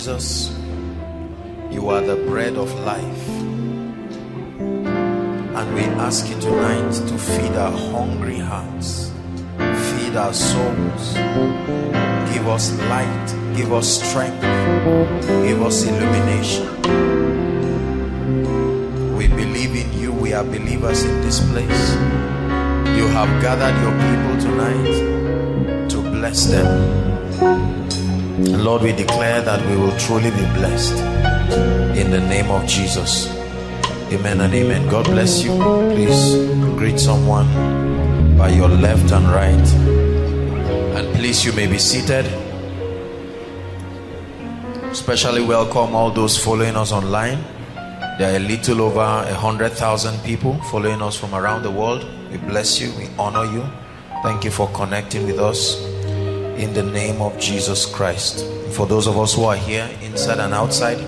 Jesus, you are the bread of life. And we ask you tonight to feed our hungry hearts, feed our souls, give us light, give us strength, give us illumination. We believe in you, we are believers in this place. You have gathered your people tonight to bless them. Lord, we declare that we will truly be blessed in the name of Jesus. Amen and amen. God bless you. Please greet someone by your left and right. And please, you may be seated. Especially welcome all those following us online. There are a little over a hundred thousand people following us from around the world. We bless you. We honor you. Thank you for connecting with us in the name of Jesus Christ. For those of us who are here, inside and outside,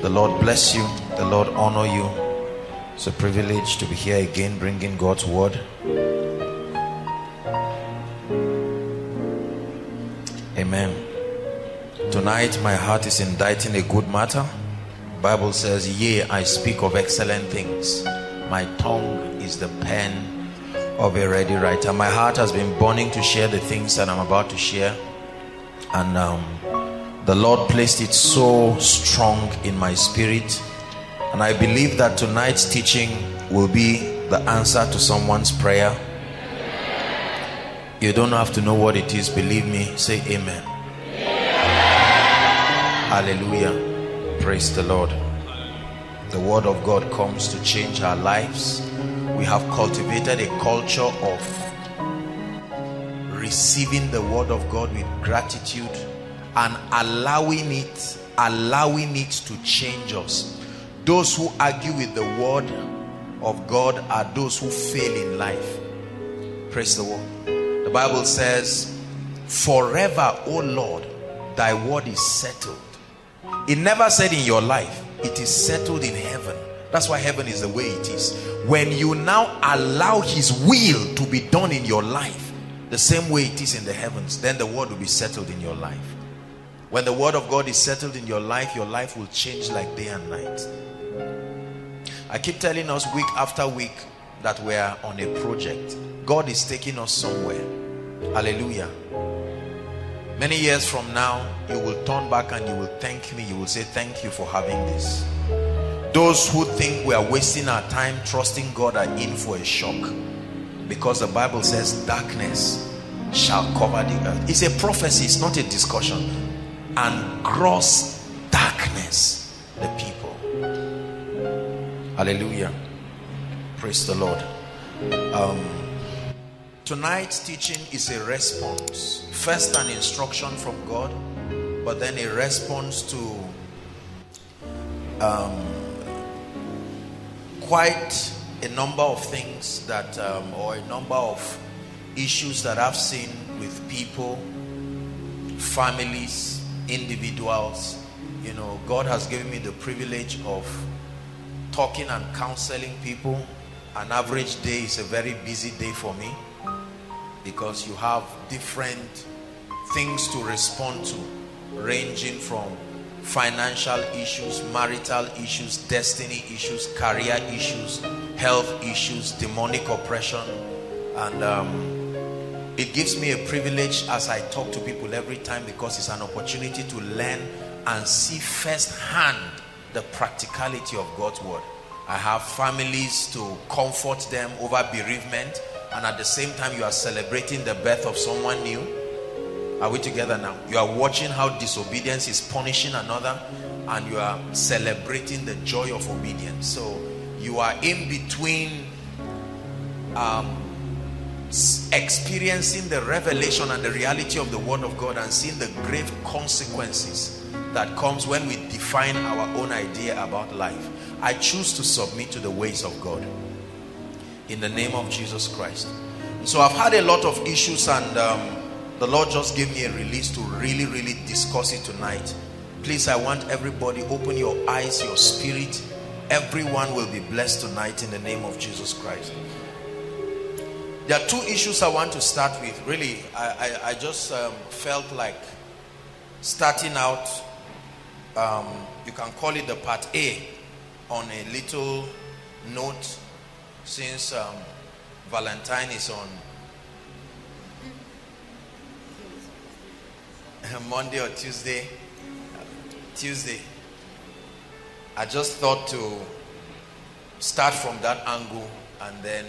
the Lord bless you, the Lord honor you. It's a privilege to be here again, bringing God's word. Amen. Tonight, my heart is inditing a good matter. Bible says, Yea, I speak of excellent things. My tongue is the pen of a ready writer. My heart has been burning to share the things that I'm about to share, and um, the Lord placed it so strong in my spirit. And I believe that tonight's teaching will be the answer to someone's prayer. You don't have to know what it is, believe me. Say amen. Hallelujah. Praise the Lord. The word of God comes to change our lives we have cultivated a culture of receiving the word of God with gratitude and allowing it allowing it to change us. Those who argue with the word of God are those who fail in life. Praise the word. The bible says forever o lord thy word is settled. It never said in your life it is settled in heaven that's why heaven is the way it is. When you now allow his will to be done in your life, the same way it is in the heavens, then the word will be settled in your life. When the word of God is settled in your life, your life will change like day and night. I keep telling us week after week that we are on a project. God is taking us somewhere. Hallelujah. Many years from now, you will turn back and you will thank me. You will say, Thank you for having this. Those who think we are wasting our time trusting God are in for a shock. Because the Bible says darkness shall cover the earth. It's a prophecy, it's not a discussion. And gross darkness the people. Hallelujah. Praise the Lord. Um, tonight's teaching is a response. First, an instruction from God, but then a response to um, quite a number of things that, um, or a number of issues that I've seen with people, families, individuals. You know, God has given me the privilege of talking and counseling people. An average day is a very busy day for me because you have different things to respond to, ranging from financial issues, marital issues, destiny issues, career issues, health issues, demonic oppression. And um, it gives me a privilege as I talk to people every time because it's an opportunity to learn and see firsthand the practicality of God's word. I have families to comfort them over bereavement and at the same time you are celebrating the birth of someone new are we together now? You are watching how disobedience is punishing another and you are celebrating the joy of obedience. So you are in between um, experiencing the revelation and the reality of the word of God and seeing the grave consequences that comes when we define our own idea about life. I choose to submit to the ways of God in the name of Jesus Christ. So I've had a lot of issues and um, the Lord just gave me a release to really, really discuss it tonight. Please, I want everybody, open your eyes, your spirit. Everyone will be blessed tonight in the name of Jesus Christ. There are two issues I want to start with. Really, I, I, I just um, felt like starting out um, you can call it the part A on a little note since um, Valentine is on Monday or Tuesday. Tuesday. I just thought to start from that angle and then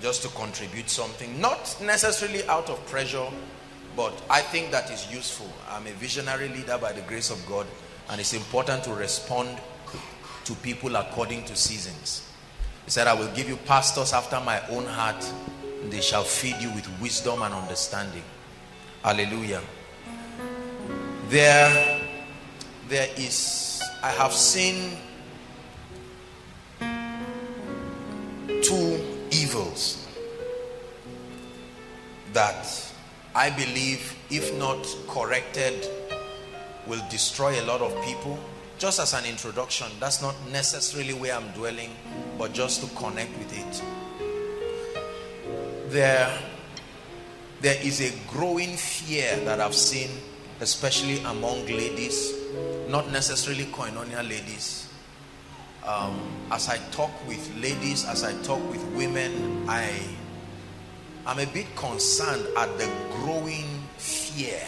just to contribute something, not necessarily out of pressure, but I think that is useful. I'm a visionary leader by the grace of God, and it's important to respond to people according to seasons. He said, I will give you pastors after my own heart, and they shall feed you with wisdom and understanding. Hallelujah. There, there is, I have seen two evils that I believe, if not corrected, will destroy a lot of people. Just as an introduction, that's not necessarily where I'm dwelling, but just to connect with it. There, there is a growing fear that I've seen, especially among ladies, not necessarily koinonia ladies. Um, as I talk with ladies, as I talk with women, I I'm a bit concerned at the growing fear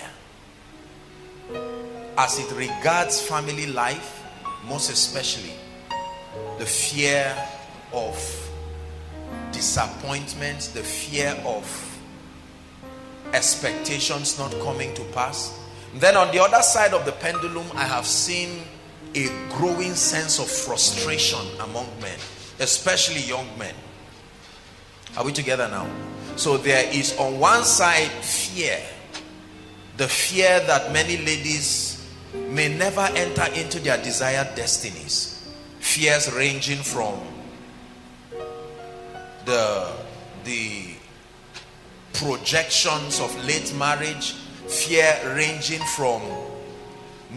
as it regards family life, most especially the fear of disappointment, the fear of expectations not coming to pass. Then on the other side of the pendulum, I have seen a growing sense of frustration among men, especially young men. Are we together now? So there is on one side fear, the fear that many ladies may never enter into their desired destinies. Fears ranging from the the projections of late marriage, fear ranging from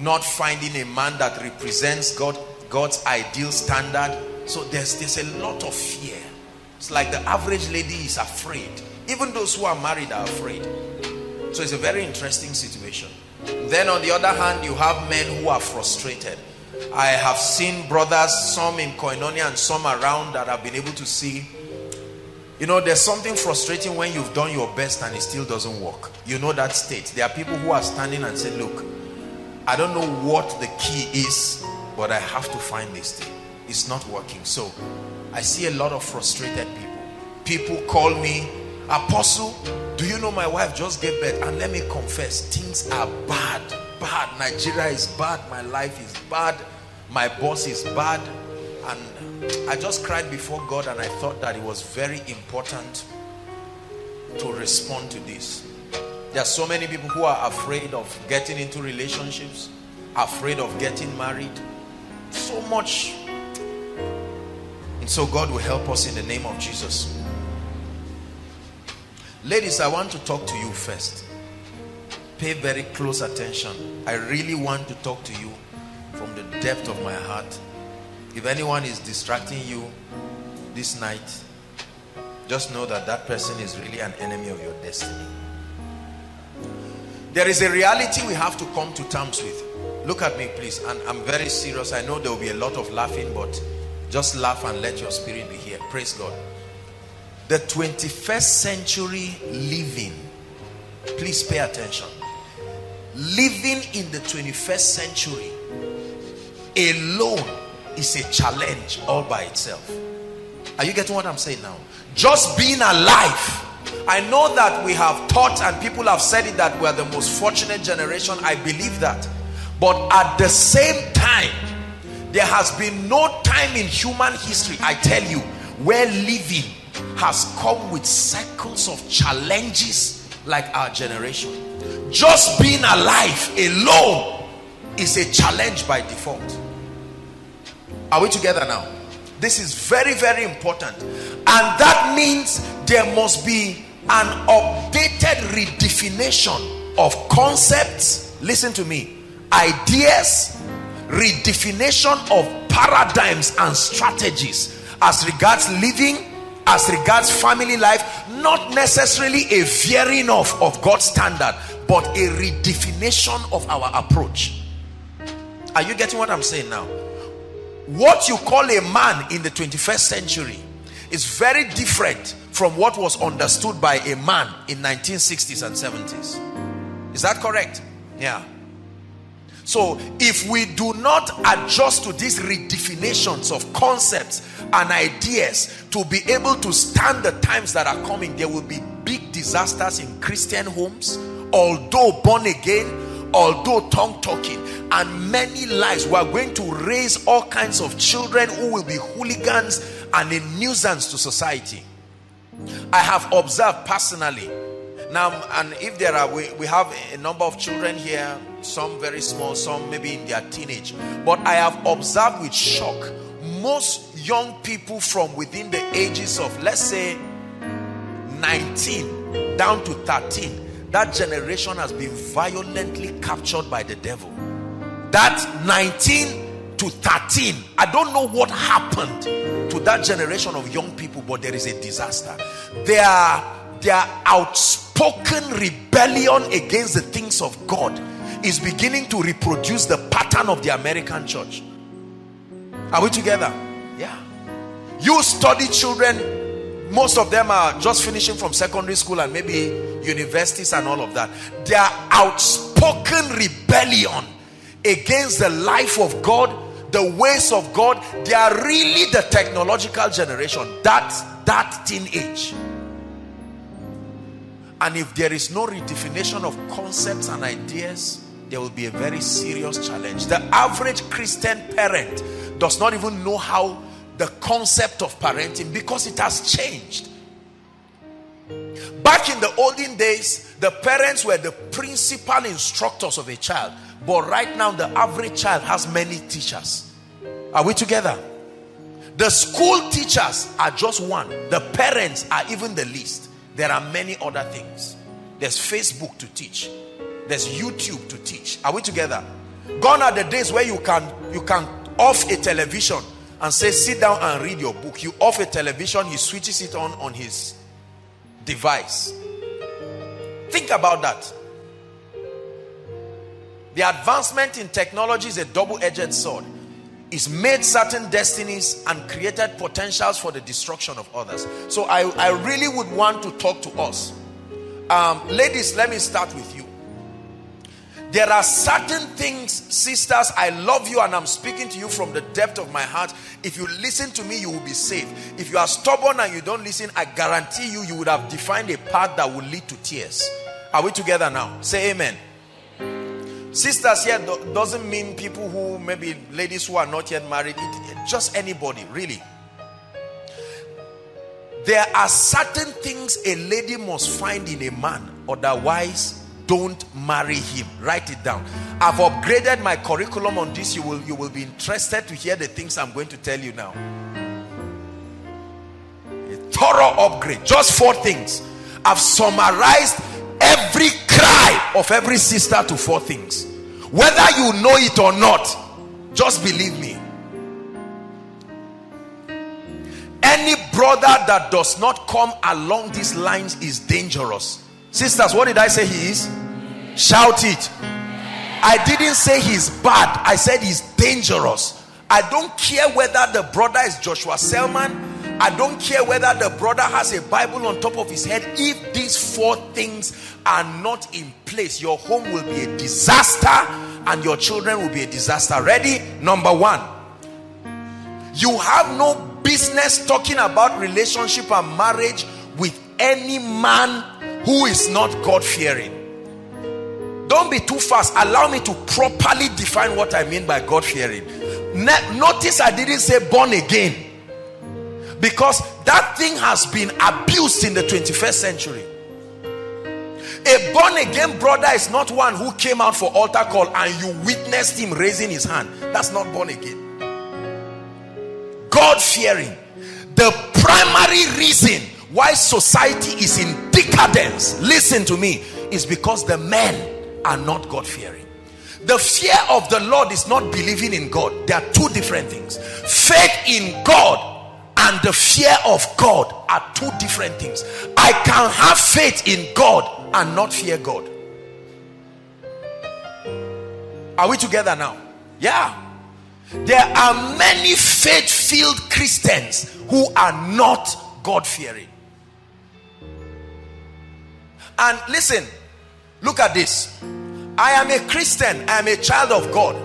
not finding a man that represents God God's ideal standard. So there's there's a lot of fear. It's like the average lady is afraid even those who are married are afraid. So it's a very interesting situation. Then on the other hand, you have men who are frustrated. I have seen brothers, some in Koinonia and some around that have been able to see. You know, there's something frustrating when you've done your best and it still doesn't work. You know that state. There are people who are standing and say, look, I don't know what the key is, but I have to find this thing. It's not working. So I see a lot of frustrated people. People call me Apostle, do you know my wife just gave birth? And let me confess, things are bad. Bad. Nigeria is bad. My life is bad. My boss is bad. And I just cried before God and I thought that it was very important to respond to this. There are so many people who are afraid of getting into relationships, afraid of getting married. So much. And so God will help us in the name of Jesus. Ladies, I want to talk to you first. Pay very close attention. I really want to talk to you from the depth of my heart. If anyone is distracting you this night, just know that that person is really an enemy of your destiny. There is a reality we have to come to terms with. Look at me, please. And I'm very serious. I know there will be a lot of laughing, but just laugh and let your spirit be here. Praise God the 21st century living please pay attention living in the 21st century alone is a challenge all by itself. Are you getting what i'm saying now? Just being alive. I know that we have taught and people have said it that we're the most fortunate generation. I believe that. But at the same time there has been no time in human history i tell you where living has come with cycles of challenges like our generation. Just being alive alone is a challenge by default. Are we together now? This is very, very important. And that means there must be an updated redefinition of concepts. Listen to me. Ideas, redefinition of paradigms and strategies as regards living as regards family life not necessarily a veering off of God's standard but a redefinition of our approach Are you getting what I'm saying now? What you call a man in the 21st century is very different from what was understood by a man in 1960s and 70s. Is that correct? Yeah. So if we do not adjust to these redefinitions of concepts and ideas to be able to stand the times that are coming, there will be big disasters in Christian homes, although born again, although tongue talking, and many lies. We are going to raise all kinds of children who will be hooligans and a nuisance to society. I have observed personally now and if there are we, we have a number of children here some very small some maybe in their teenage but i have observed with shock most young people from within the ages of let's say 19 down to 13 that generation has been violently captured by the devil that 19 to 13 i don't know what happened to that generation of young people but there is a disaster they are their outspoken rebellion against the things of God is beginning to reproduce the pattern of the American church. Are we together? Yeah. You study children, most of them are just finishing from secondary school and maybe universities and all of that. Their outspoken rebellion against the life of God, the ways of God, they are really the technological generation. That, that teenage and if there is no redefinition of concepts and ideas, there will be a very serious challenge. The average Christian parent does not even know how the concept of parenting because it has changed. Back in the olden days, the parents were the principal instructors of a child. But right now, the average child has many teachers. Are we together? The school teachers are just one. The parents are even the least. There are many other things. There's Facebook to teach. There's YouTube to teach. Are we together? Gone are the days where you can you can off a television and say sit down and read your book. You off a television, he switches it on on his device. Think about that. The advancement in technology is a double-edged sword It's made certain destinies and created potentials for the destruction of others. So I, I really would want to talk to us. Um, ladies, let me start with you. There are certain things, sisters, I love you and I'm speaking to you from the depth of my heart. If you listen to me, you will be saved. If you are stubborn and you don't listen, I guarantee you, you would have defined a path that will lead to tears. Are we together now? Say amen. Sisters here doesn't mean people who, maybe ladies who are not yet married, it, just anybody, really. There are certain things a lady must find in a man, otherwise, don't marry him. Write it down. I've upgraded my curriculum on this. You will, you will be interested to hear the things I'm going to tell you now. A thorough upgrade. Just four things. I've summarized every cry of every sister to four things whether you know it or not just believe me any brother that does not come along these lines is dangerous sisters what did i say he is shout it i didn't say he's bad i said he's dangerous i don't care whether the brother is joshua selman I don't care whether the brother has a Bible on top of his head. If these four things are not in place, your home will be a disaster and your children will be a disaster. Ready? Number one, you have no business talking about relationship and marriage with any man who is not God fearing. Don't be too fast. Allow me to properly define what I mean by God fearing. Notice I didn't say born again because that thing has been abused in the 21st century a born again brother is not one who came out for altar call and you witnessed him raising his hand that's not born again god fearing the primary reason why society is in decadence listen to me is because the men are not god fearing the fear of the lord is not believing in god there are two different things faith in god and the fear of God are two different things. I can have faith in God and not fear God. Are we together now? Yeah. There are many faith-filled Christians who are not God-fearing. And listen, look at this. I am a Christian. I am a child of God.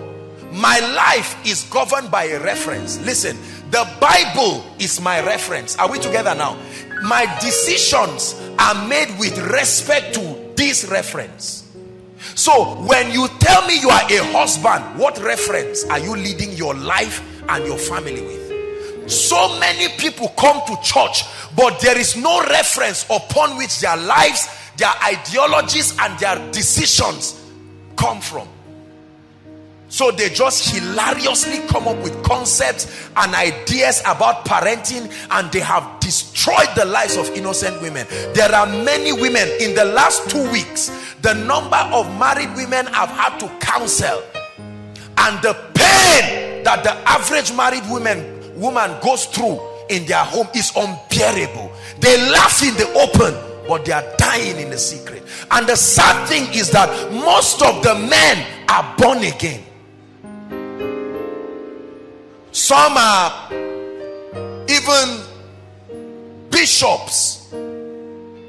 My life is governed by a reference. Listen, the Bible is my reference. Are we together now? My decisions are made with respect to this reference. So when you tell me you are a husband, what reference are you leading your life and your family with? So many people come to church, but there is no reference upon which their lives, their ideologies, and their decisions come from. So they just hilariously come up with concepts and ideas about parenting and they have destroyed the lives of innocent women. There are many women in the last two weeks, the number of married women I've had to counsel and the pain that the average married woman woman goes through in their home is unbearable. They laugh in the open but they are dying in the secret. And the sad thing is that most of the men are born again some are even bishops,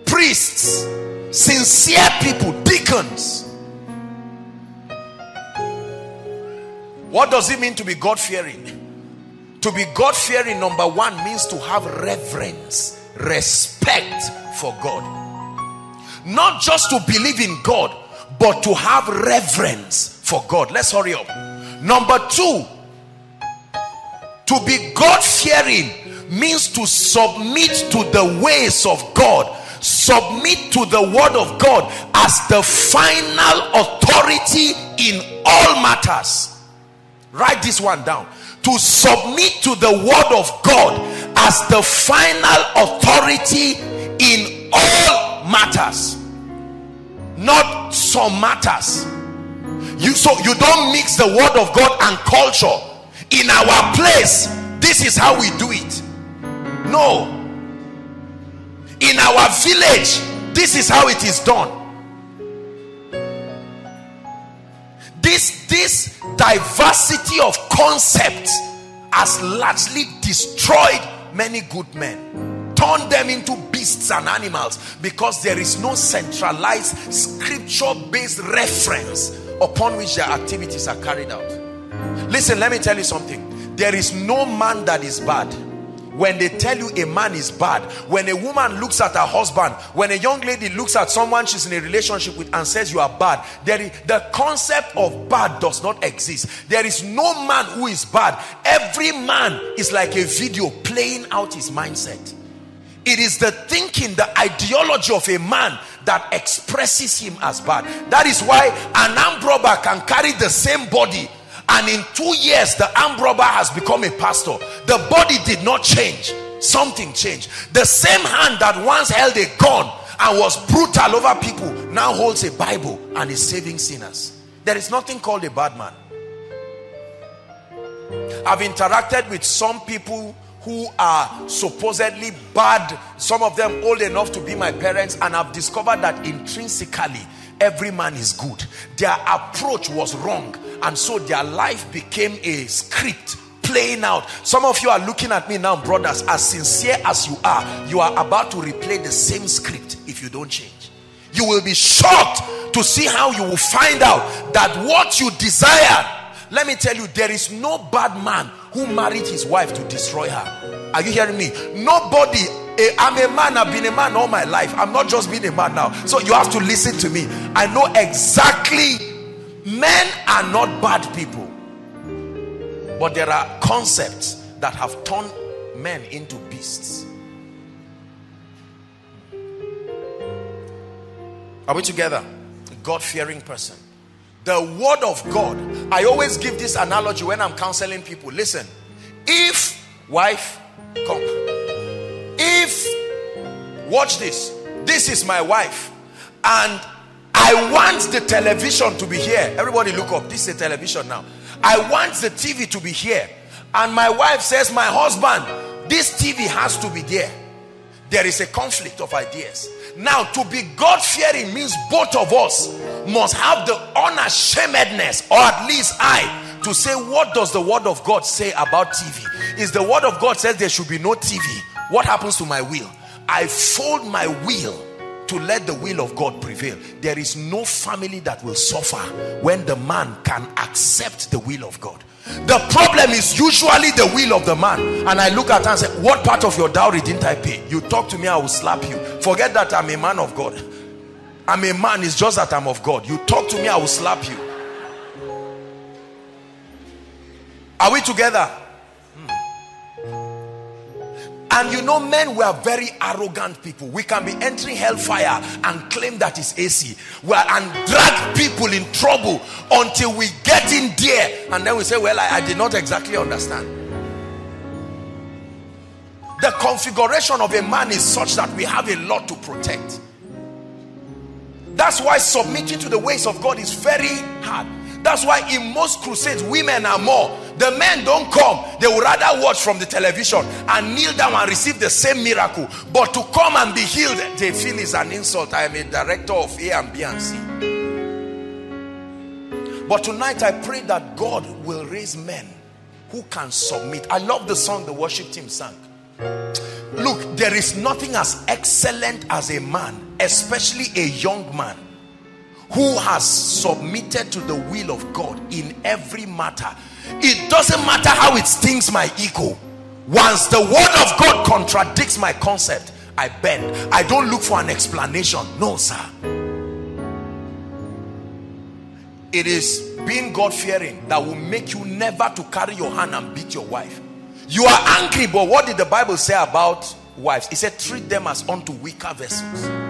priests, sincere people, deacons. What does it mean to be God fearing? To be God fearing, number one, means to have reverence, respect for God. Not just to believe in God, but to have reverence for God. Let's hurry up. Number two, to be God fearing means to submit to the ways of God, submit to the word of God as the final authority in all matters. Write this one down. To submit to the word of God as the final authority in all matters, not some matters. You so you don't mix the word of God and culture in our place. This is how we do it. No. In our village this is how it is done. This this diversity of concepts has largely destroyed many good men turn them into beasts and animals because there is no centralized scripture based reference upon which their activities are carried out Listen, let me tell you something. There is no man that is bad. When they tell you a man is bad, when a woman looks at her husband, when a young lady looks at someone she's in a relationship with and says you are bad, there is, the concept of bad does not exist. There is no man who is bad. Every man is like a video playing out his mindset. It is the thinking, the ideology of a man that expresses him as bad. That is why an armed robber can carry the same body and in two years the armed robber has become a pastor. The body did not change. Something changed. The same hand that once held a gun and was brutal over people now holds a bible and is saving sinners. There is nothing called a bad man. I've interacted with some people who are supposedly bad. Some of them old enough to be my parents and i've discovered that intrinsically every man is good. Their approach was wrong and so their life became a script playing out. Some of you are looking at me now brothers. As sincere as you are you are about to replay the same script if you don't change. You will be shocked to see how you will find out that what you desire let me tell you there is no bad man who married his wife to destroy her. Are you hearing me? Nobody Eh, I'm a man, I've been a man all my life. I'm not just being a man now. So you have to listen to me. I know exactly. Men are not bad people. But there are concepts that have turned men into beasts. Are we together? God-fearing person. The word of god. I always give this analogy when i'm counseling people. Listen. If wife come if watch this this is my wife and I want the television to be here. Everybody look up. This is a television now. I want the TV to be here. And my wife says, my husband, this TV has to be there. There is a conflict of ideas. Now, to be God-fearing means both of us must have the unashamedness, or at least I, to say what does the word of God say about TV is the word of God says there should be no TV what happens to my will? I fold my will to let the will of God prevail. There is no family that will suffer when the man can accept the will of God. The problem is usually the will of the man. And I look at her and say what part of your dowry didn't I pay? You talk to me I will slap you. Forget that I'm a man of God. I'm a man it's just that I'm of God. You talk to me I will slap you. Are we together and you know, men were very arrogant people. We can be entering hellfire and claim that it's AC. We are, and drag people in trouble until we get in there. And then we say, well, I, I did not exactly understand. The configuration of a man is such that we have a lot to protect. That's why submitting to the ways of God is very hard. That's why in most crusades, women are more the men don't come. They would rather watch from the television and kneel down and receive the same miracle. But to come and be healed, they feel is an insult. I am a director of A and B and C. But tonight I pray that God will raise men who can submit. I love the song the worship team sang. Look, there is nothing as excellent as a man, especially a young man, who has submitted to the will of God in every matter. It doesn't matter how it stings my ego. Once the word of God contradicts my concept I bend. I don't look for an explanation. No sir. It is being God-fearing that will make you never to carry your hand and beat your wife. You are angry but what did the Bible say about wives? It said treat them as unto weaker vessels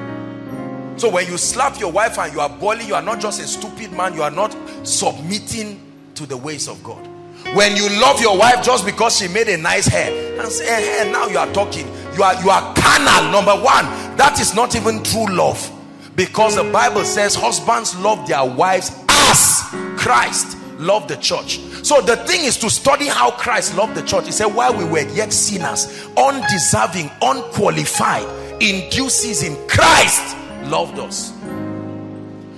so when you slap your wife and you are boiling you are not just a stupid man you are not submitting to the ways of God. When you love your wife just because she made a nice hair and say hey, hey, now you are talking. You are you are carnal number one. That is not even true love. Because the bible says husbands love their wives as christ loved the church. So the thing is to study how christ loved the church. He said while we were yet sinners undeserving unqualified in due season christ loved us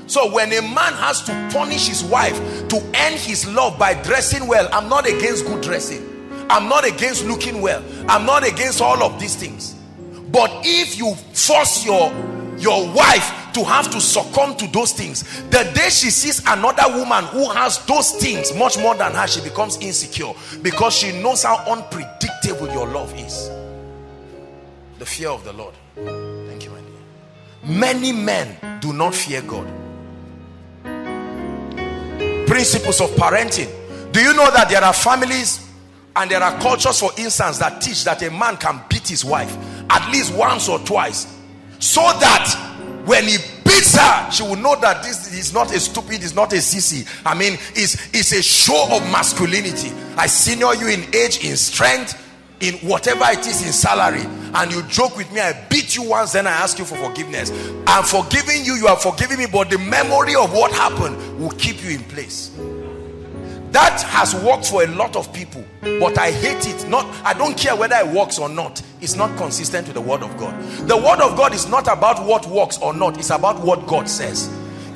so when a man has to punish his wife to earn his love by dressing well, I'm not against good dressing. I'm not against looking well. I'm not against all of these things. But if you force your, your wife to have to succumb to those things, the day she sees another woman who has those things much more than her, she becomes insecure because she knows how unpredictable your love is. The fear of the Lord. Many men do not fear God. Principles of parenting. Do you know that there are families and there are cultures for instance that teach that a man can beat his wife at least once or twice so that when he beats her she will know that this is not a stupid is not a sissy i mean it's it's a show of masculinity. I senior you in age in strength in whatever it is in salary and you joke with me i beat you once then i ask you for forgiveness. I'm forgiving you you are forgiving me but the memory of what happened will keep you in place. That has worked for a lot of people but i hate it. Not i don't care whether it works or not. It's not consistent with the word of god. The word of god is not about what works or not. It's about what god says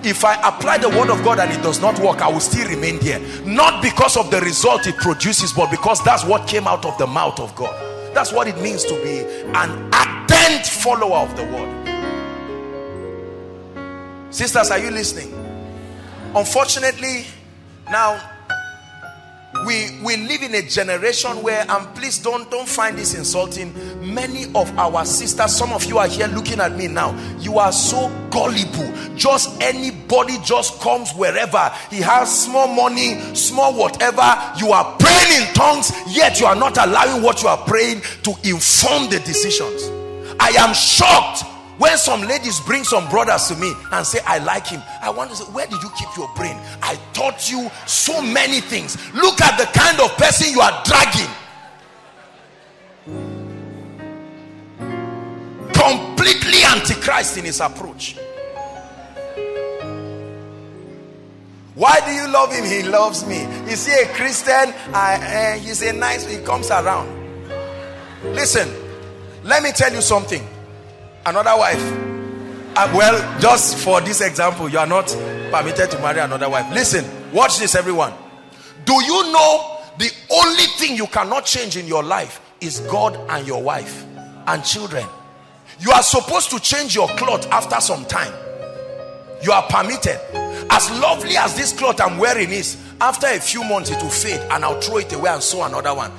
if I apply the word of God and it does not work, I will still remain there. Not because of the result it produces, but because that's what came out of the mouth of God. That's what it means to be an ardent follower of the word. Sisters, are you listening? Unfortunately, now we we live in a generation where and please don't don't find this insulting many of our sisters some of you are here looking at me now you are so gullible. Just anybody just comes wherever he has small money small whatever you are praying in tongues yet you are not allowing what you are praying to inform the decisions. I am shocked when some ladies bring some brothers to me and say i like him i want to say where did you keep your brain? I taught you so many things. Look at the kind of person you are dragging. Completely antichrist in his approach. Why do you love him? He loves me. Is he a christian? I, uh, he's a nice he comes around. Listen let me tell you something another wife uh, well just for this example you are not permitted to marry another wife listen watch this everyone Do you know the only thing you cannot change in your life is God and your wife and children? You are supposed to change your cloth after some time. You are permitted. As lovely as this cloth I'm wearing is, after a few months it will fade and I'll throw it away and sew another one.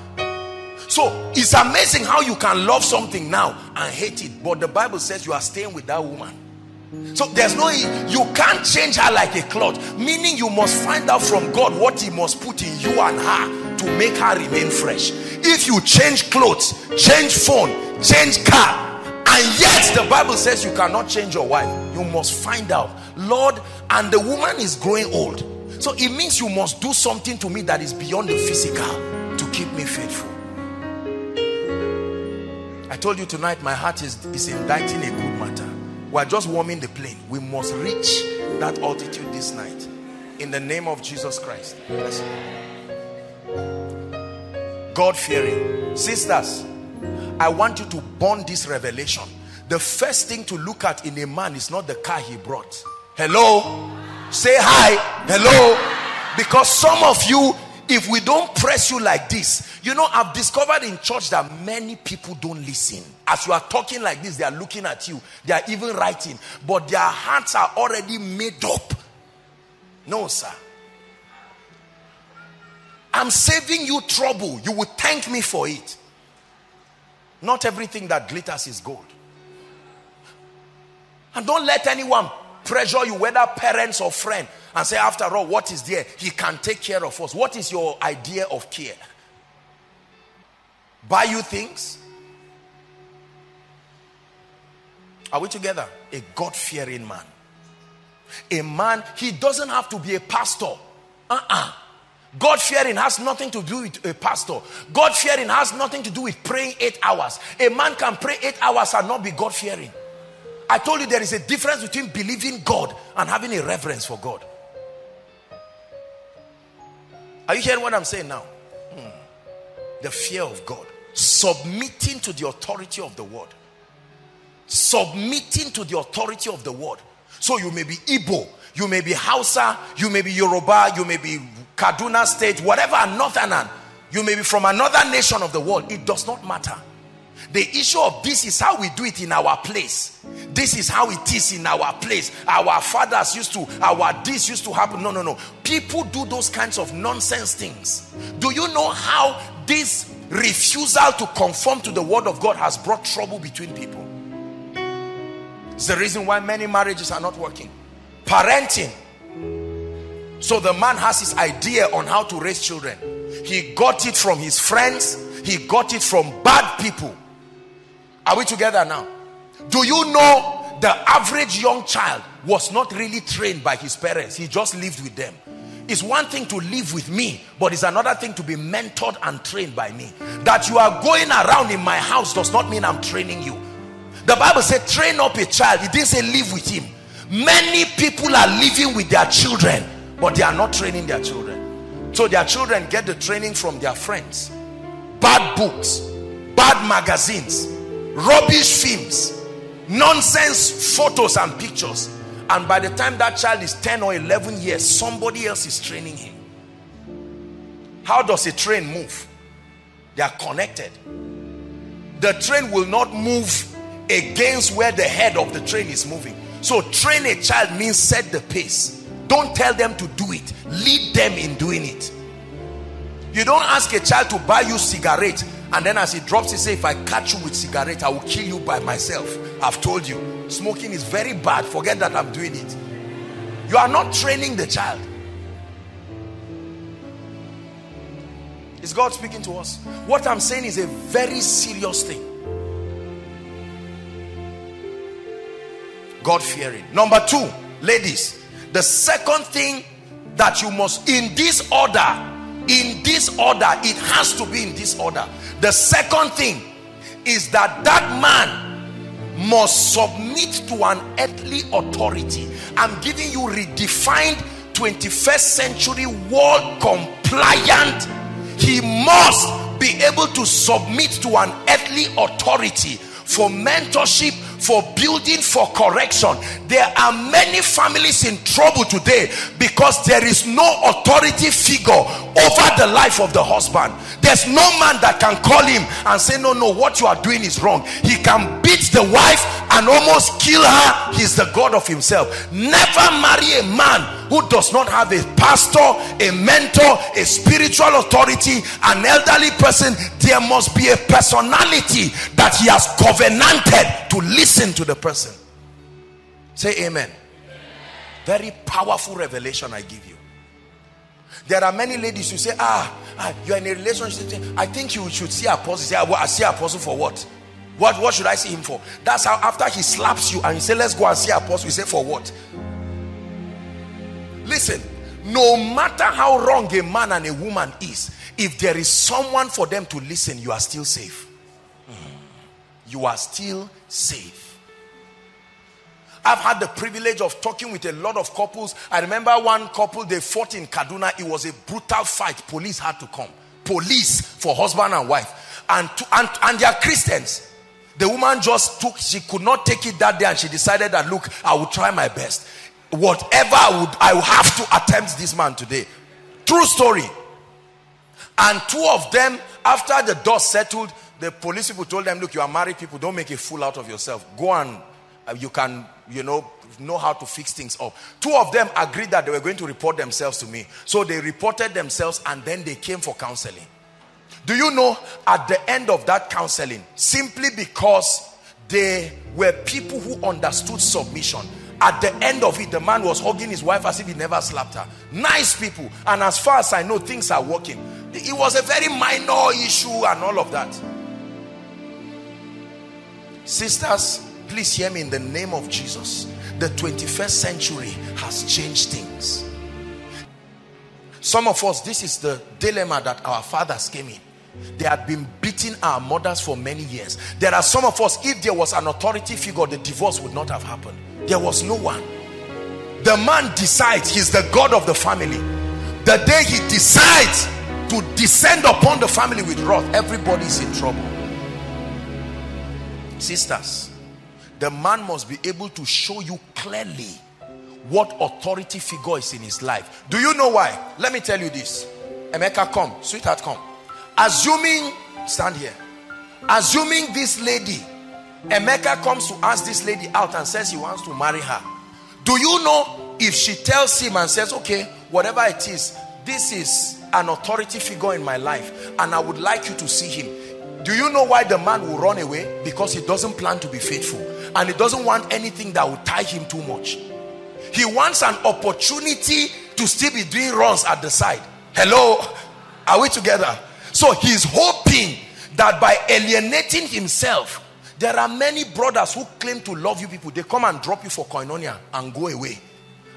So it's amazing how you can love something now and hate it. But the Bible says you are staying with that woman. So there's no, you can't change her like a cloth. Meaning you must find out from God what he must put in you and her to make her remain fresh. If you change clothes, change phone, change car, and yet the Bible says you cannot change your wife, you must find out, Lord, and the woman is growing old. So it means you must do something to me that is beyond the physical to keep me faithful. I told you tonight my heart is, is inditing a good matter. We're just warming the plane. We must reach that altitude this night. In the name of Jesus Christ. God fearing. Sisters, I want you to bond this revelation. The first thing to look at in a man is not the car he brought. Hello? Say hi. Hello? Because some of you, if we don't press you like this, you know, I've discovered in church that many people don't listen. As you are talking like this, they are looking at you. They are even writing. But their hearts are already made up. No, sir. I'm saving you trouble. You will thank me for it. Not everything that glitters is gold. And don't let anyone pressure you, whether parents or friend, and say, after all, what is there? He can take care of us. What is your idea of care? Buy you things? Are we together? A God-fearing man. A man, he doesn't have to be a pastor. Uh-uh. God fearing has nothing to do with a pastor. God fearing has nothing to do with praying eight hours. A man can pray eight hours and not be God fearing. I told you there is a difference between believing God and having a reverence for God. Are you hearing what I'm saying now? Hmm. The fear of God, submitting to the authority of the word, submitting to the authority of the word. So you may be Igbo, you may be Hausa, you may be Yoruba, you may be Kaduna State, whatever, Northern, you may be from another nation of the world. It does not matter. The issue of this is how we do it in our place. This is how it is in our place. Our fathers used to, our this used to happen. No, no, no. People do those kinds of nonsense things. Do you know how this refusal to conform to the word of God has brought trouble between people? It's the reason why many marriages are not working. Parenting so the man has his idea on how to raise children. He got it from his friends. He got it from bad people. Are we together now? Do you know the average young child was not really trained by his parents. He just lived with them. It's one thing to live with me, but it's another thing to be mentored and trained by me. That you are going around in my house does not mean I'm training you. The Bible said train up a child. It didn't say live with him. Many people are living with their children but they are not training their children so their children get the training from their friends bad books bad magazines rubbish films nonsense photos and pictures. And by the time that child is 10 or 11 years somebody else is training him. How does a train move? They are connected. The train will not move against where the head of the train is moving. So train a child means set the pace. Don't tell them to do it. Lead them in doing it. You don't ask a child to buy you cigarette and then as he drops he say if I catch you with cigarette I will kill you by myself. I've told you. Smoking is very bad. Forget that I'm doing it. You are not training the child. Is God speaking to us? What I'm saying is a very serious thing. God fearing. Number two, ladies, the second thing that you must in this order in this order it has to be in this order. The second thing is that that man must submit to an earthly authority. I'm giving you redefined 21st century world compliant. He must be able to submit to an earthly authority for mentorship for building for correction. There are many families in trouble today because there is no authority figure over the life of the husband. There's no man that can call him and say no no what you are doing is wrong. He can beat the wife and almost kill her. He's the god of himself. Never marry a man who does not have a pastor a mentor a spiritual authority an elderly person. There must be a personality that he has covenanted to listen to the person. Say amen. Very powerful revelation i give you. There are many ladies who say ah, ah you're in a relationship. I think you should see apostle. Say i see apostle for what what what should i see him for that's how after he slaps you and you say let's go and see apostle you say for what listen no matter how wrong a man and a woman is if there is someone for them to listen you are still safe you are still safe I've had the privilege of talking with a lot of couples. I remember one couple, they fought in Kaduna. It was a brutal fight. Police had to come. Police for husband and wife. And, to, and, and they are Christians. The woman just took, she could not take it that day and she decided that, look, I will try my best. Whatever I would, I will have to attempt this man today. True story. And two of them, after the dust settled, the police people told them, look, you are married people, don't make a fool out of yourself. Go and uh, you can, you know, know how to fix things up. Two of them agreed that they were going to report themselves to me. So they reported themselves and then they came for counseling. Do you know at the end of that counseling, simply because they were people who understood submission, at the end of it, the man was hugging his wife as if he never slapped her. Nice people. And as far as I know, things are working. It was a very minor issue and all of that. Sisters, please hear me in the name of Jesus. The 21st century has changed things. Some of us, this is the dilemma that our fathers came in. They had been beating our mothers for many years. There are some of us, if there was an authority figure, the divorce would not have happened. There was no one. The man decides he's the God of the family. The day he decides to descend upon the family with wrath, everybody is in trouble. Sisters, the man must be able to show you clearly what authority figure is in his life. Do you know why? Let me tell you this. Emeka, come. Sweetheart, come. Assuming, stand here. Assuming this lady Emeka comes to ask this lady out and says he wants to marry her. Do you know if she tells him and says, okay, whatever it is, this is an authority figure in my life and I would like you to see him. Do you know why the man will run away? Because he doesn't plan to be faithful and he doesn't want anything that will tie him too much. He wants an opportunity to still be doing runs at the side. Hello? Are we together? So he's hoping that by alienating himself there are many brothers who claim to love you people. They come and drop you for koinonia and go away.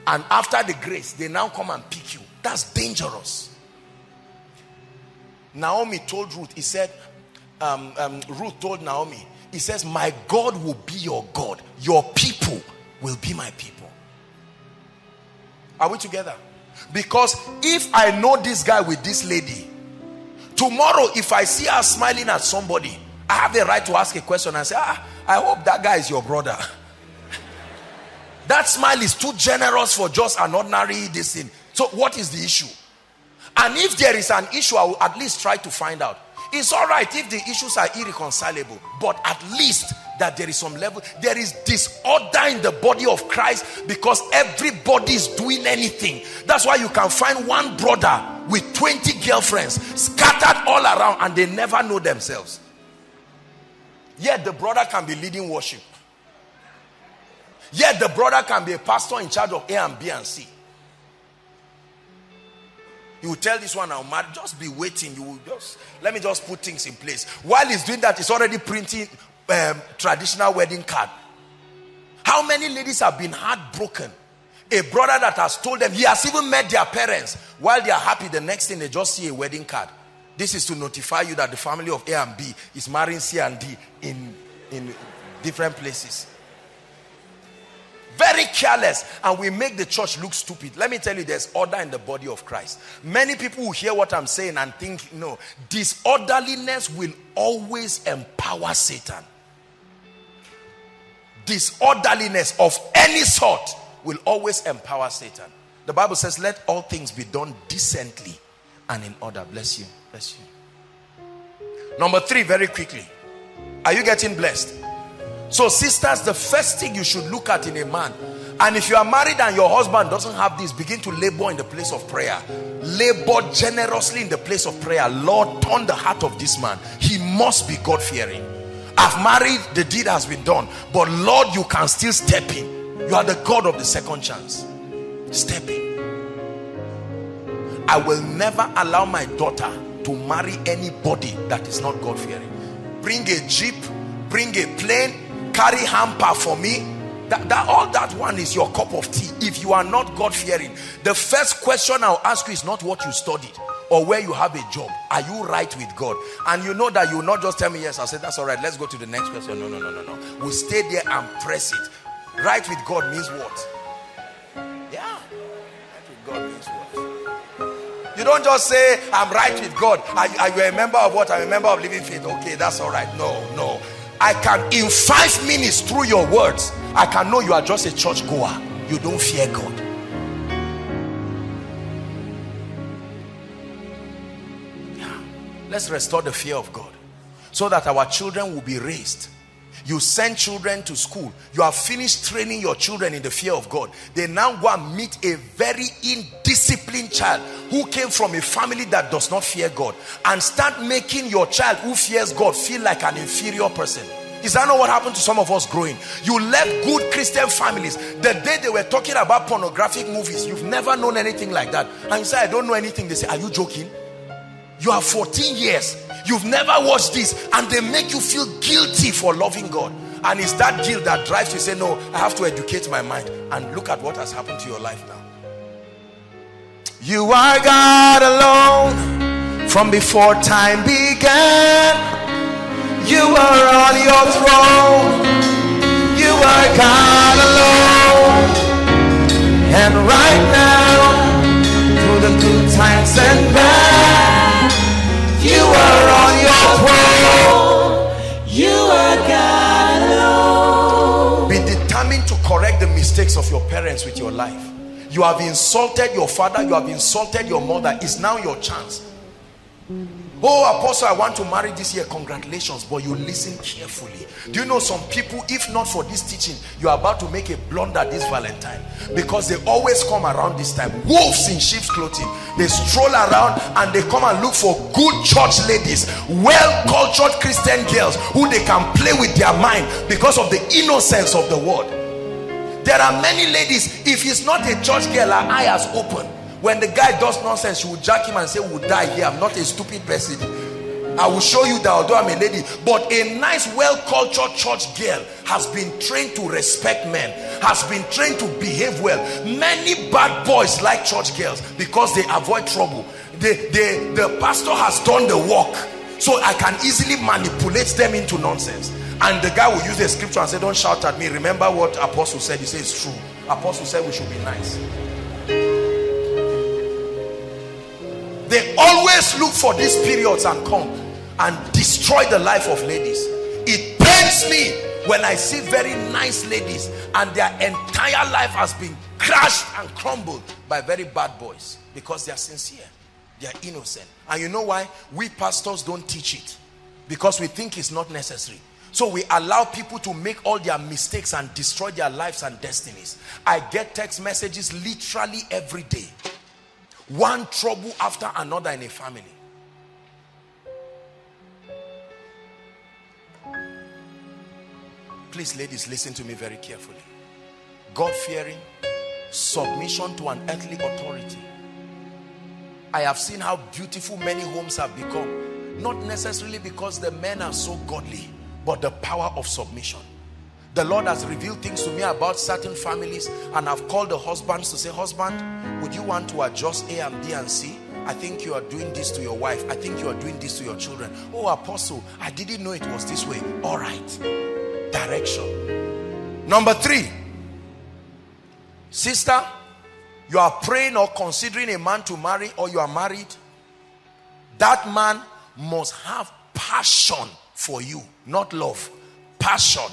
And after the grace, they now come and pick you. That's dangerous. Naomi told Ruth, he said, um, um, Ruth told Naomi, he says, my God will be your God. Your people will be my people. Are we together? Because if I know this guy with this lady, tomorrow if I see her smiling at somebody, I have the right to ask a question and say, ah, I hope that guy is your brother. that smile is too generous for just an ordinary this thing. So what is the issue? And if there is an issue, I will at least try to find out. It's all right if the issues are irreconcilable, but at least that there is some level. There is disorder in the body of Christ because everybody is doing anything. That's why you can find one brother with 20 girlfriends scattered all around and they never know themselves. Yet the brother can be leading worship. Yet the brother can be a pastor in charge of A and B and C. You will tell this one I'm mad. Just be waiting. You will just let me just put things in place. While he's doing that, he's already printing um, traditional wedding card. How many ladies have been heartbroken? A brother that has told them he has even met their parents. While they are happy, the next thing they just see a wedding card. This is to notify you that the family of A and B is marrying C and D in, in different places. Very careless, and we make the church look stupid. Let me tell you, there's order in the body of Christ. Many people will hear what I'm saying and think, no, disorderliness will always empower Satan. Disorderliness of any sort will always empower Satan. The Bible says, let all things be done decently and in order. Bless you. Bless you. Number three, very quickly. Are you getting blessed? So sisters, the first thing you should look at in a man, and if you are married and your husband doesn't have this, begin to labor in the place of prayer. Labor generously in the place of prayer. Lord, turn the heart of this man. He must be God-fearing. I've married, the deed has been done. But Lord, you can still step in. You are the God of the second chance. Step in. I will never allow my daughter to marry anybody that is not God-fearing. Bring a jeep, bring a plane, carry hamper for me. That, that all that one is your cup of tea. If you are not God-fearing, the first question I'll ask you is not what you studied or where you have a job. Are you right with God? And you know that you will not just tell me yes. I'll say that's all right. Let's go to the next question. No, no, no, no, no. We'll stay there and press it. Right with God means what? Yeah. Right with God means what? You don't just say, I'm right with God. Are, are you a member of what? I'm a member of Living Faith. Okay, that's all right. No, no. I can, in five minutes through your words, I can know you are just a church goer. You don't fear God. Let's restore the fear of God so that our children will be raised you send children to school you have finished training your children in the fear of God they now go and meet a very indisciplined child who came from a family that does not fear God and start making your child who fears God feel like an inferior person is that not what happened to some of us growing? You left good Christian families. The day they were talking about pornographic movies, you've never known anything like that. And you say, I don't know anything. They say, are you joking? You are 14 years. You've never watched this. And they make you feel guilty for loving God. And it's that guilt that drives you say, no, I have to educate my mind. And look at what has happened to your life now. You are God alone from before time began. You are on your throne. You are God alone. And right now, through the good times and bad. You are on your throne. You are God alone. Be determined to correct the mistakes of your parents with your life. You have insulted your father, you have insulted your mother. It's now your chance. Oh, apostle, I want to marry this year. Congratulations, but you listen carefully. Do you know some people, if not for this teaching, you are about to make a blunder this Valentine because they always come around this time. Wolves in sheep's clothing. They stroll around and they come and look for good church ladies, well-cultured Christian girls who they can play with their mind because of the innocence of the word. There are many ladies, if he's not a church girl, her eye has opened when the guy does nonsense, she will jack him and say, we'll die here. I'm not a stupid person. I will show you that although I'm a lady. But a nice, well-cultured church girl has been trained to respect men. Has been trained to behave well. Many bad boys like church girls because they avoid trouble. The, the, the pastor has done the work. So I can easily manipulate them into nonsense. And the guy will use the scripture and say, don't shout at me. Remember what Apostle said. He says it's true. Apostle said we should be nice. They always look for these periods and come and destroy the life of ladies. It pains me when I see very nice ladies and their entire life has been crushed and crumbled by very bad boys because they are sincere. They are innocent. And you know why? We pastors don't teach it because we think it's not necessary. So we allow people to make all their mistakes and destroy their lives and destinies. I get text messages literally every day one trouble after another in a family. Please, ladies, listen to me very carefully. God-fearing, submission to an earthly authority. I have seen how beautiful many homes have become. Not necessarily because the men are so godly, but the power of submission the Lord has revealed things to me about certain families and I've called the husbands to say, husband, would you want to adjust A and B and C? I think you are doing this to your wife. I think you are doing this to your children. Oh, apostle, I didn't know it was this way. All right. Direction. Number three. Sister, you are praying or considering a man to marry or you are married. That man must have passion for you, not love. Passion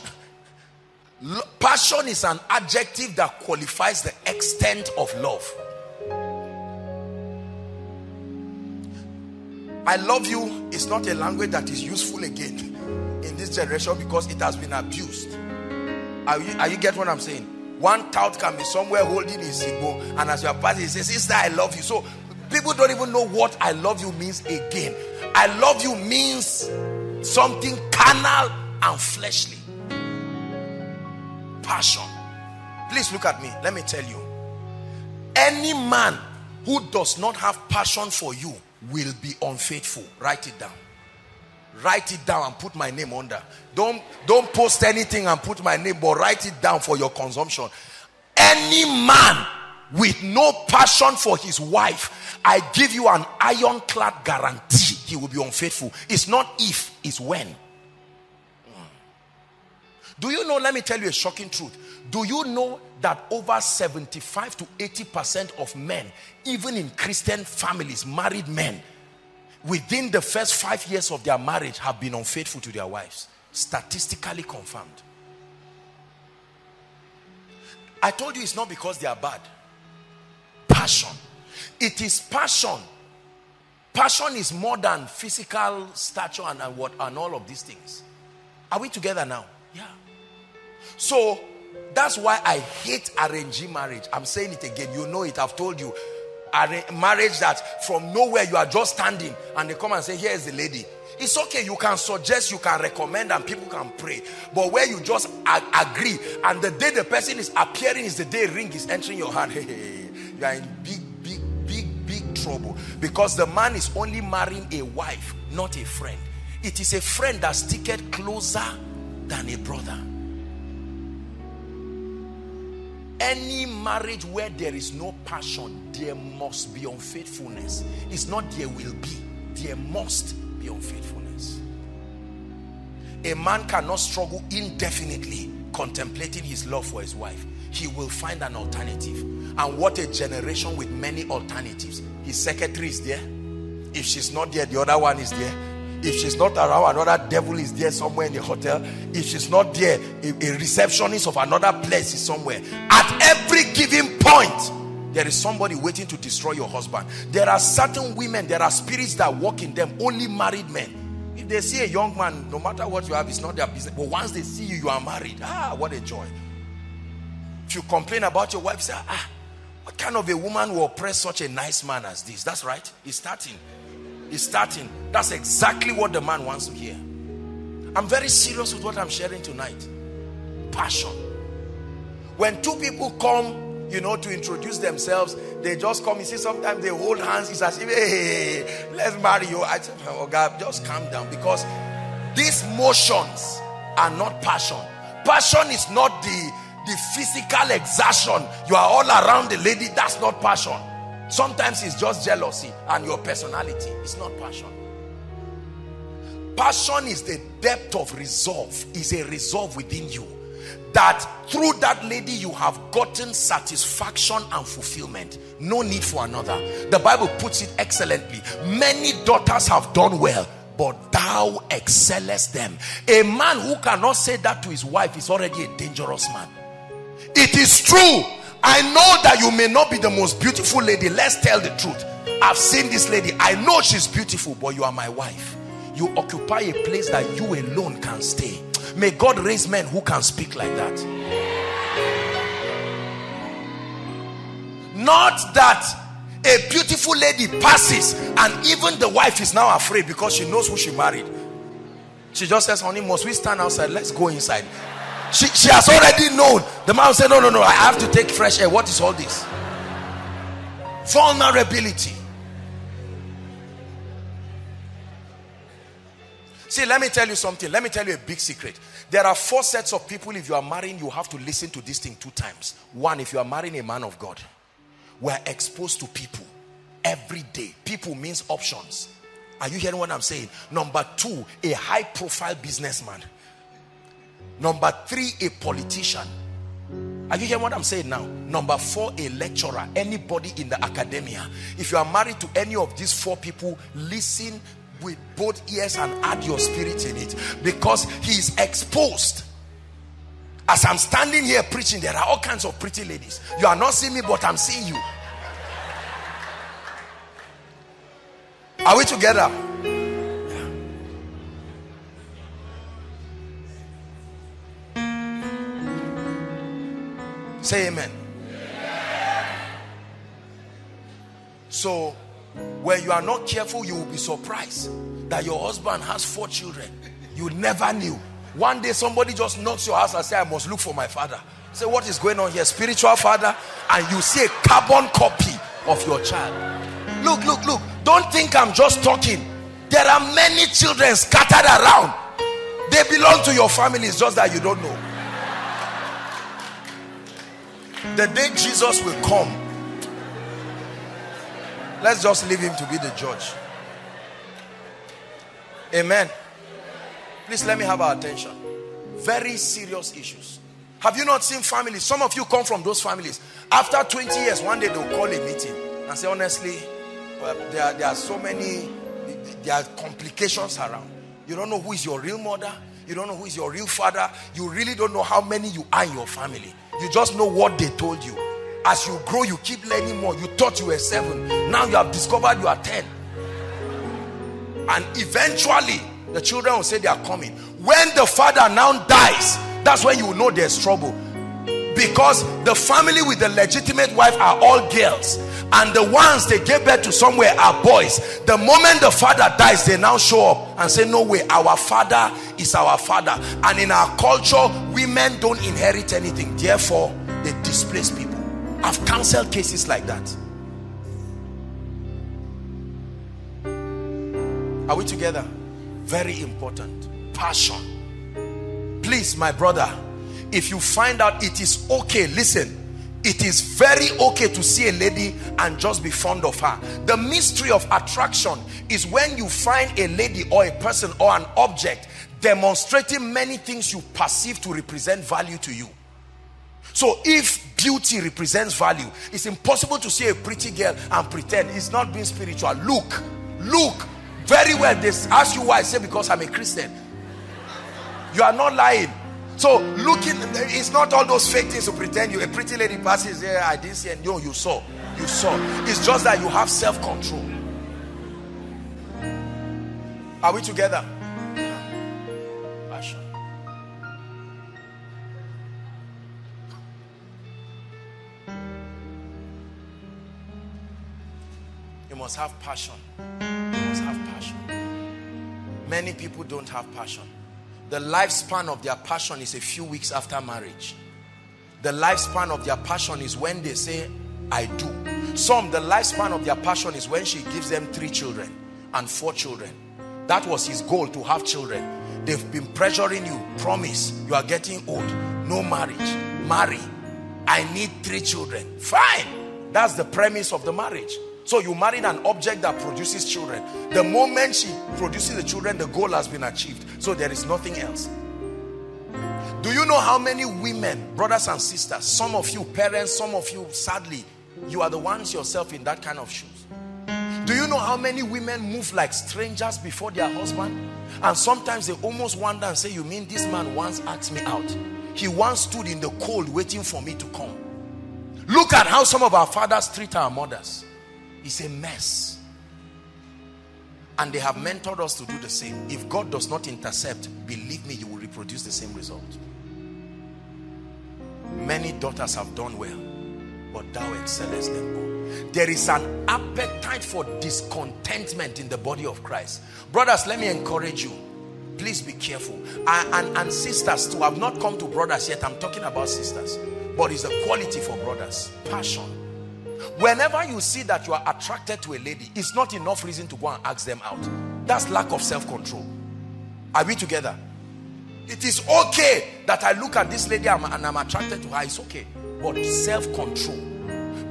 passion is an adjective that qualifies the extent of love I love you is not a language that is useful again in this generation because it has been abused. Are you, are you get what I'm saying? One tout can be somewhere holding his ego, and as you are passing, he says, Sister, I love you. So people don't even know what I love you means again. I love you means something carnal and fleshly. Passion. Please look at me. Let me tell you. Any man who does not have passion for you will be unfaithful. Write it down. Write it down and put my name under. Don't, don't post anything and put my name, but write it down for your consumption. Any man with no passion for his wife, I give you an ironclad guarantee he will be unfaithful. It's not if, it's when. Do you know? Let me tell you a shocking truth. Do you know that over 75 to 80% of men, even in Christian families, married men, within the first five years of their marriage have been unfaithful to their wives. Statistically confirmed. I told you it's not because they are bad. Passion. It is passion. Passion is more than physical stature and, and what and all of these things. Are we together now? Yeah. So that's why I hate arranged marriage. I'm saying it again. You know it. I've told you. Marriage that from nowhere you are just standing and they come and say, Here is the lady. It's okay. You can suggest, you can recommend, and people can pray. But where you just agree, and the day the person is appearing is the day ring is entering your hand. Hey, you are in big, big, big, big trouble because the man is only marrying a wife, not a friend. It is a friend that sticketh closer than a brother. Any marriage where there is no passion, there must be unfaithfulness. It's not there will be, there must be unfaithfulness. A man cannot struggle indefinitely contemplating his love for his wife. He will find an alternative. And what a generation with many alternatives. His secretary is there. If she's not there, the other one is there if she's not around, another devil is there somewhere in the hotel. If she's not there, a, receptionist of another place is somewhere. At every given point, there is somebody waiting to destroy your husband. There are certain women, there are spirits that walk in them, only married men. If they see a young man, no matter what you have, it's not their business. But once they see you, you are married. Ah, what a joy. If you complain about your wife, say, ah, what kind of a woman will oppress such a nice man as this? That's right. It's starting is starting. That's exactly what the man wants to hear. I'm very serious with what I'm sharing tonight. Passion. When two people come, you know, to introduce themselves, they just come. You see, sometimes they hold hands. It's as if, hey, let's marry you. I said, oh God, just calm down because these motions are not passion. Passion is not the, the physical exertion. You are all around the lady. That's not passion. Sometimes it's just jealousy and your personality. It's not passion. Passion is the depth of resolve, is a resolve within you. That through that lady you have gotten satisfaction and fulfillment. No need for another. The Bible puts it excellently. Many daughters have done well, but thou excellest them. A man who cannot say that to his wife is already a dangerous man. It is true I know that you may not be the most beautiful lady. Let's tell the truth. I've seen this lady. I know she's beautiful, but you are my wife. You occupy a place that you alone can stay. May God raise men who can speak like that. Not that a beautiful lady passes and even the wife is now afraid because she knows who she married. She just says, honey, must we stand outside? Let's go inside. She, she has already known. The man said, No, no, no, I have to take fresh air. What is all this? Vulnerability. See, let me tell you something. Let me tell you a big secret. There are four sets of people. If you are marrying, you have to listen to this thing two times. One, if you are marrying a man of God, we're exposed to people every day. People means options. Are you hearing what I'm saying? Number two, a high profile businessman. Number three, a politician. Are you hearing what I'm saying now? Number four, a lecturer. Anybody in the academia. If you are married to any of these four people, listen with both ears and add your spirit in it because he is exposed. As I'm standing here preaching, there are all kinds of pretty ladies. You are not seeing me, but I'm seeing you. Are we together? Say amen. So, when you are not careful, you will be surprised that your husband has four children. You never knew. One day somebody just knocks your house and say, I must look for my father. Say, what is going on here? Spiritual father. And you see a carbon copy of your child. Look, look, look. Don't think I'm just talking. There are many children scattered around. They belong to your family. It's just that you don't know. The day Jesus will come, let's just leave him to be the judge. Amen. Please let me have our attention. Very serious issues. Have you not seen families? Some of you come from those families. After 20 years, one day they'll call a meeting and say, honestly, well, there, are, there are so many, there are complications around. You don't know who is your real mother. You don't know who is your real father. You really don't know how many you are in your family. You just know what they told you. As you grow, you keep learning more. You thought you were seven. Now you have discovered you are ten. And eventually, the children will say they are coming. When the father now dies, that's when you know there's trouble. Because the family with the legitimate wife are all girls. And the ones they gave birth to somewhere are boys. The moment the father dies, they now show up and say, No way, our father is our father. And in our culture, women don't inherit anything. Therefore, they displace people. I've counseled cases like that. Are we together? Very important. Passion. Please, my brother, if you find out it is okay, listen, it is very okay to see a lady and just be fond of her. The mystery of attraction is when you find a lady or a person or an object demonstrating many things you perceive to represent value to you. So if beauty represents value, it's impossible to see a pretty girl and pretend it's not being spiritual. Look, look, very well. They ask you why. I say because I'm a Christian. You are not lying. So looking, it's not all those fake things to pretend you. A pretty lady passes there. I didn't see it. No, you saw. You saw. It's just that you have self-control. Are we together? Passion. You must have passion. You must have passion. Many people don't have passion the lifespan of their passion is a few weeks after marriage. The lifespan of their passion is when they say, I do. Some, the lifespan of their passion is when she gives them three children and four children. That was his goal to have children. They've been pressuring you. Promise, you are getting old. No marriage. Marry. I need three children. Fine. That's the premise of the marriage. So you married an object that produces children. The moment she produces the children, the goal has been achieved. So there is nothing else. Do you know how many women, brothers and sisters, some of you parents, some of you sadly, you are the ones yourself in that kind of shoes. Do you know how many women move like strangers before their husband? And sometimes they almost wonder and say, you mean this man once asked me out? He once stood in the cold waiting for me to come. Look at how some of our fathers treat our mothers. It's a mess. And they have mentored us to do the same. If God does not intercept, believe me, you will reproduce the same result. Many daughters have done well, but thou excellest them all. There is an appetite for discontentment in the body of Christ. Brothers, let me encourage you. Please be careful. And, and, and sisters too. I've not come to brothers yet. I'm talking about sisters. But it's a quality for brothers. Passion Whenever you see that you are attracted to a lady, it's not enough reason to go and ask them out. That's lack of self-control. Are we together? It is okay that I look at this lady and I'm attracted to her. It's okay. But self-control.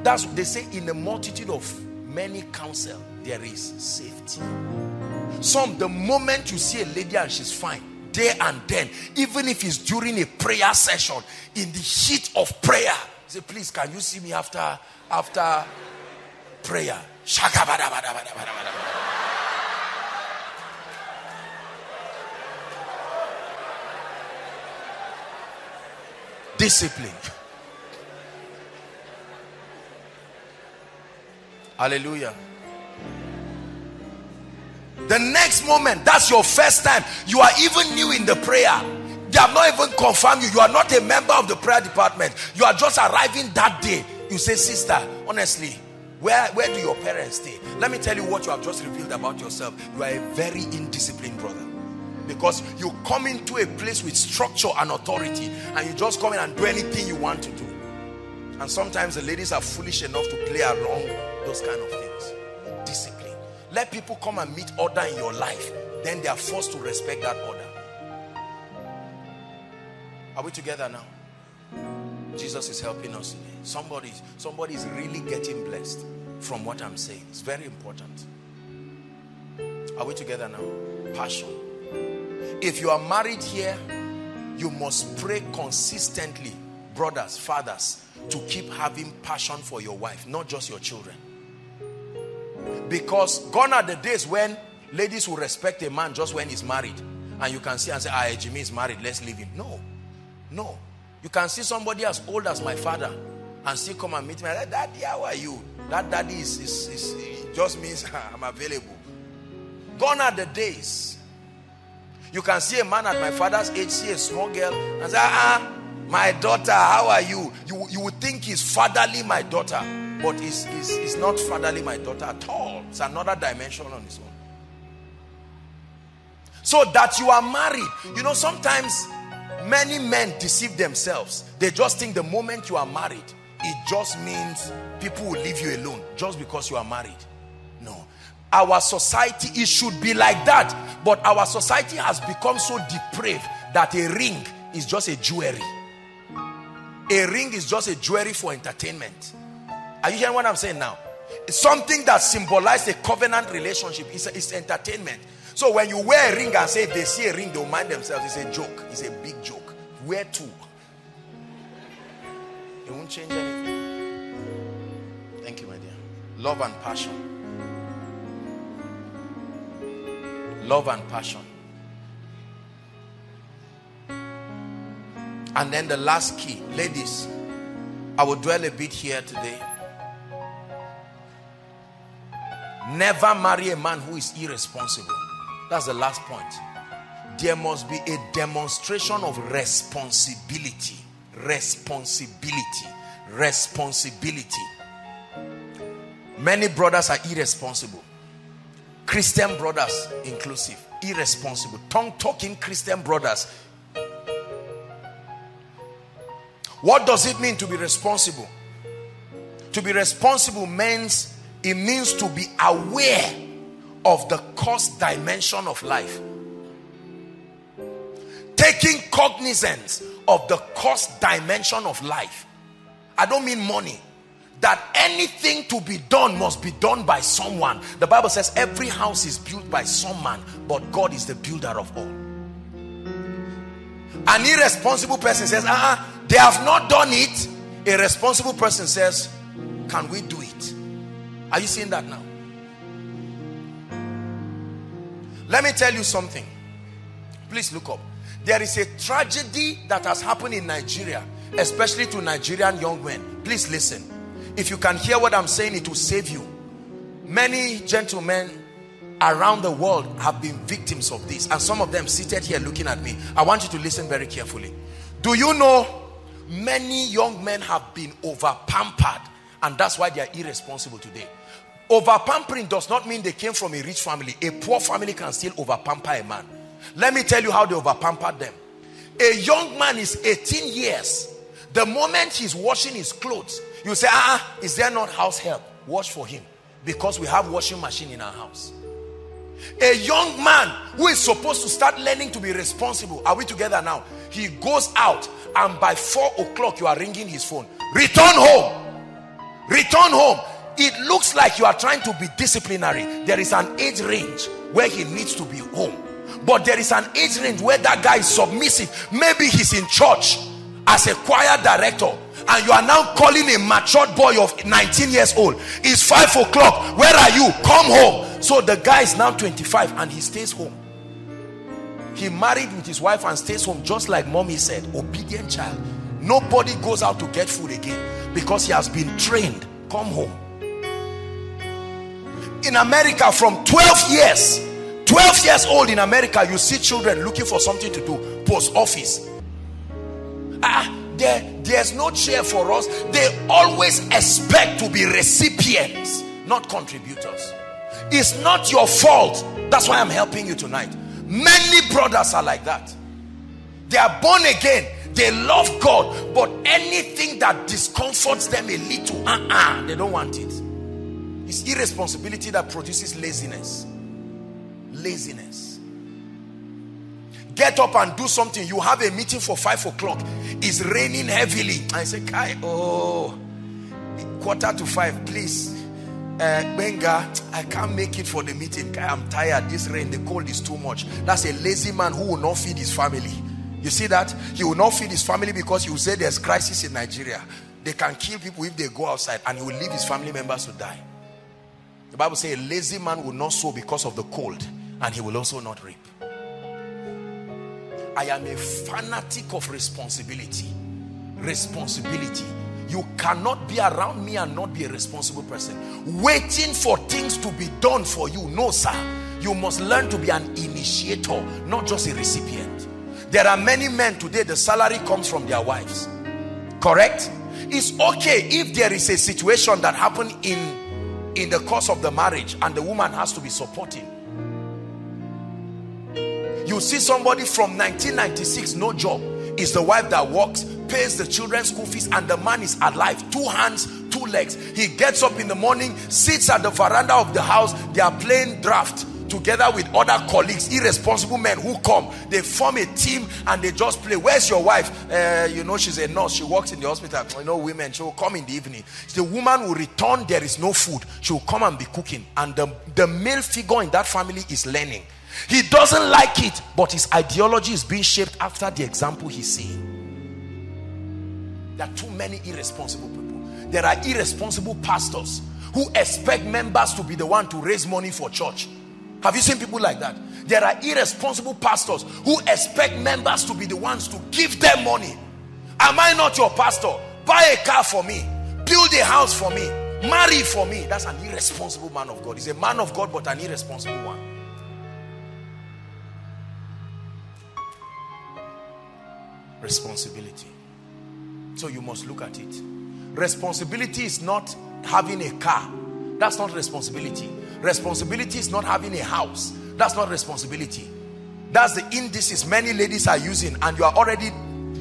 That's what they say in a multitude of many counsel, there is safety. Some, the moment you see a lady and she's fine, there and then, even if it's during a prayer session, in the heat of prayer, say, please, can you see me after after prayer. Discipline. Hallelujah. The next moment, that's your first time. You are even new in the prayer. They have not even confirmed you. You are not a member of the prayer department. You are just arriving that day. You say, Sister, honestly, where, where do your parents stay? Let me tell you what you have just revealed about yourself. You are a very indisciplined brother. Because you come into a place with structure and authority and you just come in and do anything you want to do. And sometimes the ladies are foolish enough to play along those kind of things. Discipline. Let people come and meet order in your life. Then they are forced to respect that order. Are we together now? Jesus is helping us today. Somebody, somebody is really getting blessed from what I'm saying. It's very important. Are we together now? Passion. If you are married here, you must pray consistently, brothers, fathers, to keep having passion for your wife, not just your children. Because gone are the days when ladies will respect a man just when he's married. And you can see and say, ah, Jimmy is married, let's leave him. No, no. You can see somebody as old as my father and still come and meet me. Like, daddy, how are you? That daddy is, is, is just means I'm available. Gone are the days. You can see a man at my father's age, see a small girl, and say, ah, my daughter, how are you? You, you would think he's fatherly my daughter, but he's, he's, he's not fatherly my daughter at all. It's another dimension on his own. So that you are married. You know, sometimes many men deceive themselves. They just think the moment you are married, it just means people will leave you alone just because you are married. No. Our society, it should be like that. But our society has become so depraved that a ring is just a jewelry. A ring is just a jewelry for entertainment. Are you hearing what I'm saying now? It's something that symbolizes a covenant relationship. It's, entertainment. So when you wear a ring and say they see a ring, they'll mind themselves. It's a joke. It's a big joke. Wear two. It won't change anything. Thank you, my dear. Love and passion. Love and passion. And then the last key, ladies, I will dwell a bit here today. Never marry a man who is irresponsible. That's the last point. There must be a demonstration of responsibility. Responsibility. Responsibility. Many brothers are irresponsible. Christian brothers inclusive. Irresponsible. Tongue-talking Christian brothers What does it mean to be responsible? To be responsible means it means to be aware of the cost dimension of life. Taking cognizance of the cost dimension of life. I don't mean money. That anything to be done must be done by someone. The Bible says every house is built by some man, but God is the builder of all. An irresponsible person says, uh-uh, they have not done it. A responsible person says, can we do it? Are you seeing that now? Let me tell you something. Please look up. There is a tragedy that has happened in Nigeria, especially to Nigerian young men. Please listen. If you can hear what I'm saying, it will save you. Many gentlemen around the world have been victims of this and some of them seated here looking at me i want you to listen very carefully do you know many young men have been over pampered and that's why they are irresponsible today over pampering does not mean they came from a rich family a poor family can still over pamper a man let me tell you how they over pampered them a young man is 18 years the moment he's washing his clothes you say ah is there not house help wash for him because we have washing machine in our house a young man who is supposed to start learning to be responsible. Are we together now? He goes out and by four o'clock you are ringing his phone. Return home. Return home. It looks like you are trying to be disciplinary. There is an age range where he needs to be home. But there is an age range where that guy is submissive. Maybe he's in church as a choir director and you are now calling a matured boy of 19 years old. It's 5 o'clock. Where are you? Come home so the guy is now 25 and he stays home. He married with his wife and stays home just like mommy said, obedient child. Nobody goes out to get food again because he has been trained. Come home. In America, from 12 years, 12 years old in America, you see children looking for something to do. Post office. Ah, there, there's no chair for us. They always expect to be recipients, not contributors. It's not your fault. That's why I'm helping you tonight. Many brothers are like that. They are born again. They love God. But anything that discomforts them a little, uh-uh, they don't want it. It's irresponsibility that produces laziness. Laziness. Get up and do something. You have a meeting for five o'clock. It's raining heavily. I say, Kai, oh, quarter to five, please uh, Benga, I can't make it for the meeting. I'm tired. This rain, the cold is too much. That's a lazy man who will not feed his family. You see that? He will not feed his family because he will say there's crisis in Nigeria. They can kill people if they go outside and he will leave his family members to die. The Bible says a lazy man will not sow because of the cold and he will also not reap. I am a fanatic of responsibility. Responsibility you cannot be around me and not be a responsible person. Waiting for things to be done for you. No, sir. You must learn to be an initiator, not just a recipient. There are many men today, the salary comes from their wives. Correct? It's okay if there is a situation that happened in, in the course of the marriage and the woman has to be supporting. You see somebody from 1996, no job. Is the wife that works pays the children's school fees and the man is alive two hands two legs he gets up in the morning sits at the veranda of the house they are playing draft together with other colleagues irresponsible men who come they form a team and they just play. Where's your wife? Uh, you know she's a nurse. She works in the hospital. You know women she will come in the evening. The woman will return there is no food. She will come and be cooking. And the, the male figure in that family is learning. He doesn't like it but his ideology is being shaped after the example he's seeing. There are too many irresponsible people. There are irresponsible pastors who expect members to be the one to raise money for church. Have you seen people like that? There are irresponsible pastors who expect members to be the ones to give them money. Am I not your pastor? Buy a car for me. Build a house for me. Marry for me. That's an irresponsible man of God. He's a man of God, but an irresponsible one. Responsibility. So you must look at it. Responsibility is not having a car. That's not responsibility. Responsibility is not having a house. That's not responsibility. That's the indices many ladies are using and you are already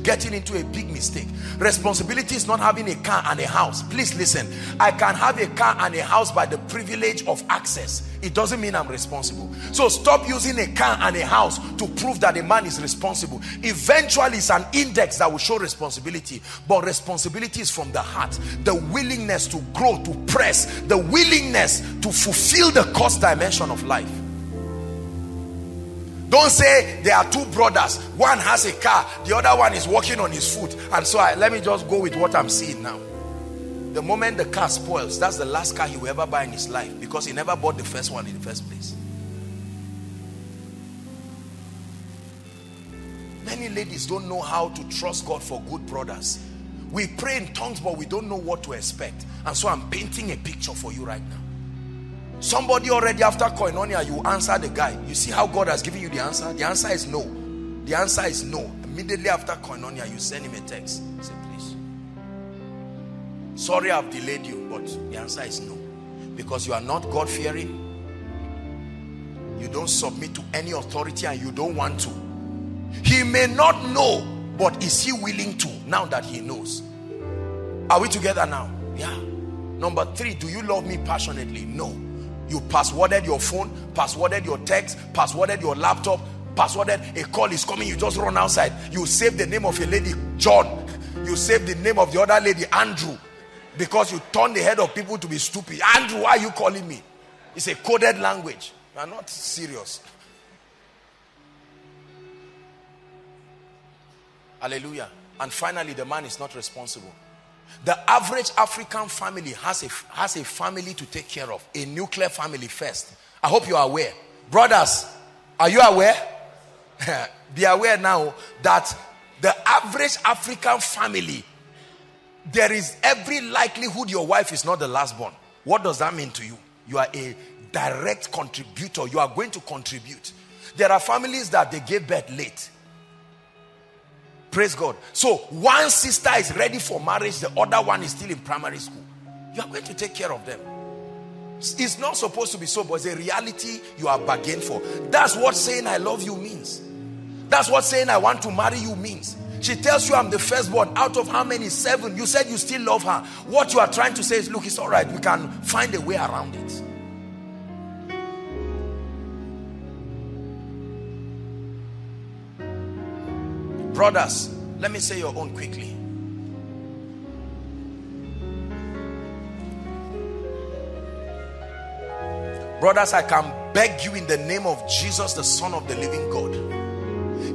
getting into a big mistake. Responsibility is not having a car and a house. Please listen. I can have a car and a house by the privilege of access. It doesn't mean I'm responsible. So stop using a car and a house to prove that a man is responsible. Eventually, it's an index that will show responsibility. But responsibility is from the heart. The willingness to grow, to press, the willingness to fulfill the cost dimension of life. Don't say there are two brothers. One has a car, the other one is walking on his foot. And so I, let me just go with what I'm seeing now. The moment the car spoils, that's the last car he will ever buy in his life because he never bought the first one in the first place. Many ladies don't know how to trust God for good brothers. We pray in tongues, but we don't know what to expect. And so I'm painting a picture for you right now. Somebody already after koinonia, you answer the guy. You see how God has given you the answer? The answer is no. The answer is no. Immediately after koinonia, you send him a text. Say, please. Sorry I've delayed you, but the answer is no. Because you are not God-fearing. You don't submit to any authority and you don't want to. He may not know, but is he willing to now that he knows? Are we together now? Yeah. Number three, do you love me passionately? No. You passworded your phone, passworded your text, passworded your laptop, passworded a call is coming, you just run outside. You save the name of a lady, John. You save the name of the other lady, Andrew. Because you turn the head of people to be stupid. Andrew, why are you calling me? It's a coded language. You are not serious. Hallelujah. And finally, the man is not responsible. The average African family has a, has a family to take care of, a nuclear family first. I hope you are aware. Brothers, are you aware? Be aware now that The average African family, there is every likelihood your wife is not the last born. What does that mean to you? You are a direct contributor. You are going to contribute. There are families that they gave birth late. Praise God. So one sister is ready for marriage, the other one is still in primary school. You are going to take care of them. It's not supposed to be so, but it's a reality you are bargained for. That's what saying I love you means. That's what saying I want to marry you means. She tells you I'm the firstborn out of how many? Seven. You said you still love her. What you are trying to say is, look, it's all right. We can find a way around it. Brothers, let me say your own quickly. Brothers, I can beg you in the name of Jesus, the Son of the living God.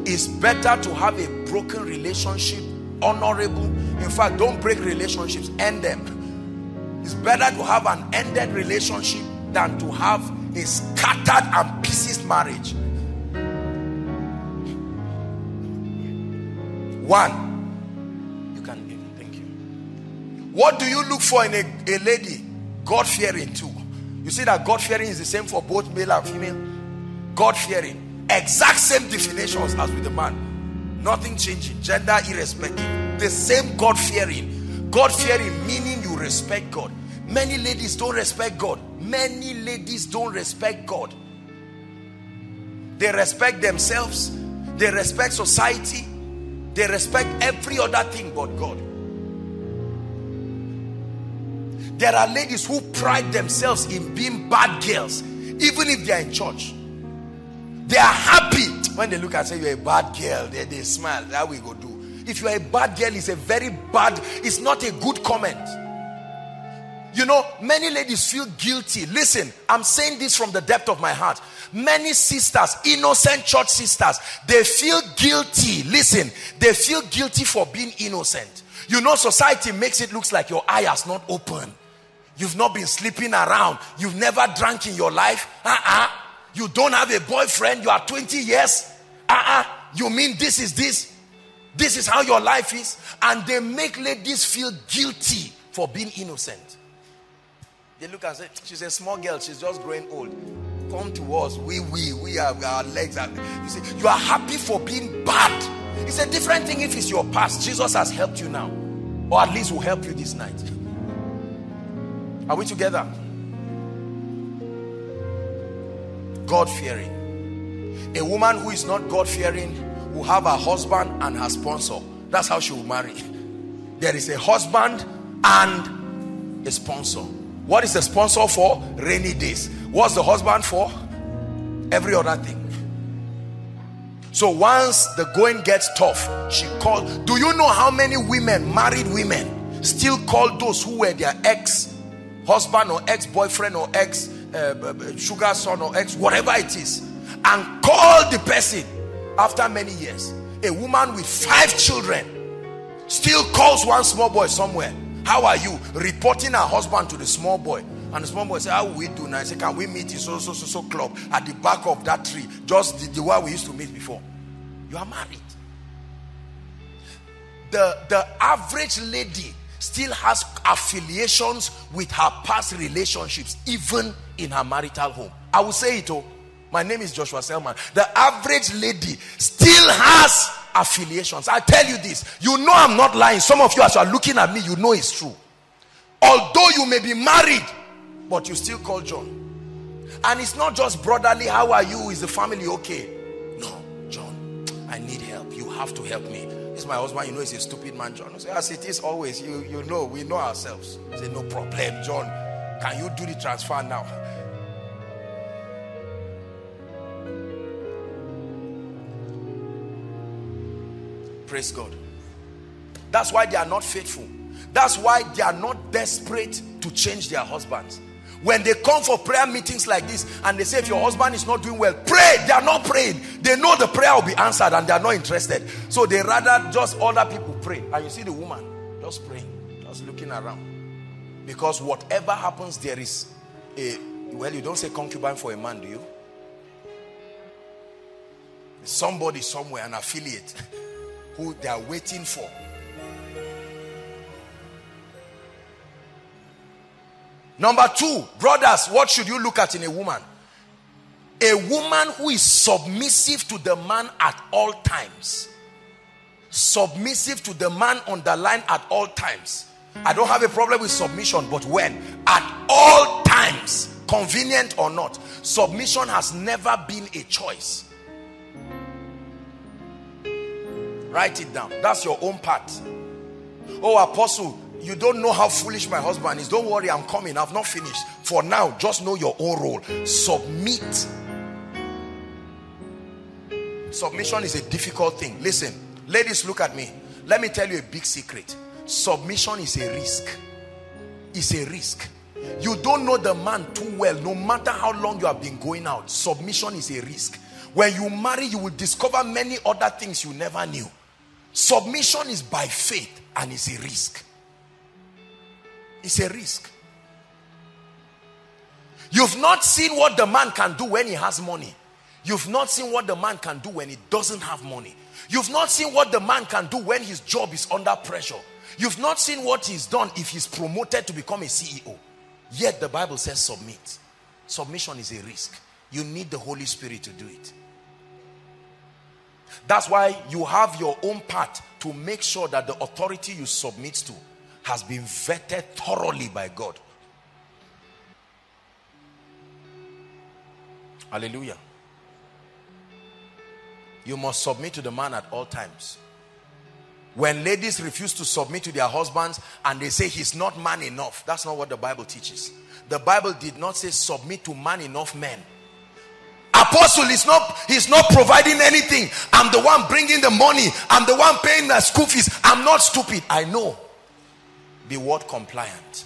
It's better to have a broken relationship, honorable. In fact, don't break relationships, end them. It's better to have an ended relationship than to have a scattered and pieces marriage. One, you can, thank you. What do you look for in a, a lady? God fearing too. You see that God fearing is the same for both male and female. God fearing, exact same definitions as with the man. Nothing changing, gender irrespective. The same God fearing. God fearing meaning you respect God. Many ladies don't respect God. Many ladies don't respect God. They respect themselves, they respect society, they respect every other thing but God. There are ladies who pride themselves in being bad girls, even if they are in church. They are happy when they look and say, You're a bad girl. They, they smile. That we go do. If you are a bad girl, it's a very bad, it's not a good comment. You know, many ladies feel guilty. Listen, I'm saying this from the depth of my heart. Many sisters, innocent church sisters, they feel guilty. Listen, they feel guilty for being innocent. You know, society makes it looks like your eye has not opened. You've not been sleeping around. You've never drank in your life. Uh-uh. You don't have a boyfriend. You are 20 years. Uh-uh. You mean this is this? This is how your life is? And they make ladies feel guilty for being innocent. They look and say, she's a small girl. She's just growing old. Come to us. We, we, we have our legs. Are, you see, you are happy for being bad. It's a different thing if it's your past. Jesus has helped you now. Or at least will help you this night. Are we together? God fearing. A woman who is not God fearing will have a husband and her sponsor. That's how she will marry. There is a husband and a sponsor. What is the sponsor for? Rainy days. What's the husband for? Every other thing. So once the going gets tough, she called. Do you know how many women, married women, still call those who were their ex husband or ex-boyfriend or ex uh, sugar son or ex whatever it is and call the person after many years a woman with five children still calls one small boy somewhere how are you reporting her husband to the small boy and the small boy say how will we do now I say can we meet in so so so so club at the back of that tree just the, the one we used to meet before you are married the the average lady still has affiliations with her past relationships, even in her marital home. I will say it, oh. My name is Joshua Selman. The average lady still has affiliations. I tell you this. You know I'm not lying. Some of you, as you are looking at me, you know it's true. Although you may be married, but you still call John. And it's not just brotherly, how are you? Is the family okay? No, John, I need help. You have to help me this my husband, you know, he's a stupid man, John. I say, as it is always, you, you know, we know ourselves. I say, no problem, John. Can you do the transfer now? Praise God. That's why they are not faithful. That's why they are not desperate to change their husbands. When they come for prayer meetings like this and they say, if your husband is not doing well, pray. They are not praying. They know the prayer will be answered and they are not interested. So they rather just other people pray. And you see the woman just praying, just looking around. Because whatever happens, there is a, well, you don't say concubine for a man, do you? Somebody somewhere, an affiliate. who they are waiting for. Number two, brothers, what should you look at in a woman? A woman who is submissive to the man at all times. Submissive to the man on the line at all times. I don't have a problem with submission, but when? At all times, convenient or not. Submission has never been a choice. Write it down. That's your own part. Oh, apostle, you don't know how foolish my husband is. Don't worry, I'm coming. I've not finished. For now, just know your own role. Submit. Submission is a difficult thing. Listen, ladies, look at me. Let me tell you a big secret. Submission is a risk. It's a risk. You don't know the man too well, no matter how long you have been going out. Submission is a risk. When you marry, you will discover many other things you never knew. Submission is by faith and it's a risk. It's a risk. You've not seen what the man can do when he has money. You've not seen what the man can do when he doesn't have money. You've not seen what the man can do when his job is under pressure. You've not seen what he's done if he's promoted to become a CEO. Yet the Bible says submit. Submission is a risk. You need the Holy Spirit to do it. That's why you have your own part to make sure that the authority you submit to has been vetted thoroughly by God. Hallelujah. You must submit to the man at all times. When ladies refuse to submit to their husbands and they say he's not man enough, that's not what the Bible teaches. The Bible did not say submit to man enough men. Apostle is not, he's not providing anything. I'm the one bringing the money. I'm the one paying the school fees. I'm not stupid. I know be word compliant.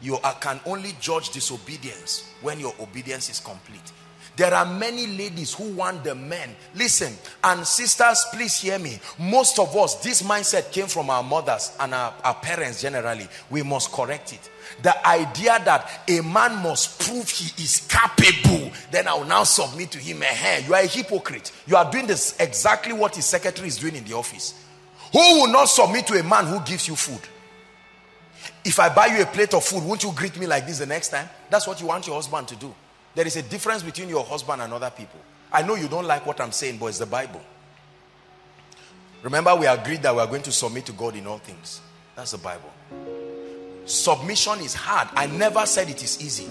You are, can only judge disobedience when your obedience is complete. There are many ladies who want the men. Listen, and sisters, please hear me. Most of us, this mindset came from our mothers and our, our parents generally. We must correct it. The idea that a man must prove he is capable, then I will now submit to him. Hey, you are a hypocrite. You are doing this exactly what his secretary is doing in the office. Who will not submit to a man who gives you food? If I buy you a plate of food, won't you greet me like this the next time? That's what you want your husband to do. There is a difference between your husband and other people. I know you don't like what I'm saying, but it's the Bible. Remember, we agreed that we are going to submit to God in all things. That's the Bible. Submission is hard. I never said it is easy.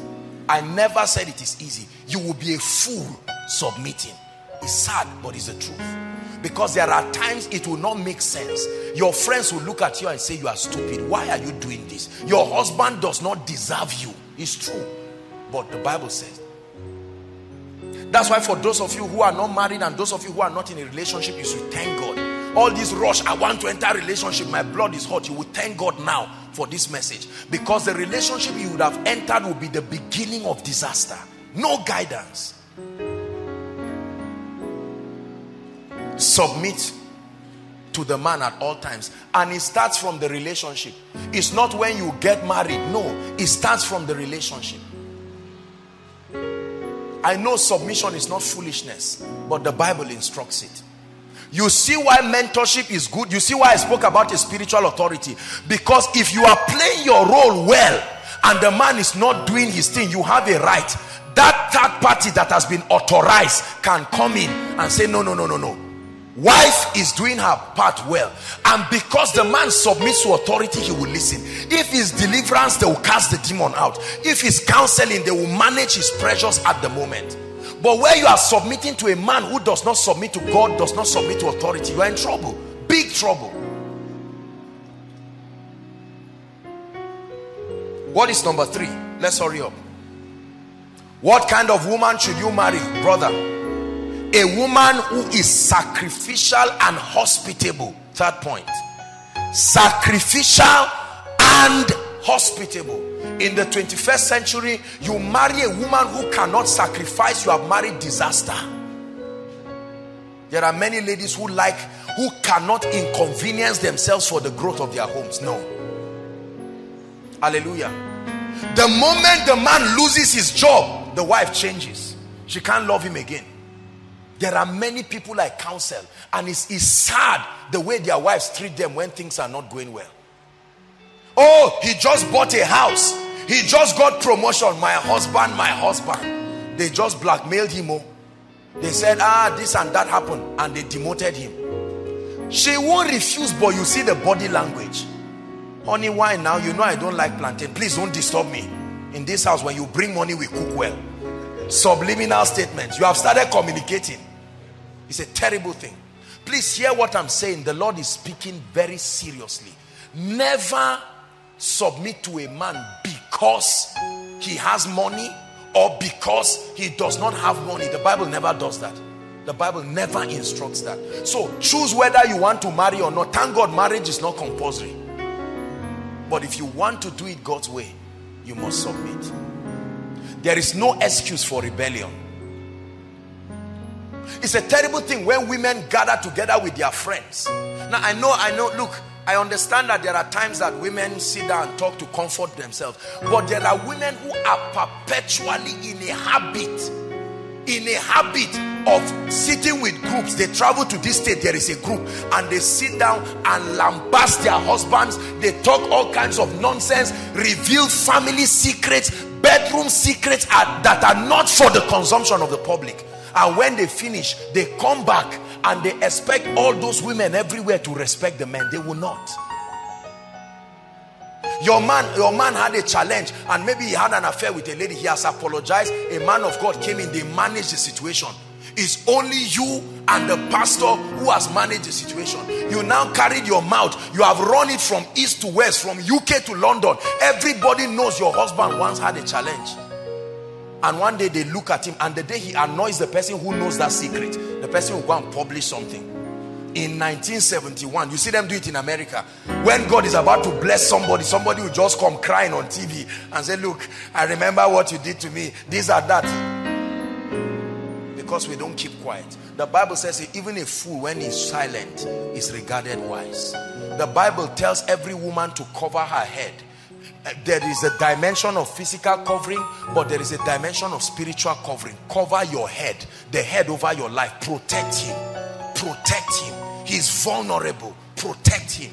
I never said it is easy. You will be a fool submitting. It's sad, but it's the truth. Because there are times it will not make sense. Your friends will look at you and say, You are stupid. Why are you doing this? Your husband does not deserve you. It's true. But the Bible says. That's why, for those of you who are not married and those of you who are not in a relationship, you should thank God. All this rush, I want to enter relationship, my blood is hot. You will thank God now for this message. Because the relationship you would have entered will be the beginning of disaster. No guidance. submit to the man at all times. And it starts from the relationship. It's not when you get married. No it starts from the relationship. I know submission is not foolishness but the Bible instructs it you see why mentorship is good. You see why I spoke about a spiritual authority. Because if you are playing your role well and the man is not doing his thing you have a right. That third party that has been authorized can come in and say no no no no no. Wife is doing her part well. And because the man submits to authority he will listen. If it's deliverance they will cast the demon out. If it's counseling they will manage his pressures at the moment but where you are submitting to a man who does not submit to God does not submit to authority you are in trouble. Big trouble. What is number three? Let's hurry up. What kind of woman should you marry brother? A woman who is sacrificial and hospitable. Third point. Sacrificial and hospitable in the 21st century you marry a woman who cannot sacrifice you have married disaster. There are many ladies who like who cannot inconvenience themselves for the growth of their homes. No. Hallelujah. The moment the man loses his job the wife changes. She can't love him again. There are many people I counsel, and it's, it's sad the way their wives treat them when things are not going well. Oh, he just bought a house. He just got promotion. My husband, my husband. They just blackmailed him. Oh. They said, ah, this and that happened. And they demoted him. She won't refuse, but you see the body language. Honey, why now? You know I don't like plantain. Please don't disturb me. In this house, when you bring money, we cook well. Subliminal statements. You have started communicating. It's a terrible thing. Please hear what I'm saying. The Lord is speaking very seriously. Never submit to a man because he has money or because he does not have money. The Bible never does that. The Bible never instructs that. So choose whether you want to marry or not. Thank God marriage is not compulsory. But if you want to do it God's way, you must submit. There is no excuse for rebellion. It's a terrible thing when women gather together with their friends. Now I know, I know, look, I understand that there are times that women sit down and talk to comfort themselves. But there are women who are perpetually in a habit, in a habit of sitting with groups. They travel to this state, there is a group, and they sit down and lambast their husbands. They talk all kinds of nonsense, reveal family secrets, bedroom secrets are, that are not for the consumption of the public and when they finish they come back and they expect all those women everywhere to respect the men. They will not. Your man your man had a challenge and maybe he had an affair with a lady. He has apologized. A man of god came in they managed the situation. It's only you and the pastor who has managed the situation. You now carried your mouth. You have run it from east to west from uk to london. Everybody knows your husband once had a challenge and one day they look at him and the day he annoys the person who knows that secret the person will go and publish something. In 1971 you see them do it in america. When god is about to bless somebody somebody will just come crying on tv and say look i remember what you did to me. These are that. Because we don't keep quiet. The bible says even a fool when he's silent is regarded wise. The bible tells every woman to cover her head there is a dimension of physical covering but there is a dimension of spiritual covering. Cover your head. The head over your life. Protect him. Protect him. He's vulnerable. Protect him.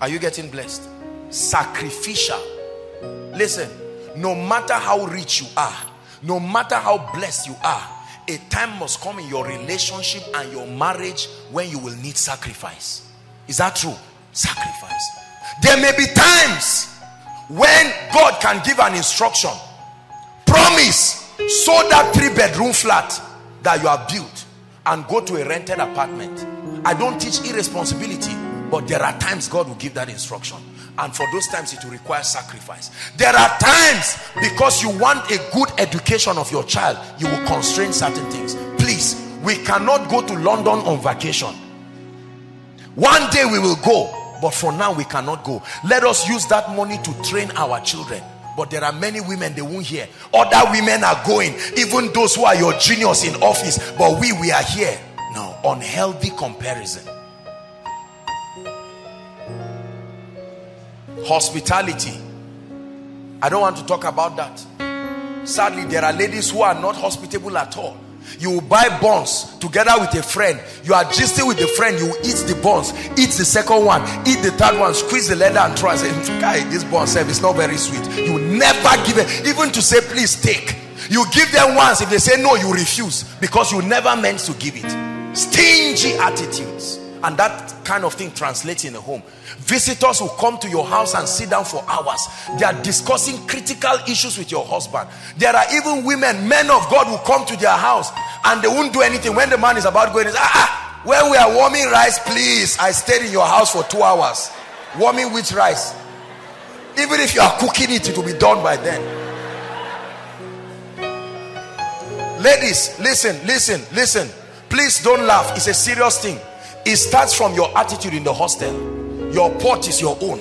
Are you getting blessed? Sacrificial. Listen no matter how rich you are no matter how blessed you are a time must come in your relationship and your marriage when you will need sacrifice. Is that true? Sacrifice. There may be times when God can give an instruction promise sow that three bedroom flat that you have built and go to a rented apartment. I don't teach irresponsibility but there are times God will give that instruction and for those times it will require sacrifice. There are times because you want a good education of your child you will constrain certain things. Please we cannot go to London on vacation. One day we will go but for now we cannot go. Let us use that money to train our children. But there are many women they won't hear. Other women are going even those who are your juniors in office but we we are here. No unhealthy comparison hospitality. I don't want to talk about that. Sadly there are ladies who are not hospitable at all. You buy buns together with a friend. You are gisting with the friend you eat the buns eat the second one eat the third one squeeze the leather and try and say mm, guy this bun serve is not very sweet. You never give it even to say please take. You give them once if they say no you refuse because you never meant to give it. Stingy attitudes and that kind of thing translates in a home. Visitors will come to your house and sit down for hours. They are discussing critical issues with your husband. There are even women men of god who come to their house and they won't do anything. When the man is about going ah, ah when we are warming rice please i stayed in your house for two hours. Warming which rice. Even if you are cooking it it will be done by then. Ladies listen listen listen. Please don't laugh. It's a serious thing it starts from your attitude in the hostel. Your pot is your own.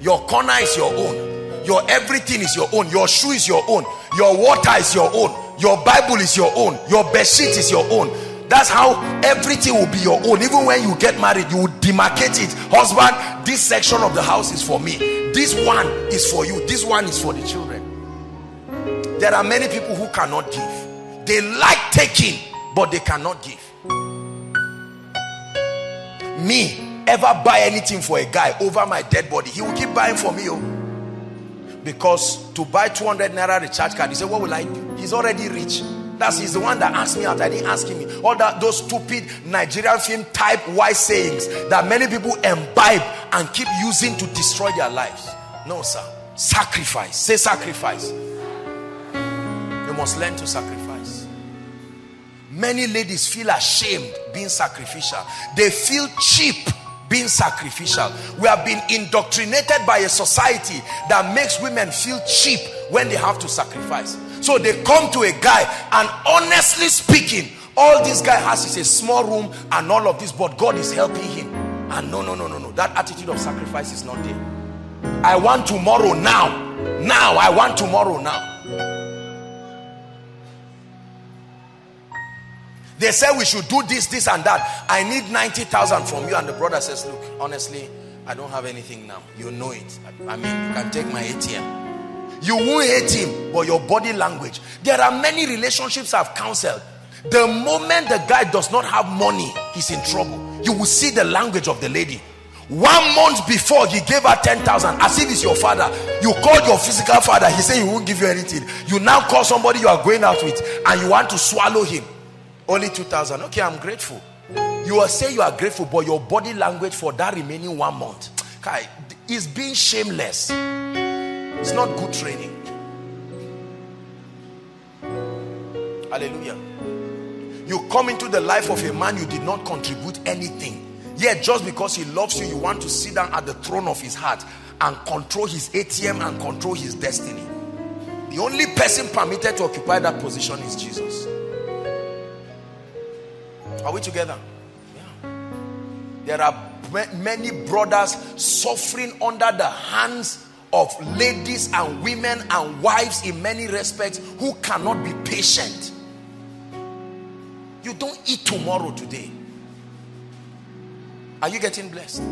Your corner is your own. Your everything is your own. Your shoe is your own. Your water is your own. Your bible is your own. Your bed sheet is your own. That's how everything will be your own. Even when you get married you demarcate it. Husband this section of the house is for me. This one is for you. This one is for the children. There are many people who cannot give. They like taking but they cannot give me ever buy anything for a guy over my dead body he will keep buying for me oh. Because to buy 200 naira recharge card he said what will i do? He's already rich. That's he's the one that asked me out i didn't ask him all that those stupid nigerian film type wise sayings that many people imbibe and keep using to destroy their lives. No sir. Sacrifice. Say sacrifice. You must learn to sacrifice many ladies feel ashamed being sacrificial they feel cheap being sacrificial. We have been indoctrinated by a society that makes women feel cheap when they have to sacrifice. So they come to a guy and honestly speaking, all this guy has is a small room and all of this, but God is helping him. And no, no, no, no, no. That attitude of sacrifice is not there. I want tomorrow now. Now, I want tomorrow now. They say we should do this, this, and that. I need 90,000 from you. And the brother says, Look, honestly, I don't have anything now. You know it. I mean, you can take my ATM. You won't hate him, but your body language. There are many relationships I've counseled. The moment the guy does not have money, he's in trouble. You will see the language of the lady. One month before, he gave her 10,000 as if it's your father. You called your physical father, he said he won't give you anything. You now call somebody you are going out with and you want to swallow him. Only 2,000. Okay, I'm grateful. You will say you are grateful, but your body language for that remaining one month is being shameless. It's not good training. Hallelujah. You come into the life of a man, you did not contribute anything. Yet, just because he loves you, you want to sit down at the throne of his heart and control his ATM and control his destiny. The only person permitted to occupy that position is Jesus. Are we together? There are many brothers suffering under the hands of ladies and women and wives in many respects who cannot be patient. You don't eat tomorrow today. Are you getting blessed?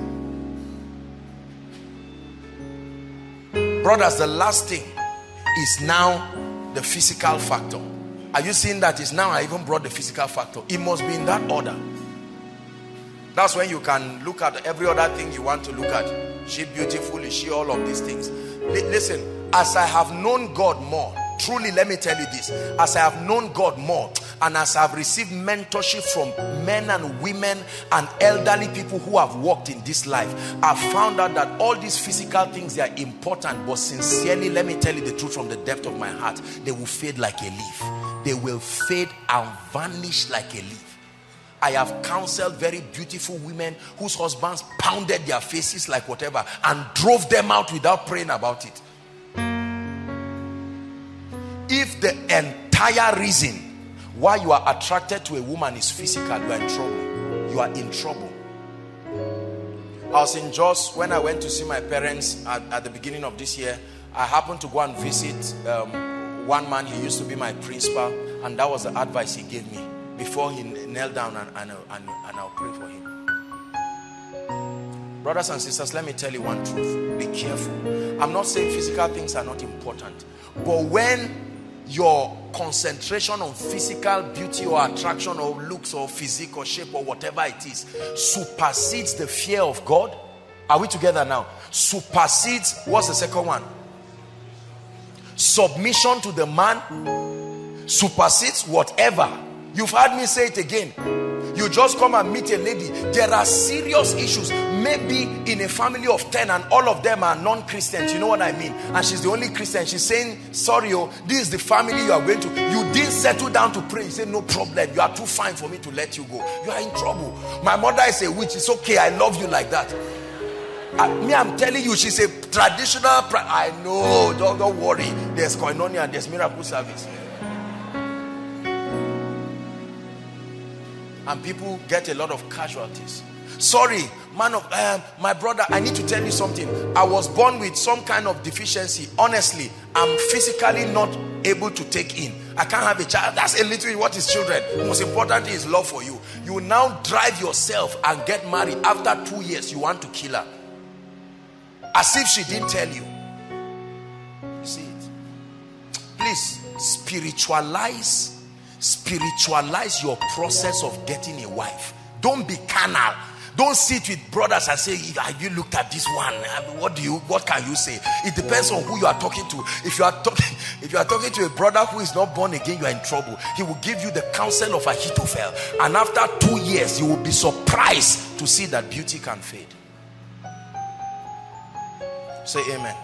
Brothers, the last thing is now the physical factor. Are you seeing that is now I even brought the physical factor? It must be in that order. That's when you can look at every other thing you want to look at. She beautiful, is she all of these things? Listen, as I have known God more, truly let me tell you this, as I have known God more, and as I've received mentorship from men and women and elderly people who have walked in this life, I've found out that all these physical things they are important, but sincerely, let me tell you the truth from the depth of my heart, they will fade like a leaf they will fade and vanish like a leaf. I have counseled very beautiful women whose husbands pounded their faces like whatever and drove them out without praying about it. If the entire reason why you are attracted to a woman is physical, you are in trouble. You are in trouble. I was in Jos when I went to see my parents at, at the beginning of this year. I happened to go and visit um, one man, he used to be my principal, and that was the advice he gave me before he knelt down and, and, and, and I'll pray for him. Brothers and sisters, let me tell you one truth. Be careful. I'm not saying physical things are not important, but when your concentration on physical beauty or attraction or looks or physique or shape or whatever it is supersedes the fear of God. Are we together now? Supersedes, what's the second one? Submission to the man supersedes whatever. You've heard me say it again. You just come and meet a lady. There are serious issues. Maybe in a family of 10 and all of them are non-Christians. You know what I mean? And she's the only Christian. She's saying, sorry, oh, this is the family you are going to. You didn't settle down to pray. You say, no problem. You are too fine for me to let you go. You are in trouble. My mother is a witch. It's okay. I love you like that. I, me, I'm telling you, she's a traditional. I know. Don't, don't worry. There's koinonia there's miracle service. And people get a lot of casualties. Sorry, man of um, my brother, I need to tell you something. I was born with some kind of deficiency. Honestly, I'm physically not able to take in. I can't have a child. That's a little what is children. Most important is love for you. You now drive yourself and get married. After two years, you want to kill her as if she didn't tell you. You see it. Please spiritualize, spiritualize your process of getting a wife. Don't be carnal. Don't sit with brothers and say, "Have you looked at this one? What do you? What can you say?" It depends on who you are talking to. If you are talking, if you are talking to a brother who is not born again, you are in trouble. He will give you the counsel of Ahithophel, and after two years, you will be surprised to see that beauty can fade. Say Amen.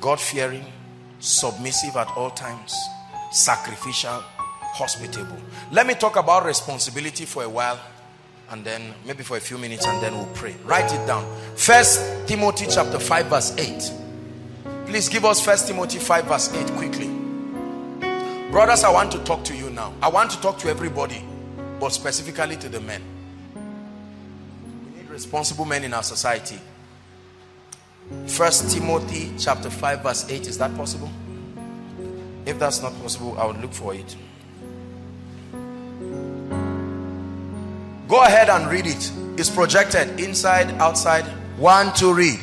God fearing, submissive at all times, sacrificial hospitable. Let me talk about responsibility for a while and then maybe for a few minutes and then we'll pray. Write it down. First Timothy chapter 5 verse 8. Please give us First Timothy 5 verse 8 quickly. Brothers, I want to talk to you now. I want to talk to everybody, but specifically to the men. Responsible men in our society. First Timothy chapter 5 verse 8. Is that possible? If that's not possible, I would look for it. Go ahead and read it. It's projected inside, outside. One, to read.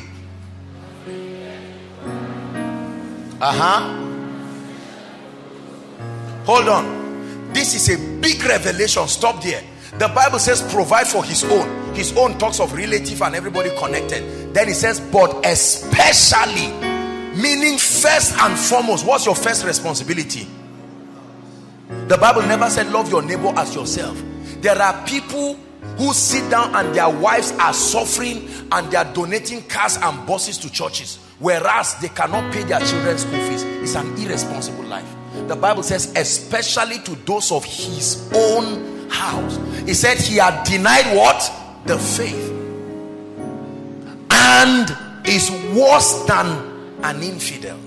Uh-huh. Hold on. This is a big revelation. Stop there. The Bible says provide for his own. His own talks of relative and everybody connected. Then it says, but especially, meaning first and foremost, what's your first responsibility? The Bible never said love your neighbor as yourself. There are people who sit down and their wives are suffering and they are donating cars and buses to churches whereas they cannot pay their children's school fees. It's an irresponsible life. The Bible says, especially to those of his own house. He said he had denied what? The faith. And is worse than an infidel.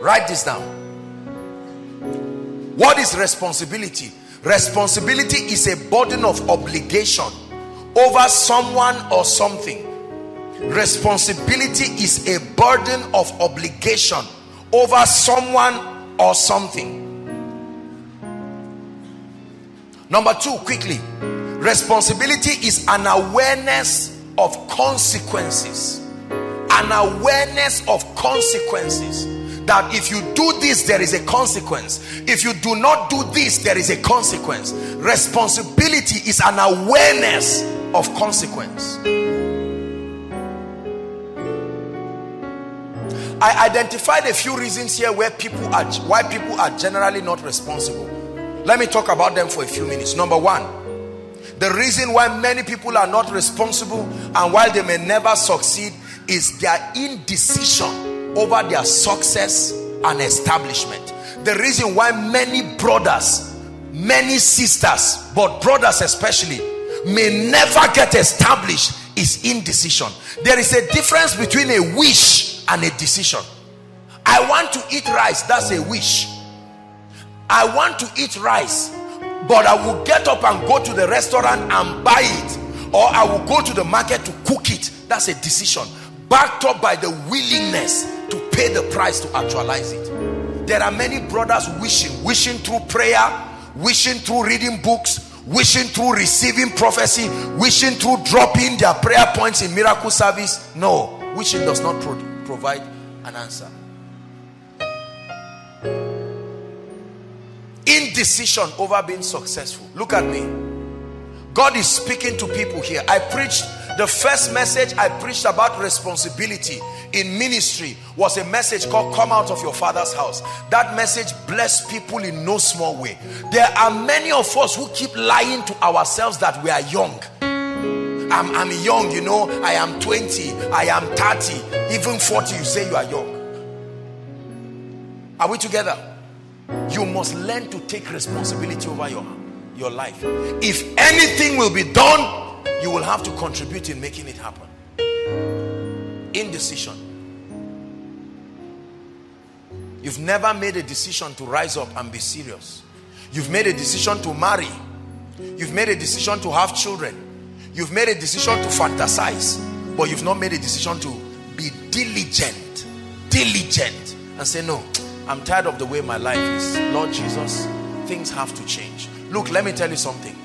Write this down. What is responsibility? Responsibility is a burden of obligation over someone or something. Responsibility is a burden of obligation over someone or something. Number two, quickly. Responsibility is an awareness of consequences. An awareness of consequences. That if you do this there is a consequence. If you do not do this there is a consequence. Responsibility is an awareness of consequence. I identified a few reasons here where people are why people are generally not responsible let me talk about them for a few minutes number one the reason why many people are not responsible and while they may never succeed is their indecision over their success and establishment. The reason why many brothers, many sisters, but brothers especially, may never get established is indecision. There is a difference between a wish and a decision. I want to eat rice, that's a wish. I want to eat rice, but I will get up and go to the restaurant and buy it, or I will go to the market to cook it. That's a decision backed up by the willingness to pay the price to actualize it. There are many brothers wishing, wishing through prayer, wishing through reading books, wishing through receiving prophecy, wishing through dropping their prayer points in miracle service. No, wishing does not pro provide an answer. Indecision over being successful. Look at me. God is speaking to people here. I preached the first message I preached about responsibility in ministry was a message called come out of your father's house. That message blessed people in no small way. There are many of us who keep lying to ourselves that we are young. I'm, I'm young you know. I am 20 I am 30 even 40 you say you are young. Are we together you must learn to take responsibility over your your life if anything will be done you will have to contribute in making it happen. Indecision. You've never made a decision to rise up and be serious. You've made a decision to marry. You've made a decision to have children. You've made a decision to fantasize. But you've not made a decision to be diligent. Diligent. And say, no, I'm tired of the way my life is. Lord Jesus, things have to change. Look, let me tell you something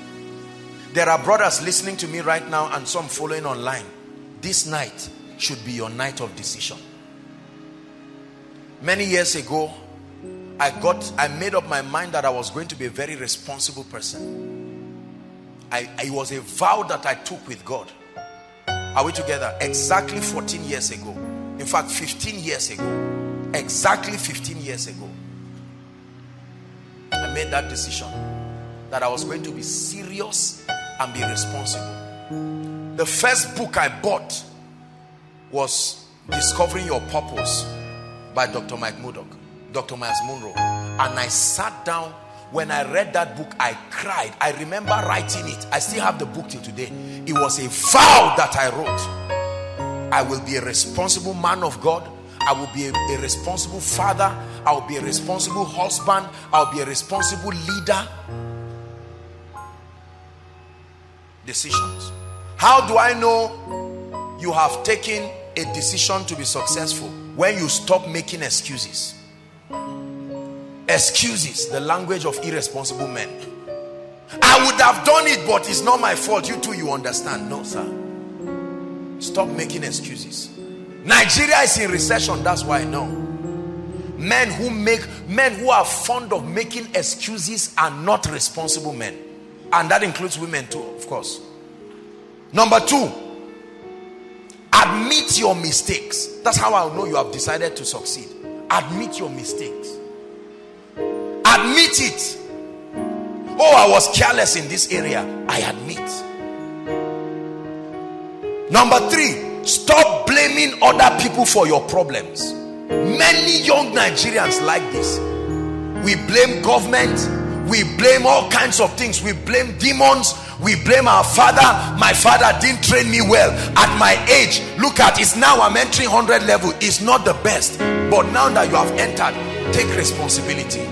There are brothers listening to me right now and some following online. This night should be your night of decision. Many years ago, I got, I made up my mind that I was going to be a very responsible person. I, it was a vow that I took with God. Are we together? Exactly 14 years ago. In fact, 15 years ago. Exactly 15 years ago. I made that decision that I was going to be serious and be responsible. The first book I bought was Discovering Your Purpose by Dr. Mike Murdock, Dr. Myles Munroe. And I sat down. When I read that book, I cried. I remember writing it. I still have the book till today. It was a vow that I wrote. I will be a responsible man of God. I will be a, a responsible father. I will be a responsible husband. I will be a responsible leader. Decisions. How do I know you have taken a decision to be successful? When you stop making excuses. Excuses, the language of irresponsible men. I would have done it, but it's not my fault. You too, you understand. No, sir. Stop making excuses. Nigeria is in recession. That's why I know. Men who make men who are fond of making excuses are not responsible men. And that includes women too, of course. Number two, admit your mistakes. That's how I'll know you have decided to succeed. Admit your mistakes. Admit it. Oh, I was careless in this area. I admit. Number three, stop blaming other people for your problems. Many young Nigerians like this. We blame government, we blame all kinds of things, we blame demons, we blame our father. My father didn't train me well at my age. Look at it's now I'm entering 100 level. It's not the best, but now that you have entered, take responsibility.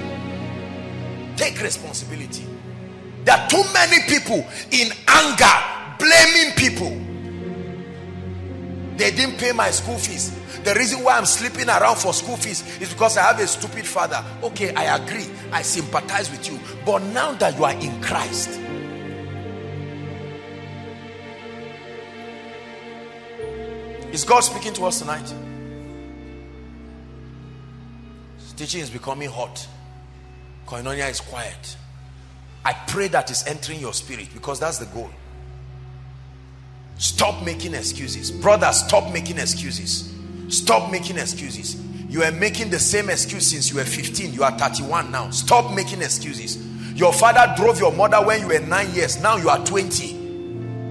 Take responsibility. There are too many people in anger blaming people. They didn't pay my school fees. The reason why I'm sleeping around for school fees is because I have a stupid father. Okay, I agree. I sympathize with you. But now that you are in Christ, is God speaking to us tonight? This teaching is becoming hot. Koinonia is quiet. I pray that is entering your spirit because that's the goal. Stop making excuses. Brother, stop making excuses. Stop making excuses. You are making the same excuse since you were 15. You are 31 now. Stop making excuses. Your father drove your mother when you were 9 years. Now you are 20.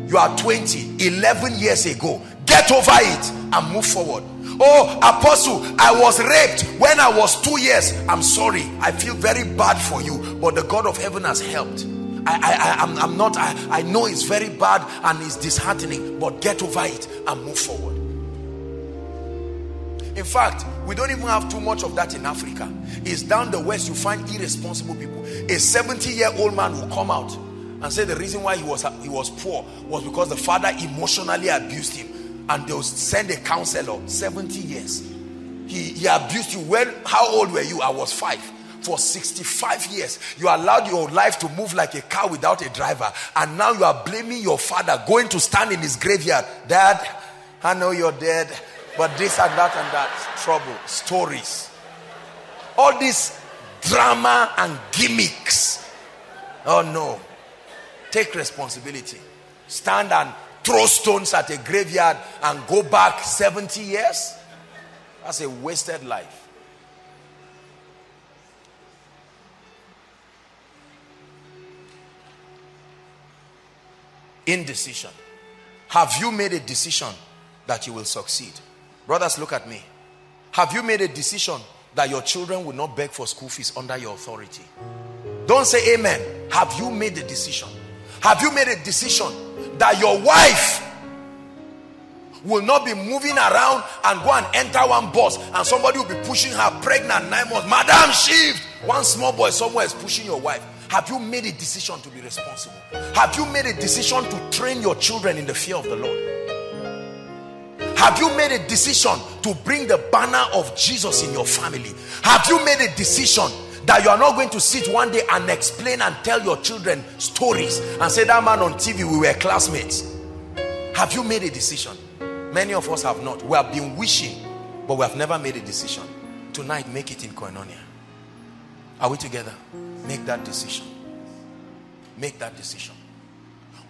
You are 20. 11 years ago. Get over it and move forward. Oh, apostle, I was raped when I was 2 years. I'm sorry. I feel very bad for you. But the God of heaven has helped. I, I, I'm, I'm not, I, I know it's very bad and it's disheartening, but get over it and move forward. In fact, we don't even have too much of that in Africa. It's down the west you find irresponsible people. A 70 year old man will come out and say the reason why he was he was poor was because the father emotionally abused him, and they'll send a counselor. 70 years, he, he abused you. Well, how old were you? I was five for 65 years. You allowed your life to move like a car without a driver. And now you are blaming your father going to stand in his graveyard. Dad i know you're dead but this and that and that. Trouble stories. All this drama and gimmicks. Oh no. Take responsibility. Stand and throw stones at a graveyard and go back 70 years. That's a wasted life indecision. Have you made a decision that you will succeed? Brothers, look at me. Have you made a decision that your children will not beg for school fees under your authority? Don't say amen. Have you made a decision? Have you made a decision that your wife will not be moving around and go and enter one bus and somebody will be pushing her pregnant nine months? Madam Shift, one small boy somewhere is pushing your wife. Have you made a decision to be responsible? Have you made a decision to train your children in the fear of the Lord? Have you made a decision to bring the banner of Jesus in your family? Have you made a decision that you are not going to sit one day and explain and tell your children stories and say that man on TV we were classmates have you made a decision many of us have not we have been wishing but we have never made a decision tonight make it in koinonia are we together make that decision. Make that decision.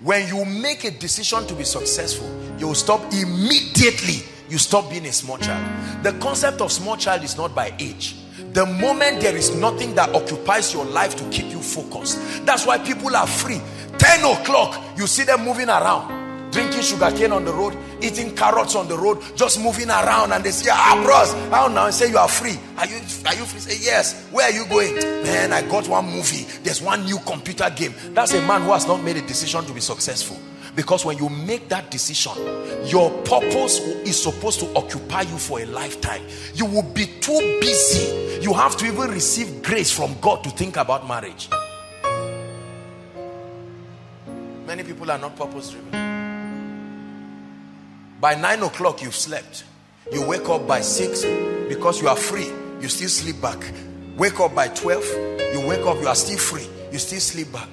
When you make a decision to be successful you will stop immediately. You stop being a small child. The concept of small child is not by age. The moment there is nothing that occupies your life to keep you focused that's why people are free. 10 o'clock you see them moving around drinking sugar cane on the road eating carrots on the road just moving around and they say ah bros how now? And say you are free. Are you are you free? Say yes. Where are you going? Man i got one movie. There's one new computer game. That's a man who has not made a decision to be successful. Because when you make that decision your purpose is supposed to occupy you for a lifetime. You will be too busy. You have to even receive grace from god to think about marriage. Many people are not purpose driven by nine o'clock, you've slept. You wake up by six because you are free. You still sleep back. Wake up by 12. You wake up, you are still free. You still sleep back.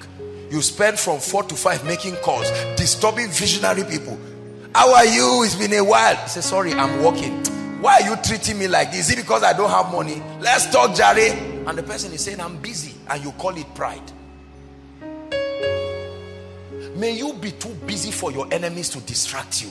You spend from four to five making calls, disturbing visionary people. How are you? It's been a while. Say, sorry, I'm working. Why are you treating me like this? Is it because I don't have money? Let's talk, Jerry. And the person is saying, I'm busy. And you call it pride. May you be too busy for your enemies to distract you.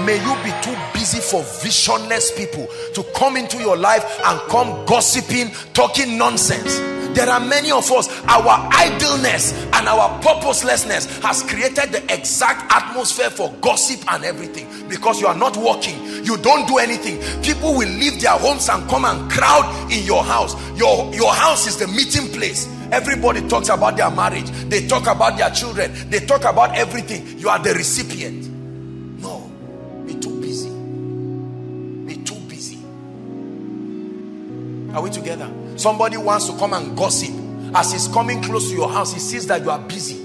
May you be too busy for visionless people to come into your life and come gossiping, talking nonsense. There are many of us, our idleness and our purposelessness has created the exact atmosphere for gossip and everything because you are not working, you don't do anything. People will leave their homes and come and crowd in your house. Your, your house is the meeting place. Everybody talks about their marriage, they talk about their children, they talk about everything. You are the recipient. Are we together? Somebody wants to come and gossip. As he's coming close to your house, he sees that you are busy.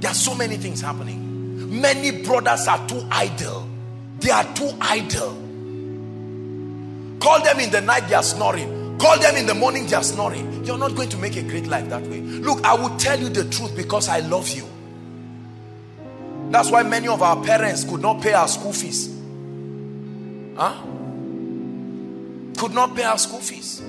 There are so many things happening. Many brothers are too idle. They are too idle. Call them in the night, they are snoring. Call them in the morning, they are snoring. You're not going to make a great life that way. Look, I will tell you the truth because I love you. That's why many of our parents could not pay our school fees. Huh? Could not pay our school fees.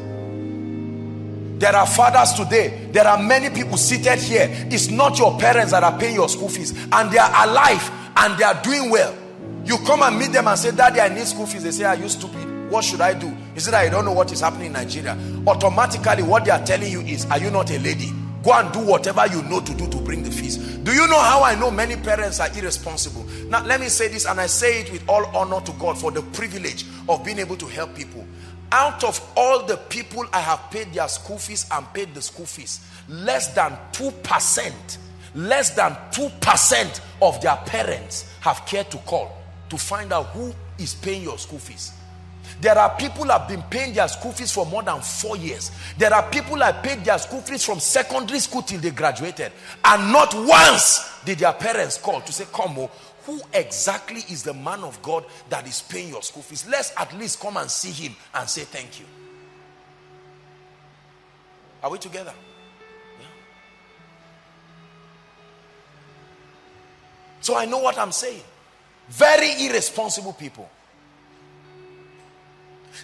There are fathers today. There are many people seated here. It's not your parents that are paying your school fees. And they are alive and they are doing well. You come and meet them and say, Daddy, I need school fees. They say, Are you stupid? What should I do? Is it that you don't know what is happening in Nigeria? Automatically, what they are telling you is, Are you not a lady? Go and do whatever you know to do to bring the fees. Do you know how I know many parents are irresponsible? Now, let me say this, and I say it with all honor to God for the privilege of being able to help people out of all the people I have paid their school fees and paid the school fees, less than 2%, less than 2% of their parents have cared to call to find out who is paying your school fees. There are people have been paying their school fees for more than four years. There are people that paid their school fees from secondary school till they graduated. And not once did their parents call to say, come, oh, who exactly is the man of God that is paying your school fees? Let's at least come and see him and say thank you. Are we together? Yeah. So I know what I'm saying. Very irresponsible people.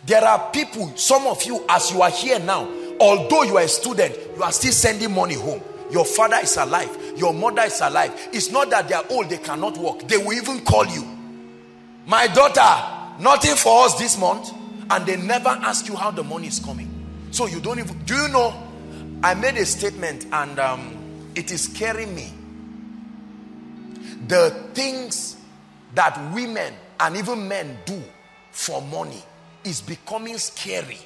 There are people, some of you, as you are here now, although you are a student, you are still sending money home. Your father is alive. Your mother is alive. It's not that they are old, they cannot walk. They will even call you. My daughter, nothing for us this month. And they never ask you how the money is coming. So you don't even, do you know? I made a statement and um, it is scaring me. The things that women and even men do for money is becoming scary.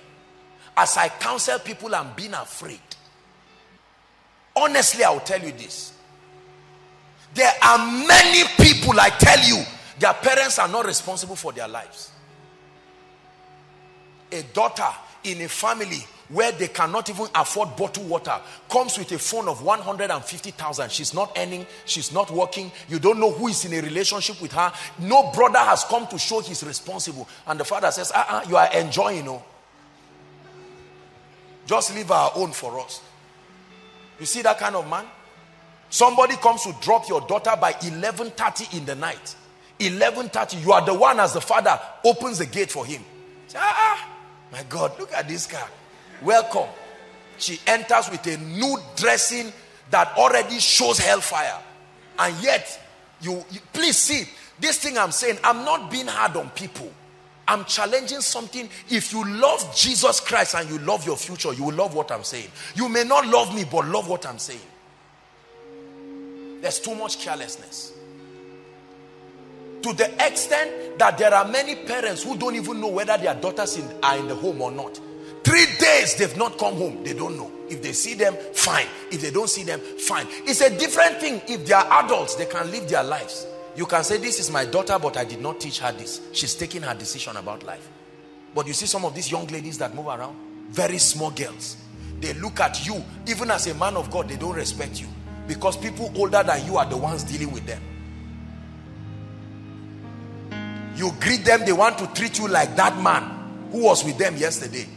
As I counsel people, I'm being afraid. Honestly, I'll tell you this. There are many people, I tell you, their parents are not responsible for their lives. A daughter in a family where they cannot even afford bottled water comes with a phone of 150,000 she's not earning she's not working. You don't know who is in a relationship with her. No brother has come to show he's responsible. And the father says uh -uh, you are enjoying know just leave our own for us. You see that kind of man? Somebody comes to drop your daughter by 11.30 in the night. 11.30, you are the one as the father opens the gate for him. Say, ah, ah, my God, look at this car. Welcome. She enters with a nude dressing that already shows hellfire. And yet, you, you please see, this thing I'm saying, I'm not being hard on people. I'm challenging something. If you love Jesus Christ and you love your future, you will love what I'm saying. You may not love me, but love what I'm saying. There's too much carelessness. To the extent that there are many parents who don't even know whether their daughters in, are in the home or not. Three days they've not come home. They don't know. If they see them, fine. If they don't see them, fine. It's a different thing. If they are adults, they can live their lives. You can say, This is my daughter, but I did not teach her this. She's taking her decision about life. But you see some of these young ladies that move around, very small girls. They look at you, even as a man of God, they don't respect you. Because people older than you are the ones dealing with them. You greet them, they want to treat you like that man who was with them yesterday.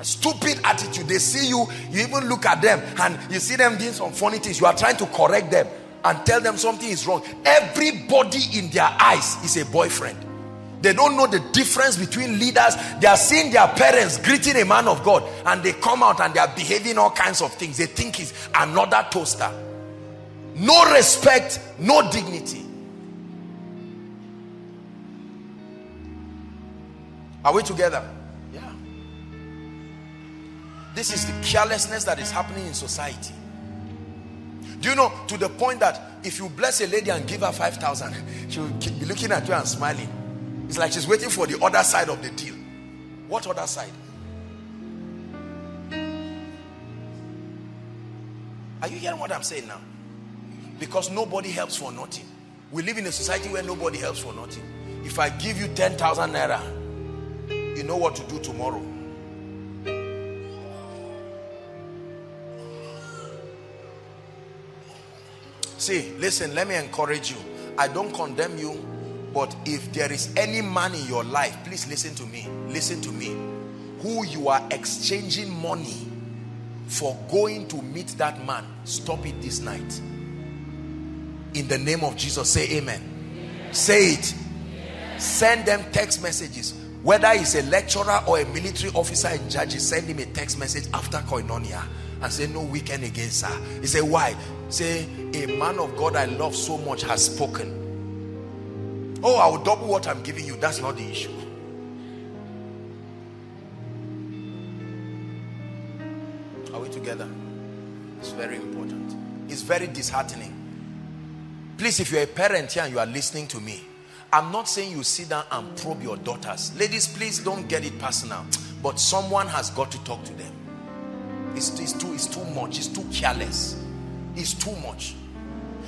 A stupid attitude. They see you, you even look at them and you see them doing some funny things. You are trying to correct them and tell them something is wrong. Everybody in their eyes is a boyfriend. They don't know the difference between leaders. They are seeing their parents greeting a man of God and they come out and they are behaving all kinds of things. They think he's another toaster. No respect, no dignity. Are we together? Yeah. This is the carelessness that is happening in society. Do you know to the point that if you bless a lady and give her 5,000, she will be looking at you and smiling. It's like she's waiting for the other side of the deal. What other side? Are you hearing what I'm saying now? Because nobody helps for nothing. We live in a society where nobody helps for nothing. If I give you 10,000 naira, you know what to do tomorrow. See, listen, let me encourage you. I don't condemn you, but if there is any man in your life, please listen to me. Listen to me. Who you are exchanging money for going to meet that man, stop it this night. In the name of Jesus, say amen. amen. Say it. Send them text messages. Whether he's a lecturer or a military officer in charge, send him a text message after koinonia and say, No weekend again, sir. He said, Why? Say, A man of God I love so much has spoken. Oh, I will double what I'm giving you. That's not the issue. Are we together? It's very important. It's very disheartening. Please, if you're a parent here and you are listening to me, I'm not saying you sit down and probe your daughters. Ladies, please don't get it personal. But someone has got to talk to them. It's, it's, too, it's too much. It's too careless. It's too much.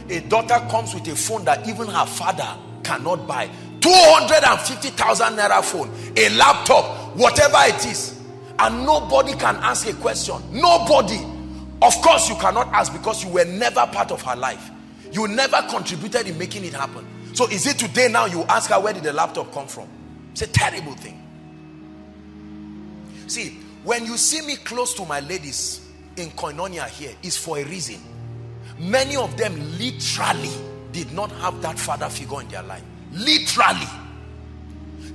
A daughter comes with a phone that even her father cannot buy. 250,000 naira phone, a laptop, whatever it is. And nobody can ask a question. Nobody. Of course, you cannot ask because you were never part of her life. You never contributed in making it happen. So is it today now you ask her where did the laptop come from? It's a terrible thing. See, when you see me close to my ladies in Koinonia here, is for a reason. Many of them literally did not have that father figure in their life. Literally.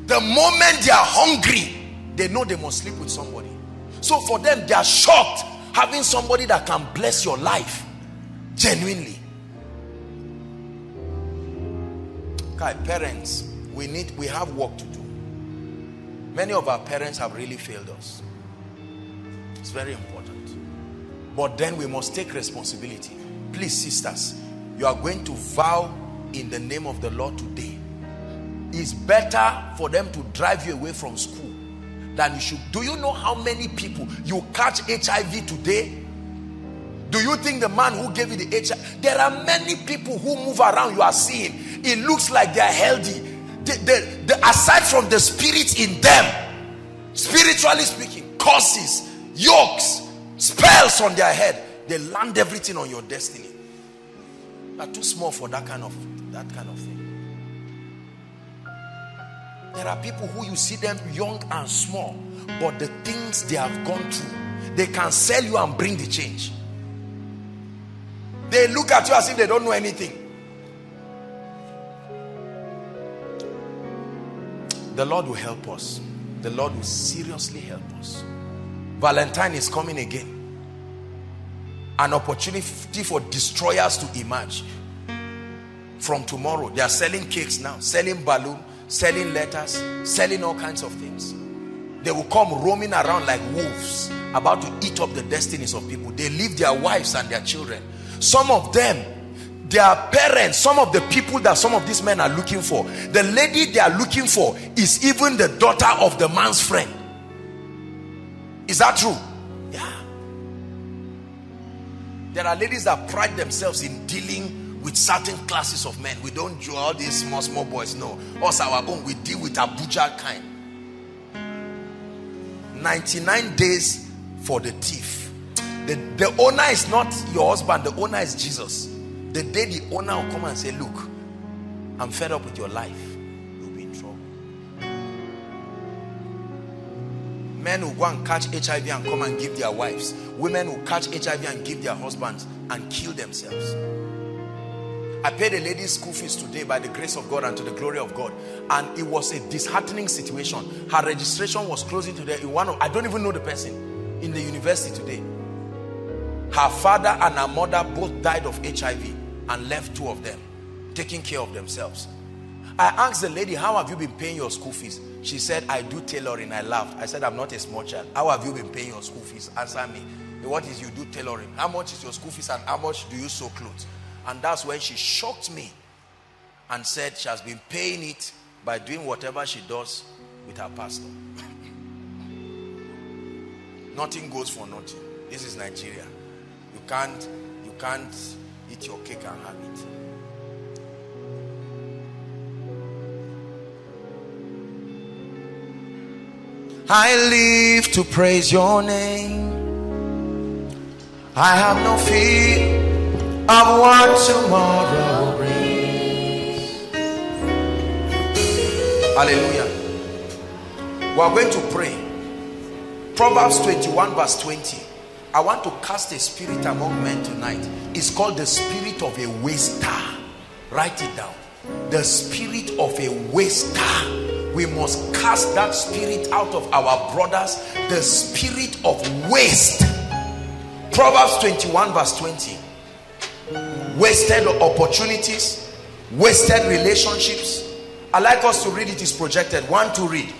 The moment they are hungry, they know they must sleep with somebody. So for them, they are shocked having somebody that can bless your life genuinely. Okay, parents, we need we have work to do. Many of our parents have really failed us. It's very important. But then we must take responsibility. Please, sisters, you are going to vow in the name of the Lord today. It's better for them to drive you away from school than you should. Do you know how many people you catch HIV today? Do you think the man who gave you the HIV? There are many people who move around you are seeing. It looks like they are healthy. Aside from the spirit in them, spiritually speaking, causes yokes, spells on their head. They land everything on your destiny. You are too small for that kind of that kind of thing. There are people who you see them young and small, but the things they have gone through, they can sell you and bring the change. They look at you as if they don't know anything. The Lord will help us. The Lord will seriously help us. Valentine is coming again. An opportunity for destroyers to emerge. From tomorrow, they are selling cakes now, selling balloon, selling letters, selling all kinds of things. They will come roaming around like wolves, about to eat up the destinies of people. They leave their wives and their children. Some of them, their parents, some of the people that some of these men are looking for, the lady they are looking for is even the daughter of the man's friend. Is that true? Yeah. There are ladies that pride themselves in dealing with certain classes of men. We don't do all these small, small boys. No. Us, our own, we deal with Abuja kind. 99 days for the thief. The, the owner is not your husband, the owner is Jesus. The day the owner will come and say, Look, I'm fed up with your life, you'll be in trouble. Men will go and catch HIV and come and give their wives. Women will catch HIV and give their husbands and kill themselves. I paid a lady's school fees today by the grace of God and to the glory of God. And it was a disheartening situation. Her registration was closing today in one of, I don't even know the person in the university today. Her father and her mother both died of HIV and left two of them taking care of themselves. I asked the lady, how have you been paying your school fees? She said, I do tailoring. I laughed. I said, I'm not a small child. How have you been paying your school fees? Answer me. What is you do tailoring? How much is your school fees and how much do you sew clothes? And that's when she shocked me and said she has been paying it by doing whatever she does with her pastor. nothing goes for nothing. This is Nigeria. Can't, you can't eat your cake and have it. I live to praise your name. I have no fear of what tomorrow brings. Hallelujah. We are going to pray. Proverbs 21 verse 20. I want to cast a spirit among men tonight. It's called the spirit of a waster. Write it down. The spirit of a waster. We must cast that spirit out of our brothers. The spirit of waste. Proverbs 21 verse 20 wasted opportunities, wasted relationships. I like us to read it is projected. One to read.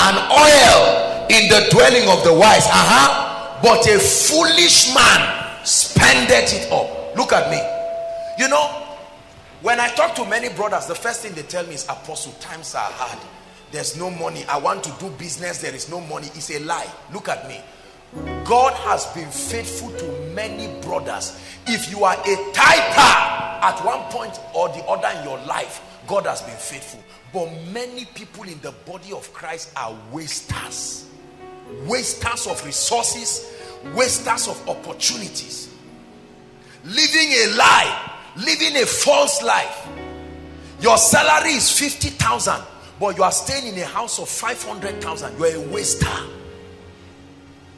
An oil in the dwelling of the wise. Uh-huh. But a foolish man spendeth it all. Look at me. You know, when I talk to many brothers, the first thing they tell me is, Apostle, times are hard. There's no money. I want to do business. There is no money. It's a lie. Look at me. God has been faithful to many brothers. If you are a tither at one point or the other in your life, God has been faithful. But many people in the body of Christ are wasters. Wasters of resources, wasters of opportunities. Living a lie, living a false life. Your salary is 50,000, but you are staying in a house of 500,000. You are a waster.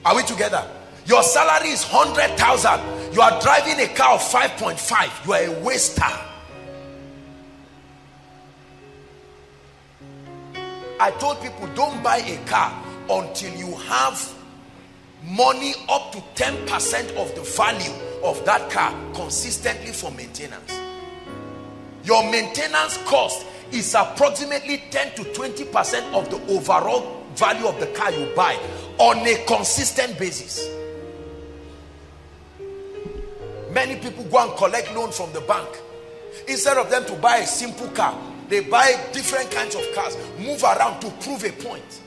Are we together? Your salary is 100,000. You are driving a car of 5.5. You are a waster. I told people don't buy a car until you have money up to 10% of the value of that car consistently for maintenance. Your maintenance cost is approximately 10 to 20% of the overall value of the car you buy on a consistent basis. Many people go and collect loan from the bank. Instead of them to buy a simple car, they buy different kinds of cars, move around to prove a point.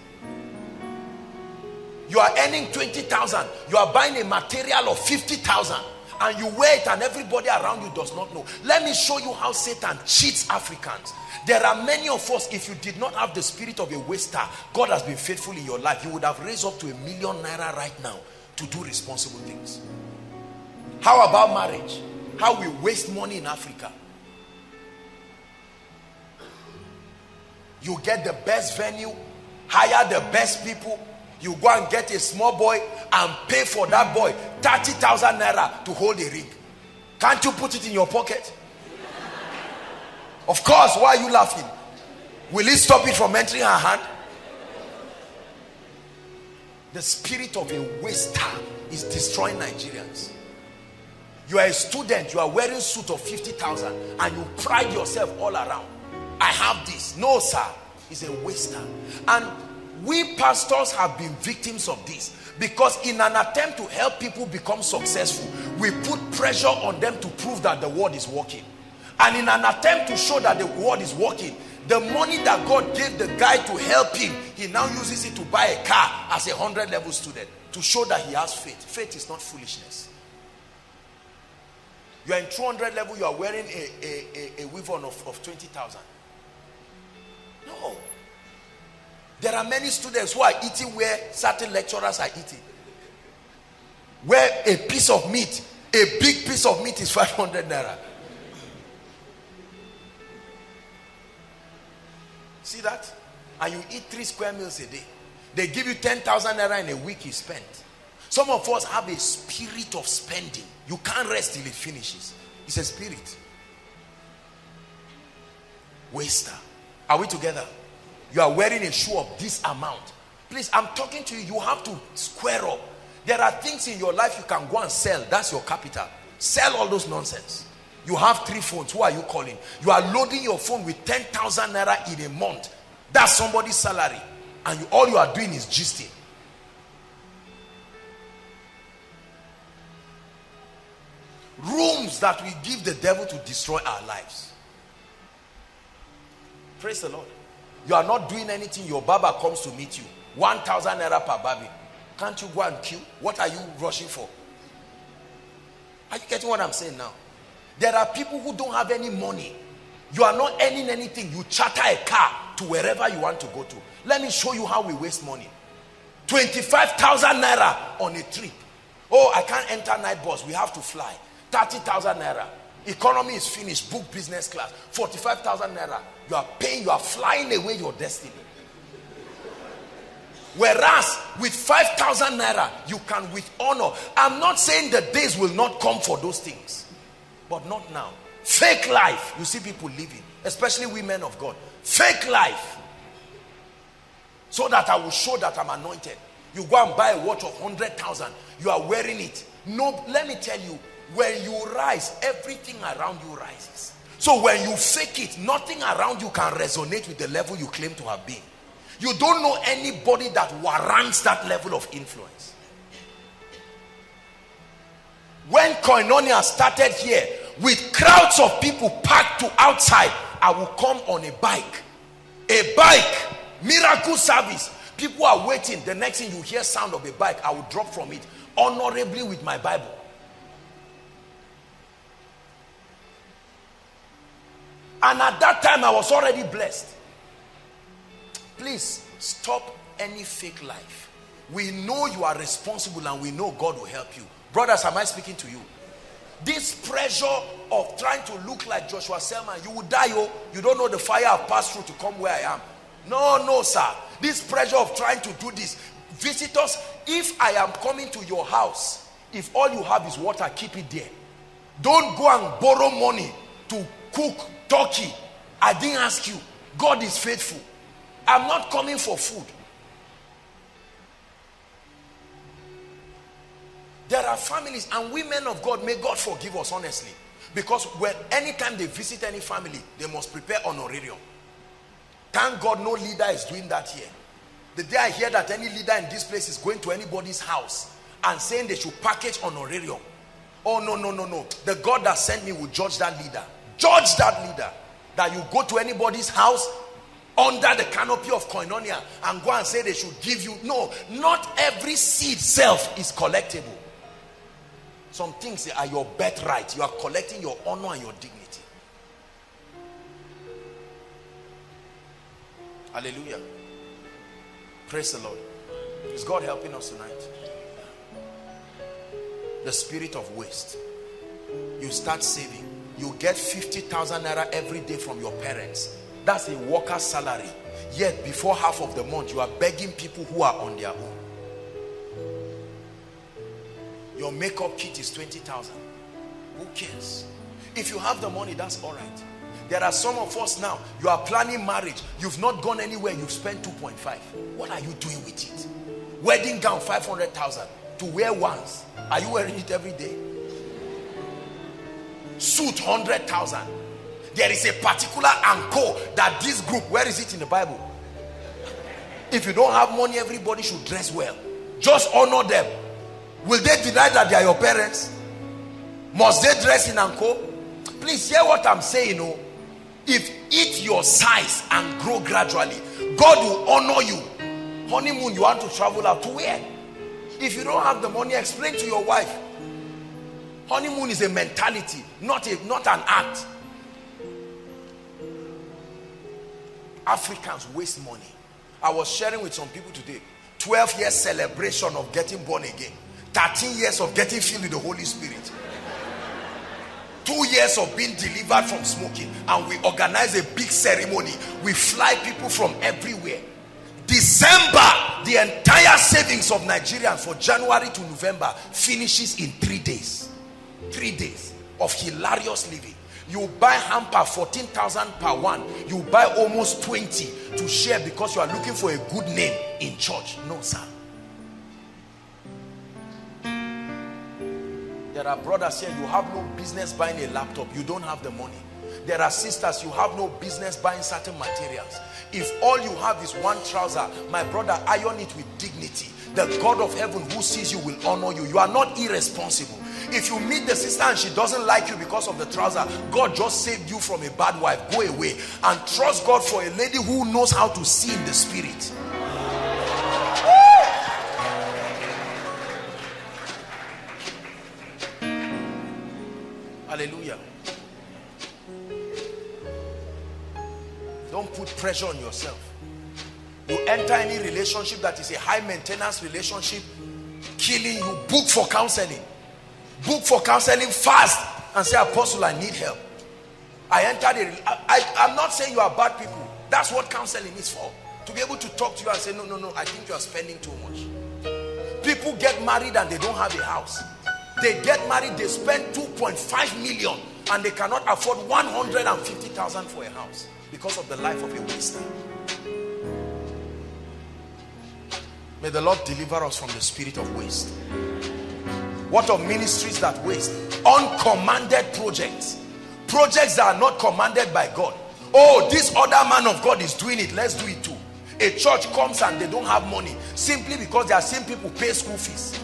You are earning 20,000, you are buying a material of 50,000 and you wear it and everybody around you does not know. Let me show you how Satan cheats Africans. There are many of us, if you did not have the spirit of a waster, God has been faithful in your life. You would have raised up to a million naira right now to do responsible things. How about marriage? How we waste money in Africa. You get the best venue, hire the best people. You go and get a small boy and pay for that boy 30,000 naira to hold a ring. Can't you put it in your pocket? Of course, why are you laughing? Will it stop it from entering her hand? The spirit of a waster is destroying Nigerians. You are a student, you are wearing suit of 50,000 and you pride yourself all around. I have this. No, sir. It's a waster. And we pastors have been victims of this because in an attempt to help people become successful, we put pressure on them to prove that the word is working. And in an attempt to show that the word is working, the money that God gave the guy to help him, he now uses it to buy a car as a 100 level student to show that he has faith. Faith is not foolishness. You are in 200 level, you are wearing a, a, a, a of, of 20,000. No. There are many students who are eating where certain lecturers are eating. Where a piece of meat, a big piece of meat is 500 naira. See that? And you eat three square meals a day. They give you 10,000 naira in a week you spent. Some of us have a spirit of spending. You can't rest till it finishes. It's a spirit. Waster. Are we together? You are wearing a shoe of this amount. Please, I'm talking to you. You have to square up. There are things in your life you can go and sell. That's your capital. Sell all those nonsense. You have three phones. Who are you calling? You are loading your phone with 10,000 naira in a month. That's somebody's salary. And you, all you are doing is gisting. Rooms that we give the devil to destroy our lives. Praise the Lord. You are not doing anything. Your barber comes to meet you. 1,000 naira per baby. Can't you go and queue? What are you rushing for? Are you getting what I'm saying now? There are people who don't have any money. You are not earning anything. You charter a car to wherever you want to go to. Let me show you how we waste money. 25,000 naira on a trip. Oh, I can't enter night bus. We have to fly. 30,000 naira. Economy is finished. Book business class. 45,000 naira. You are paying, you are flying away your destiny. Whereas with 5,000 naira, you can with honor. I'm not saying the days will not come for those things, but not now. Fake life, you see people living, especially women of God. Fake life. So that I will show that I'm anointed. You go and buy a watch of 100,000, you are wearing it. No, let me tell you, when you rise, everything around you rises. So when you fake it, nothing around you can resonate with the level you claim to have been. You don't know anybody that warrants that level of influence. When Koinonia started here, with crowds of people packed to outside, I will come on a bike. A bike, miracle service. People are waiting. The next thing you hear sound of a bike, I will drop from it honorably with my Bible. And at that time, I was already blessed. Please stop any fake life. We know you are responsible and we know God will help you. Brothers, am I speaking to you? This pressure of trying to look like Joshua Selman, you will die. Oh, you don't know the fire I've passed through to come where I am. No, no, sir. This pressure of trying to do this. Visitors, if I am coming to your house, if all you have is water, keep it there. Don't go and borrow money to cook turkey. I didn't ask you. God is faithful. I'm not coming for food. There are families and women of God, may God forgive us honestly. Because when anytime they visit any family, they must prepare honorarium. Thank God no leader is doing that here. The day I hear that any leader in this place is going to anybody's house and saying they should package honorarium. Oh, no, no, no, no. The God that sent me will judge that leader. Judge that leader. That you go to anybody's house under the canopy of koinonia and go and say they should give you. No, not every seed self is collectible. Some things are your birthright. You are collecting your honor and your dignity. Hallelujah. Praise the Lord. Is God helping us tonight? The spirit of waste. You start saving. You get 50,000 naira every day from your parents. That's a worker's salary. Yet before half of the month, you are begging people who are on their own. Your makeup kit is 20,000. Who cares? If you have the money, that's all right. There are some of us now, you are planning marriage. You've not gone anywhere. You've spent 2.5. What are you doing with it? Wedding gown, 500,000 to wear once. Are you wearing it every day? Suit, 100,000. There is a particular anchor that this group, where is it in the Bible? If you don't have money, everybody should dress well. Just honor them. Will they deny that they are your parents? Must they dress in anko? Please hear what I'm saying. Oh, if eat your size and grow gradually, God will honor you. Honeymoon, you want to travel out to where? If you don't have the money, explain to your wife. Honeymoon is a mentality, not a not an act. Africans waste money. I was sharing with some people today 12 years celebration of getting born again, 13 years of getting filled with the Holy Spirit, two years of being delivered from smoking, and we organize a big ceremony. We fly people from everywhere. December, the entire savings of Nigerians for January to November finishes in three days. Three days of hilarious living. You buy hamper 14,000 per one. You buy almost 20 to share because you are looking for a good name in church. No sir. There are brothers here you have no business buying a laptop. You don't have the money. There are sisters you have no business buying certain materials. If all you have is one trouser my brother iron it with dignity. The God of heaven who sees you will honor you. You are not irresponsible if you meet the sister and she doesn't like you because of the trouser, God just saved you from a bad wife. Go away and trust God for a lady who knows how to see in the spirit. Hallelujah. Don't put pressure on yourself. You enter any relationship that is a high maintenance relationship, killing you, book for counseling book for counseling fast and say apostle i need help. I entered I, i'm not saying you are bad people. That's what counseling is for. To be able to talk to you and say no no no i think you are spending too much. People get married and they don't have a house. They get married they spend 2.5 million and they cannot afford 150,000 for a house because of the life of a waster. May the lord deliver us from the spirit of waste what of ministries that waste? Uncommanded projects. Projects that are not commanded by God. Oh, this other man of God is doing it. Let's do it too. A church comes and they don't have money simply because they are seeing people pay school fees.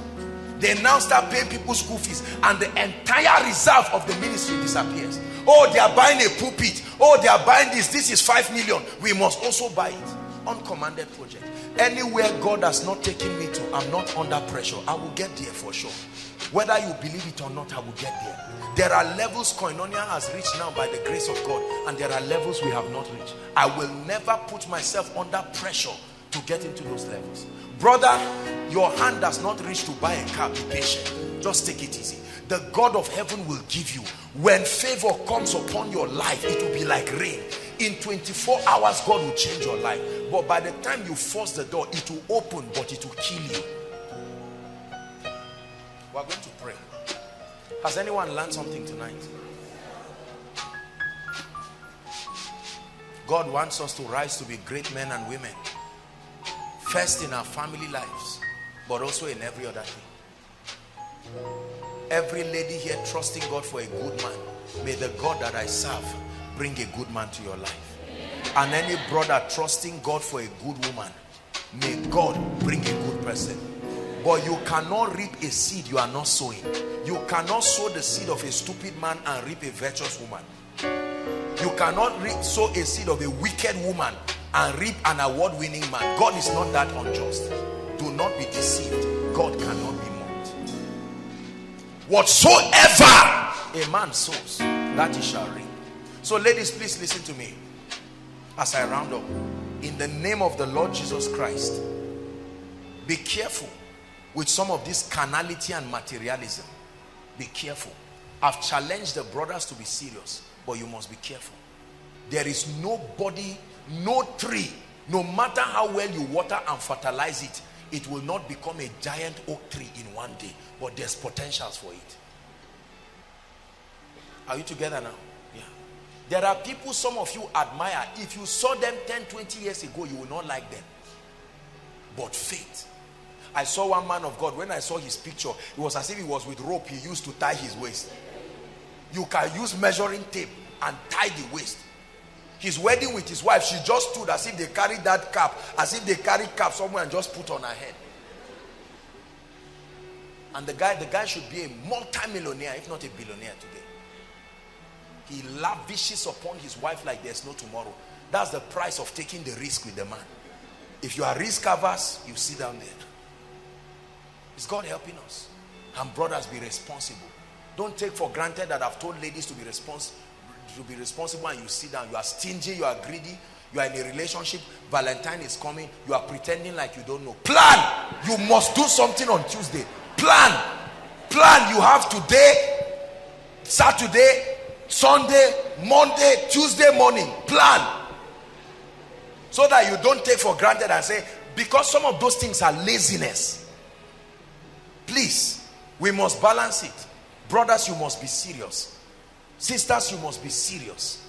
They now start paying people school fees and the entire reserve of the ministry disappears. Oh, they are buying a pulpit. Oh, they are buying this. This is five million. We must also buy it. Uncommanded project. Anywhere God has not taken me to, I'm not under pressure. I will get there for sure. Whether you believe it or not, I will get there. There are levels Koinonia has reached now by the grace of God, and there are levels we have not reached. I will never put myself under pressure to get into those levels. Brother, your hand does not reach to buy a car. Be patient. Just take it easy. The God of heaven will give you. When favor comes upon your life, it will be like rain. In 24 hours, God will change your life. But by the time you force the door, it will open, but it will kill you. We are going to pray. Has anyone learned something tonight? God wants us to rise to be great men and women. First in our family lives, but also in every other thing. Every lady here trusting God for a good man. May the God that I serve bring a good man to your life. And any brother trusting God for a good woman, may God bring a good person but you cannot reap a seed you are not sowing. You cannot sow the seed of a stupid man and reap a virtuous woman. You cannot reap, sow a seed of a wicked woman and reap an award-winning man. God is not that unjust. Do not be deceived. God cannot be mocked. Whatsoever a man sows, that he shall reap. So ladies, please listen to me as I round up. In the name of the Lord Jesus Christ, be careful with some of this carnality and materialism. Be careful. I've challenged the brothers to be serious, but you must be careful. There is nobody, no tree, no matter how well you water and fertilize it, it will not become a giant oak tree in one day but there's potentials for it are you together now yeah there are people some of you admire if you saw them 10 20 years ago you will not like them but faith I saw one man of God. When I saw his picture it was as if he was with rope he used to tie his waist. You can use measuring tape and tie the waist. His wedding with his wife she just stood as if they carried that cap as if they carried cap somewhere and just put on her head. And the guy the guy should be a multi-millionaire if not a billionaire today. He lavishes upon his wife like there's no tomorrow. That's the price of taking the risk with the man. If you are risk averse you sit down there is god helping us. And brothers be responsible. Don't take for granted that i've told ladies to be responsible to be responsible and you sit down. You are stingy you are greedy you are in a relationship valentine is coming you are pretending like you don't know. Plan! You must do something on tuesday. Plan! Plan! You have today saturday sunday monday tuesday morning. Plan! So that you don't take for granted and say because some of those things are laziness please we must balance it brothers you must be serious Sisters, you must be serious.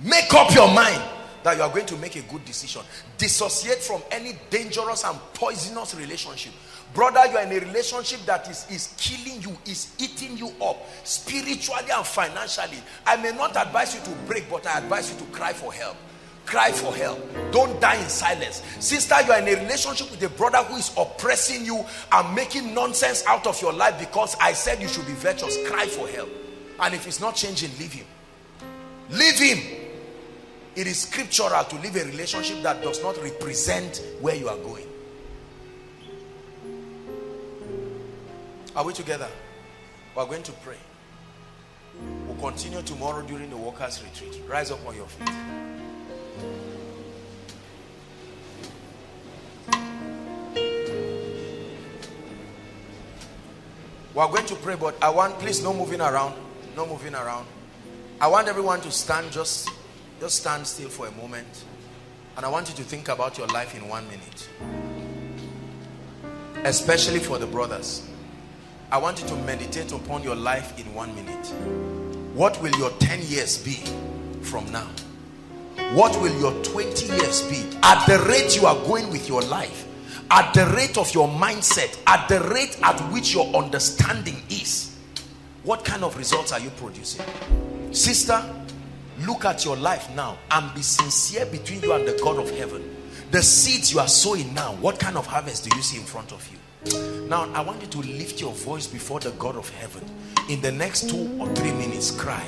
Make up your mind that you are going to make a good decision. Dissociate from any dangerous and poisonous relationship. Brother, you are in a relationship that is, is killing you, is eating you up spiritually and financially. I may not advise you to break, but I advise you to cry for help. Cry for help. Don't die in silence. Sister, you are in a relationship with a brother who is oppressing you and making nonsense out of your life because I said you should be virtuous. Cry for help. And if it's not changing, leave him. Leave him. It is scriptural to live a relationship that does not represent where you are going. Are we together? We're going to pray. We'll continue tomorrow during the workers' retreat. Rise up on your feet. We're going to pray, but I want, please, no moving around. No moving around. I want everyone to stand just just stand still for a moment. And i want you to think about your life in one minute. Especially for the brothers. I want you to meditate upon your life in one minute. What will your 10 years be from now? What will your 20 years be at the rate you are going with your life at the rate of your mindset at the rate at which your understanding is what kind of results are you producing? Sister look at your life now and be sincere between you and the God of heaven. The seeds you are sowing now what kind of harvest do you see in front of you? Now I want you to lift your voice before the God of heaven. In the next two or three minutes cry.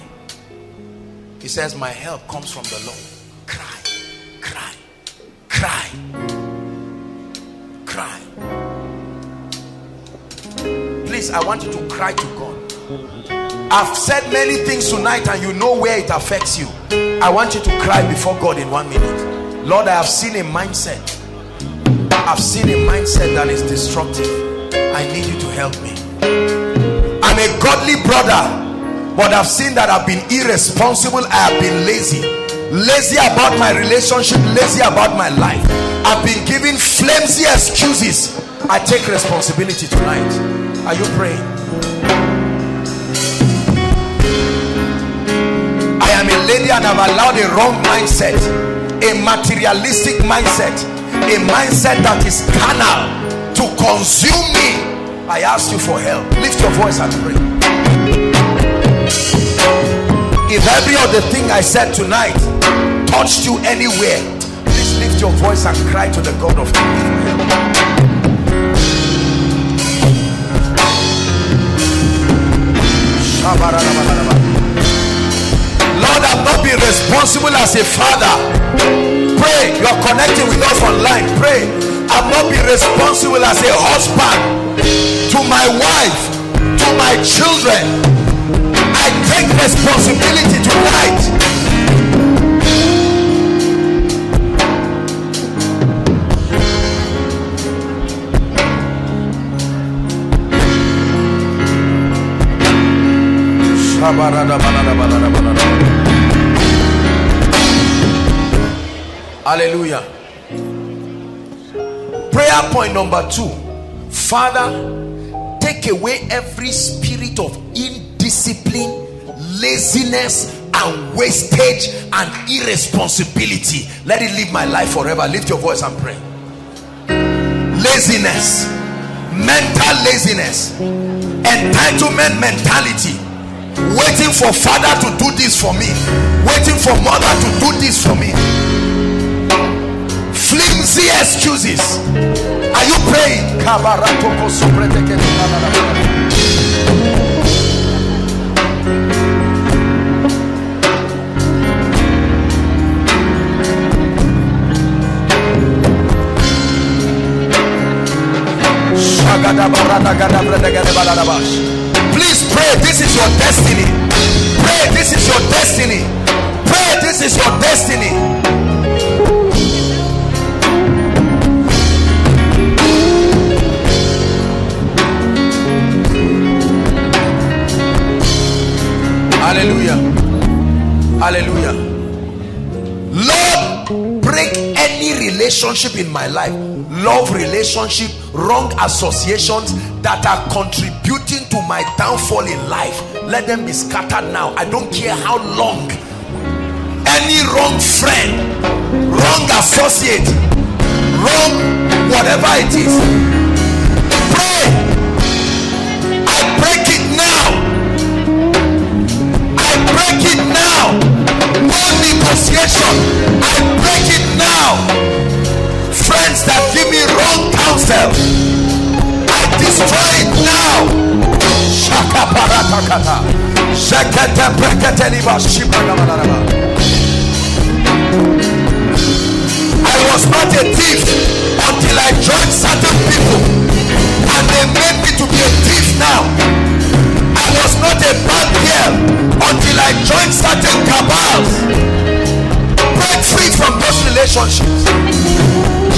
He says my help comes from the Lord. Cry cry cry cry please I want you to cry to God I've said many things tonight and you know where it affects you. I want you to cry before God in one minute. Lord, I have seen a mindset. I've seen a mindset that is destructive. I need you to help me. I'm a godly brother, but I've seen that I've been irresponsible. I have been lazy. Lazy about my relationship, lazy about my life. I've been giving flimsy excuses. I take responsibility tonight. Are you praying? I am a lady and I've allowed a wrong mindset, a materialistic mindset, a mindset that is carnal to consume me. I ask you for help. Lift your voice and pray. If every other thing I said tonight touched you anywhere, please lift your voice and cry to the God of heaven Lord, I've not been responsible as a father. Pray. You are connecting with us online. Pray. I've not been responsible as a husband to my wife, to my children. I take responsibility tonight Hallelujah. prayer point number two father take away every spirit of indiscipline laziness and wastage and irresponsibility. Let it live my life forever. Lift your voice and pray. Laziness. Mental laziness. Entitlement mentality. Waiting for father to do this for me. Waiting for mother to do this for me. Flimsy excuses. Are you praying Please pray. This is your destiny. Pray. This is your destiny. Pray. This is your destiny. Hallelujah. Hallelujah. Lord, break any relationship in my life love relationship wrong associations that are contributing to my downfall in life let them be scattered now i don't care how long any wrong friend wrong associate wrong whatever it is no negotiation i break it now. Friends that give me wrong counsel I destroy it now. Shaka paratakata Shekete breketeliba I was not a thief until I joined certain people and they made me to be a thief now. I was not a bad girl until I joined certain cabals free from those relationships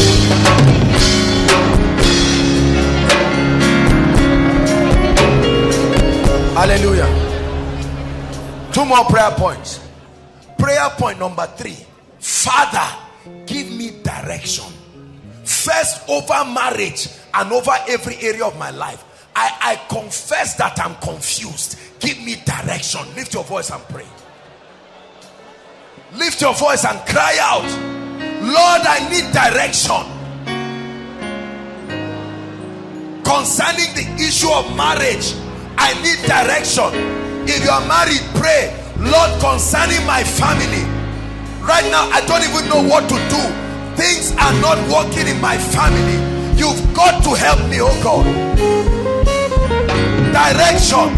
Hallelujah. Two more prayer points. Prayer point number three Father, give me direction. First, over marriage and over every area of my life. I, I confess that I'm confused. Give me direction. Lift your voice and pray. Lift your voice and cry out, Lord, I need direction. concerning the issue of marriage i need direction. If you are married pray lord concerning my family. Right now i don't even know what to do. Things are not working in my family. You've got to help me oh god. Direction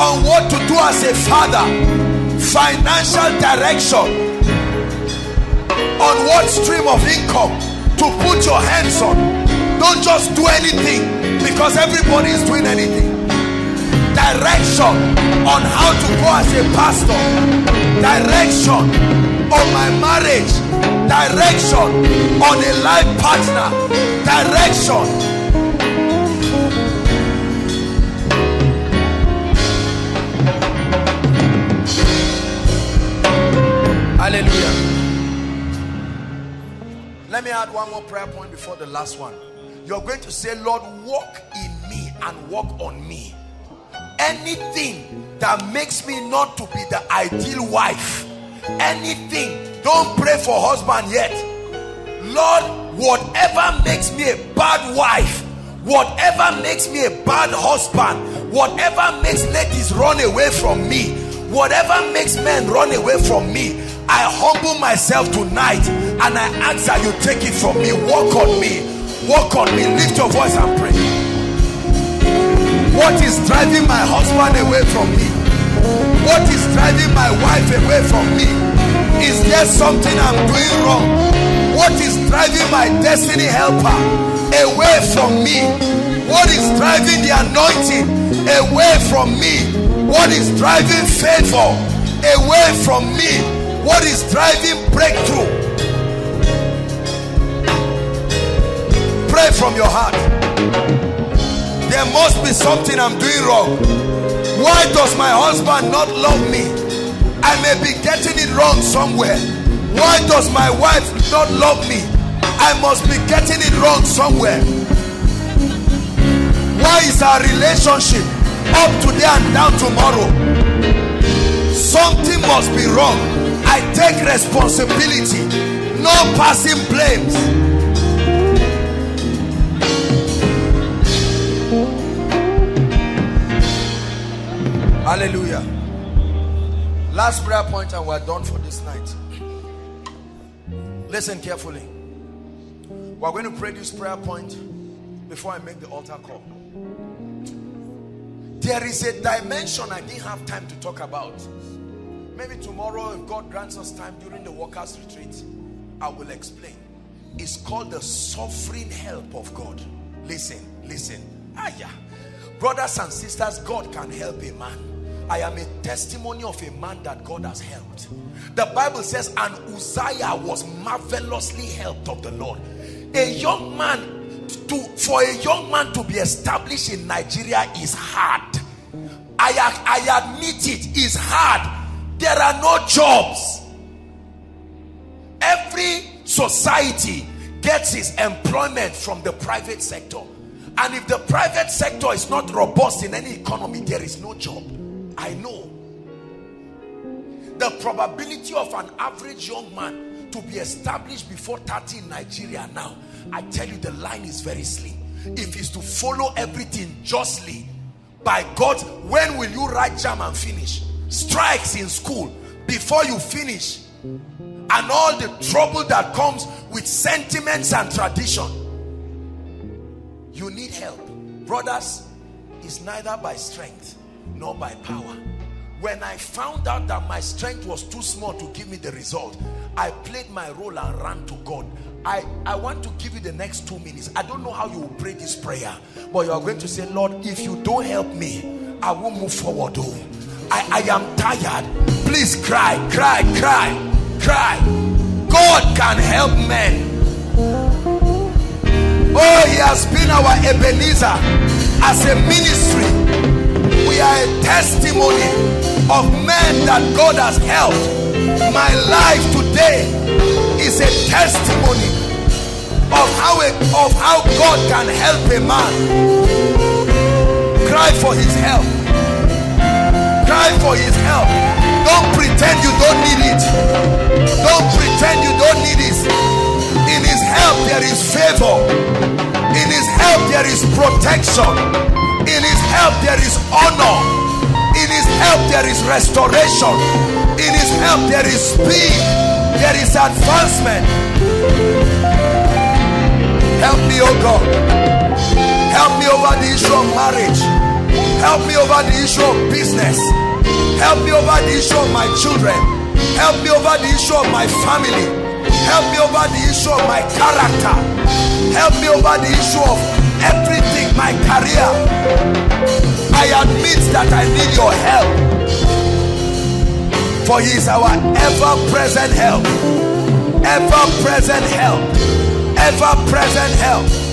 on what to do as a father financial direction on what stream of income to put your hands on. Don't just do anything because everybody is doing anything. Direction on how to go as a pastor. Direction on my marriage. Direction on a life partner. Direction hallelujah let me add one more prayer point before the last one you're going to say, Lord, walk in me and walk on me. Anything that makes me not to be the ideal wife, anything, don't pray for husband yet. Lord, whatever makes me a bad wife, whatever makes me a bad husband, whatever makes ladies run away from me, whatever makes men run away from me, I humble myself tonight and I ask that you take it from me, walk on me Walk on me. Lift your voice and pray. What is driving my husband away from me? What is driving my wife away from me? Is there something I'm doing wrong? What is driving my destiny helper away from me? What is driving the anointing away from me? What is driving favor away from me? What is driving breakthrough pray from your heart there must be something i'm doing wrong why does my husband not love me i may be getting it wrong somewhere why does my wife not love me I must be getting it wrong somewhere. Why is our relationship up today and down tomorrow? Something must be wrong. I take responsibility. No passing blames. Hallelujah. Last prayer point, and we're done for this night. Listen carefully. We're going to pray this prayer point before I make the altar call. There is a dimension I didn't have time to talk about. Maybe tomorrow, if God grants us time during the workers' retreat, I will explain. It's called the sovereign help of God. Listen, listen. Ah, yeah. Brothers and sisters, God can help a man. I am a testimony of a man that God has helped. The Bible says, and Uzziah was marvelously helped of the Lord. A young man to for a young man to be established in Nigeria is hard. I, I admit it is hard. There are no jobs. Every society gets its employment from the private sector. And if the private sector is not robust in any economy, there is no job. I know. The probability of an average young man to be established before 30 in Nigeria now I tell you the line is very slim. If it's to follow everything justly, by God, when will you write JAMB and finish? Strikes in school before you finish. And all the trouble that comes with sentiments and tradition. You need help. Brothers, it's neither by strength nor by power. When I found out that my strength was too small to give me the result, I played my role and ran to God. I, I want to give you the next two minutes. I don't know how you will pray this prayer, but you are going to say, Lord, if you don't help me, I will move forward. Oh, I, I am tired. Please cry, cry, cry, cry. God can help men. Oh, he has been our Ebenezer as a ministry. We are a testimony of men that God has helped. My life today is a testimony of how a, of how God can help a man. Cry for his help. Cry for his help. Don't pretend you don't need it. Don't pretend you don't need it. In his help there is favor. In his help there is protection. In his help there is honor. In his help there is restoration. In his help there is speed. There is advancement. Help me, oh God. Help me over the issue of marriage. Help me over the issue of business. Help me over the issue of my children. Help me over the issue of my family. Help me over the issue of my character. Help me over the issue of everything, my career. I admit that I need your help. For he is our ever-present help. Ever-present help ever-present help.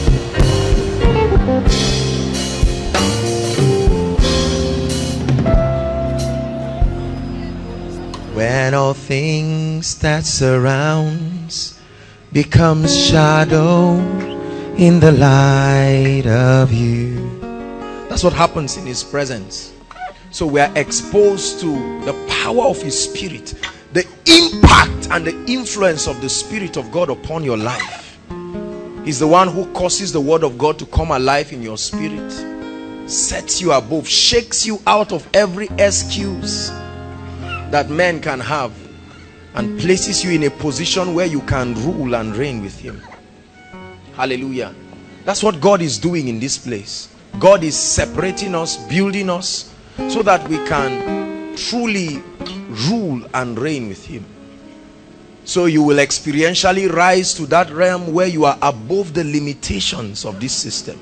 When all things that surrounds becomes shadow in the light of you. That's what happens in his presence. So we are exposed to the power of his spirit, the impact and the influence of the spirit of God upon your life. He's the one who causes the word of God to come alive in your spirit, sets you above, shakes you out of every excuse that men can have, and mm. places you in a position where you can rule and reign with Him. Hallelujah. That's what God is doing in this place. God is separating us, building us, so that we can truly rule and reign with Him. So you will experientially rise to that realm where you are above the limitations of this system.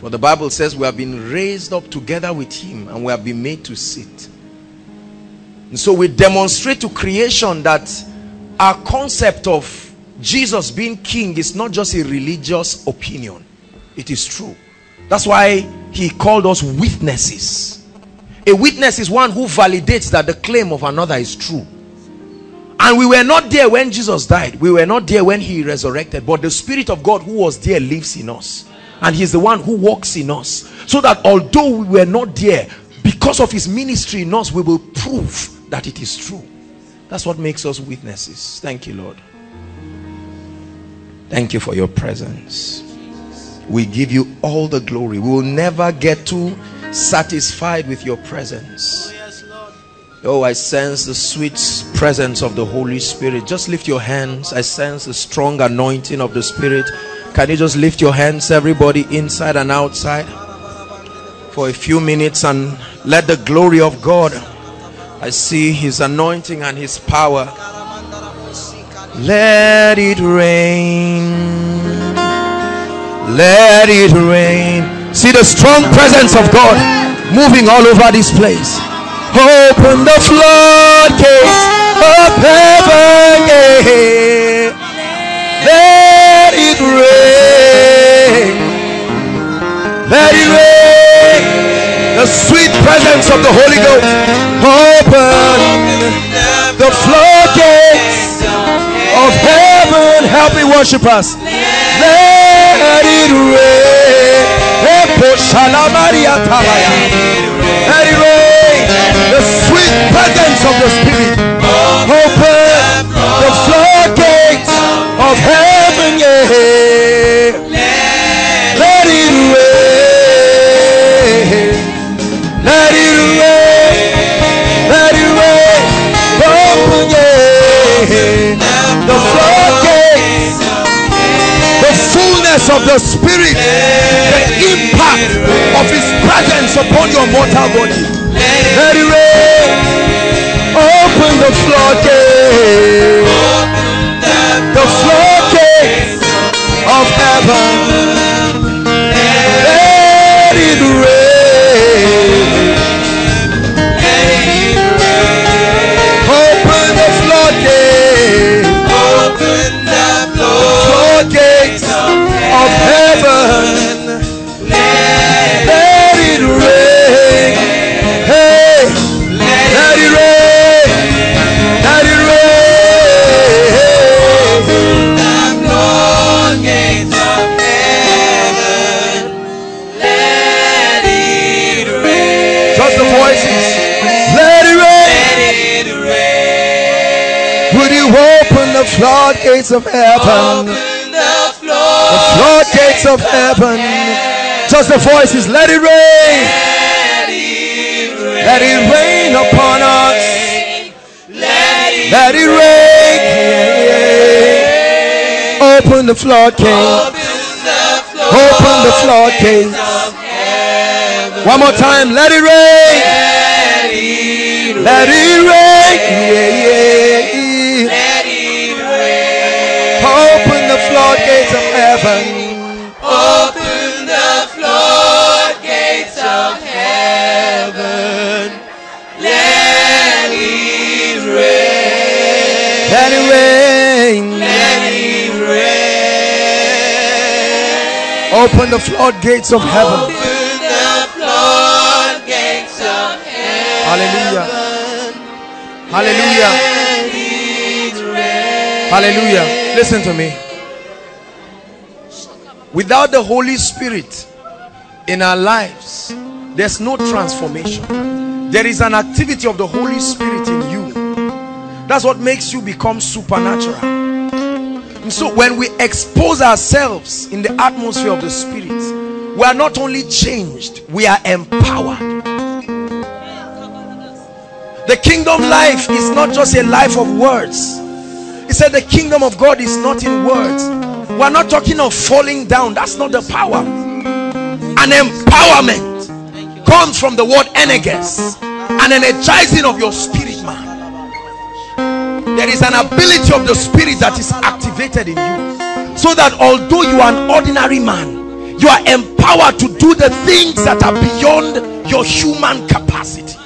For the Bible says we have been raised up together with him and we have been made to sit. And so we demonstrate to creation that our concept of Jesus being king is not just a religious opinion. It is true. That's why he called us witnesses. A witness is one who validates that the claim of another is true And we were not there when Jesus died. We were not there when he resurrected. But the Spirit of God who was there lives in us. And he's the one who walks in us. So that although we were not there, because of his ministry in us, we will prove that it is true. That's what makes us witnesses. Thank you, Lord. Thank you for your presence. We give you all the glory. We will never get too satisfied with your presence. Oh, I sense the sweet presence of the Holy Spirit. Just lift your hands. I sense the strong anointing of the Spirit. Can you just lift your hands, everybody, inside and outside, for a few minutes and let the glory of God. I see His anointing and His power. Let it rain. Let it rain. See the strong presence of God moving all over this place. Open the floodgates of heaven. Yeah. Let it rain. Let it rain. The sweet presence of the Holy Ghost. Open the floodgates of heaven. Help me worship us. Let it rain. Let it rain the sweet presence of the Spirit. Of the Spirit. The impact of His presence upon your mortal body. Let it rain. Open the floodgates. The floodgates of heaven. Floodgates of heaven. The, floodgates of heaven. Just the voices. Let it rain. Let it rain, upon us. Let it, rain. Open the floodgates. Open the floodgates. One more time. Let it rain. Let it rain. Open the floodgates of heaven. Open the floodgates of heaven. Hallelujah. Hallelujah. Hallelujah. Listen to me. Without the Holy Spirit in our lives, there's no transformation. There is an activity of the Holy Spirit in you. That's what makes you become supernatural. And so when we expose ourselves in the atmosphere of the Spirit, we are not only changed, we are empowered. The kingdom life is not just a life of words. He said the kingdom of God is not in words we're not talking of falling down. That's not the power. An empowerment comes from the word energes. An energizing of your spirit, man. There is an ability of the spirit that is activated in you. So that although you are an ordinary man, you are empowered to do the things that are beyond your human capacity.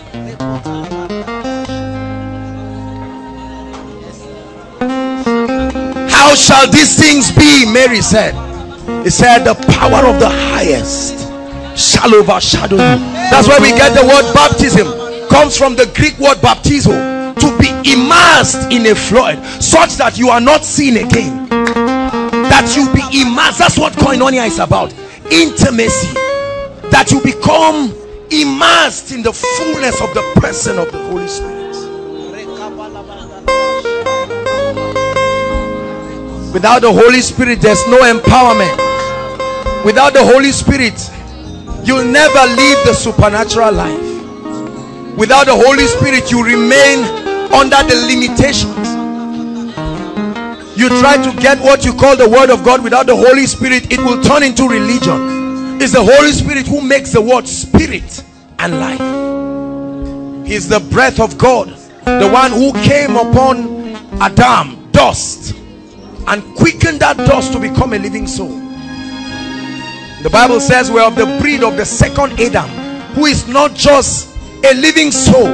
how shall these things be mary said he said the power of the highest shall overshadow you that's why we get the word baptism comes from the greek word baptizo immersed in a flood such that you are not seen again. That you be immersed. That's what koinonia is about. Intimacy. That you become immersed in the fullness of the person of the Holy Spirit. Without the Holy Spirit there's no empowerment. Without the Holy Spirit you'll never live the supernatural life. Without the Holy Spirit you remain under the limitations. You try to get what you call the word of God without the Holy Spirit it will turn into religion. It's the Holy Spirit who makes the word spirit and life. He's the breath of God the one who came upon Adam dust and quickened that dust to become a living soul. The Bible says we're of the breed of the second Adam who is not just a living soul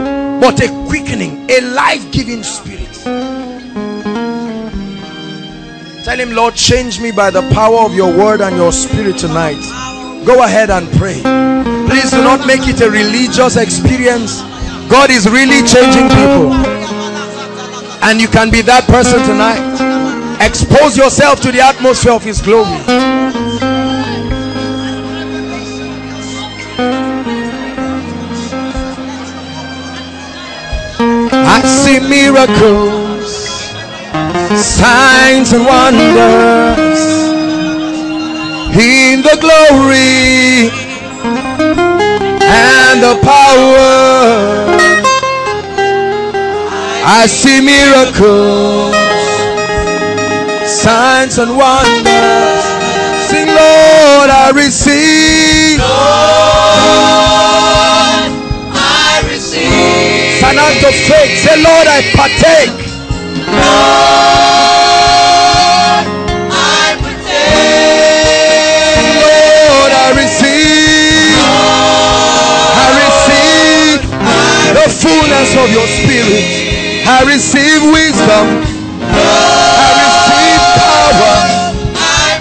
but a quickening a life-giving spirit. Tell him Lord change me by the power of your word and your spirit tonight. Go ahead and pray. Please do not make it a religious experience. God is really changing people. And you can be that person tonight. Expose yourself to the atmosphere of his glory I see miracles signs and wonders in the glory and the power I see miracles signs and wonders. Sing, Lord, I receive. Lord, act of faith. Say, Lord, I partake. Lord, I partake. Lord, I receive. I receive the fullness of your spirit. I receive wisdom. I receive power.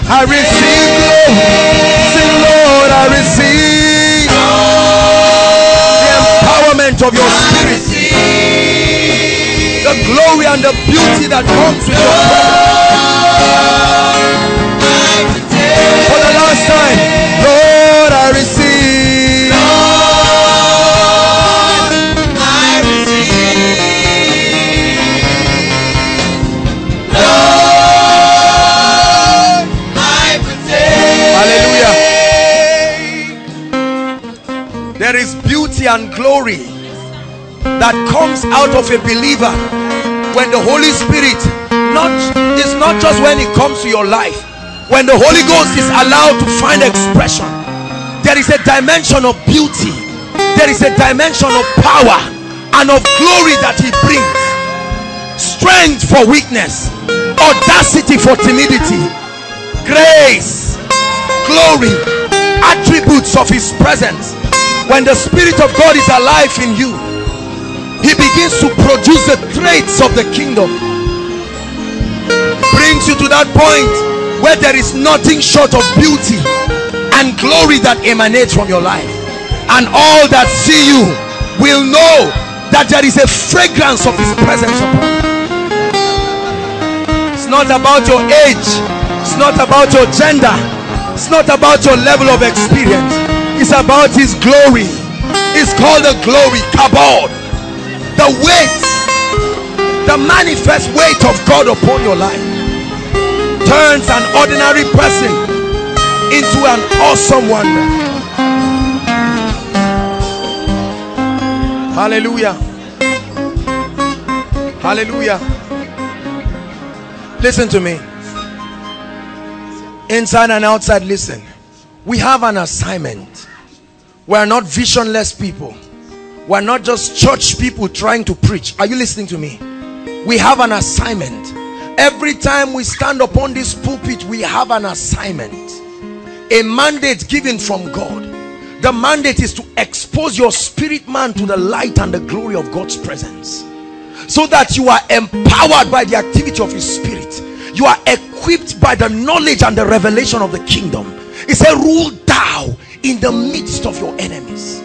I receive glory. Sing, Lord, I receive the empowerment of your spirit. Glory and the beauty that comes with your presence. For the last time, Lord, I receive. I receive. Lord, I partake. Hallelujah. There is beauty and glory that comes out of a believer when the Holy Spirit not is not just when it comes to your life when the Holy Ghost is allowed to find expression there is a dimension of beauty there is a dimension of power and of glory that he brings. Strength for weakness audacity for timidity grace glory attributes of his presence. When the spirit of God is alive in you he begins to produce the traits of the kingdom. Brings you to that point where there is nothing short of beauty and glory that emanates from your life. And all that see you will know that there is a fragrance of his presence upon you. It's not about your age. It's not about your gender. It's not about your level of experience. It's about his glory. It's called the glory. Kabod the weight the manifest weight of God upon your life turns an ordinary person into an awesome wonder. Hallelujah. Hallelujah. Listen to me. Inside and outside listen. We have an assignment. We are not visionless people we're not just church people trying to preach. Are you listening to me? We have an assignment. Every time we stand upon this pulpit we have an assignment. A mandate given from God. The mandate is to expose your spirit man to the light and the glory of God's presence. So that you are empowered by the activity of his spirit. You are equipped by the knowledge and the revelation of the kingdom. He a rule thou in the midst of your enemies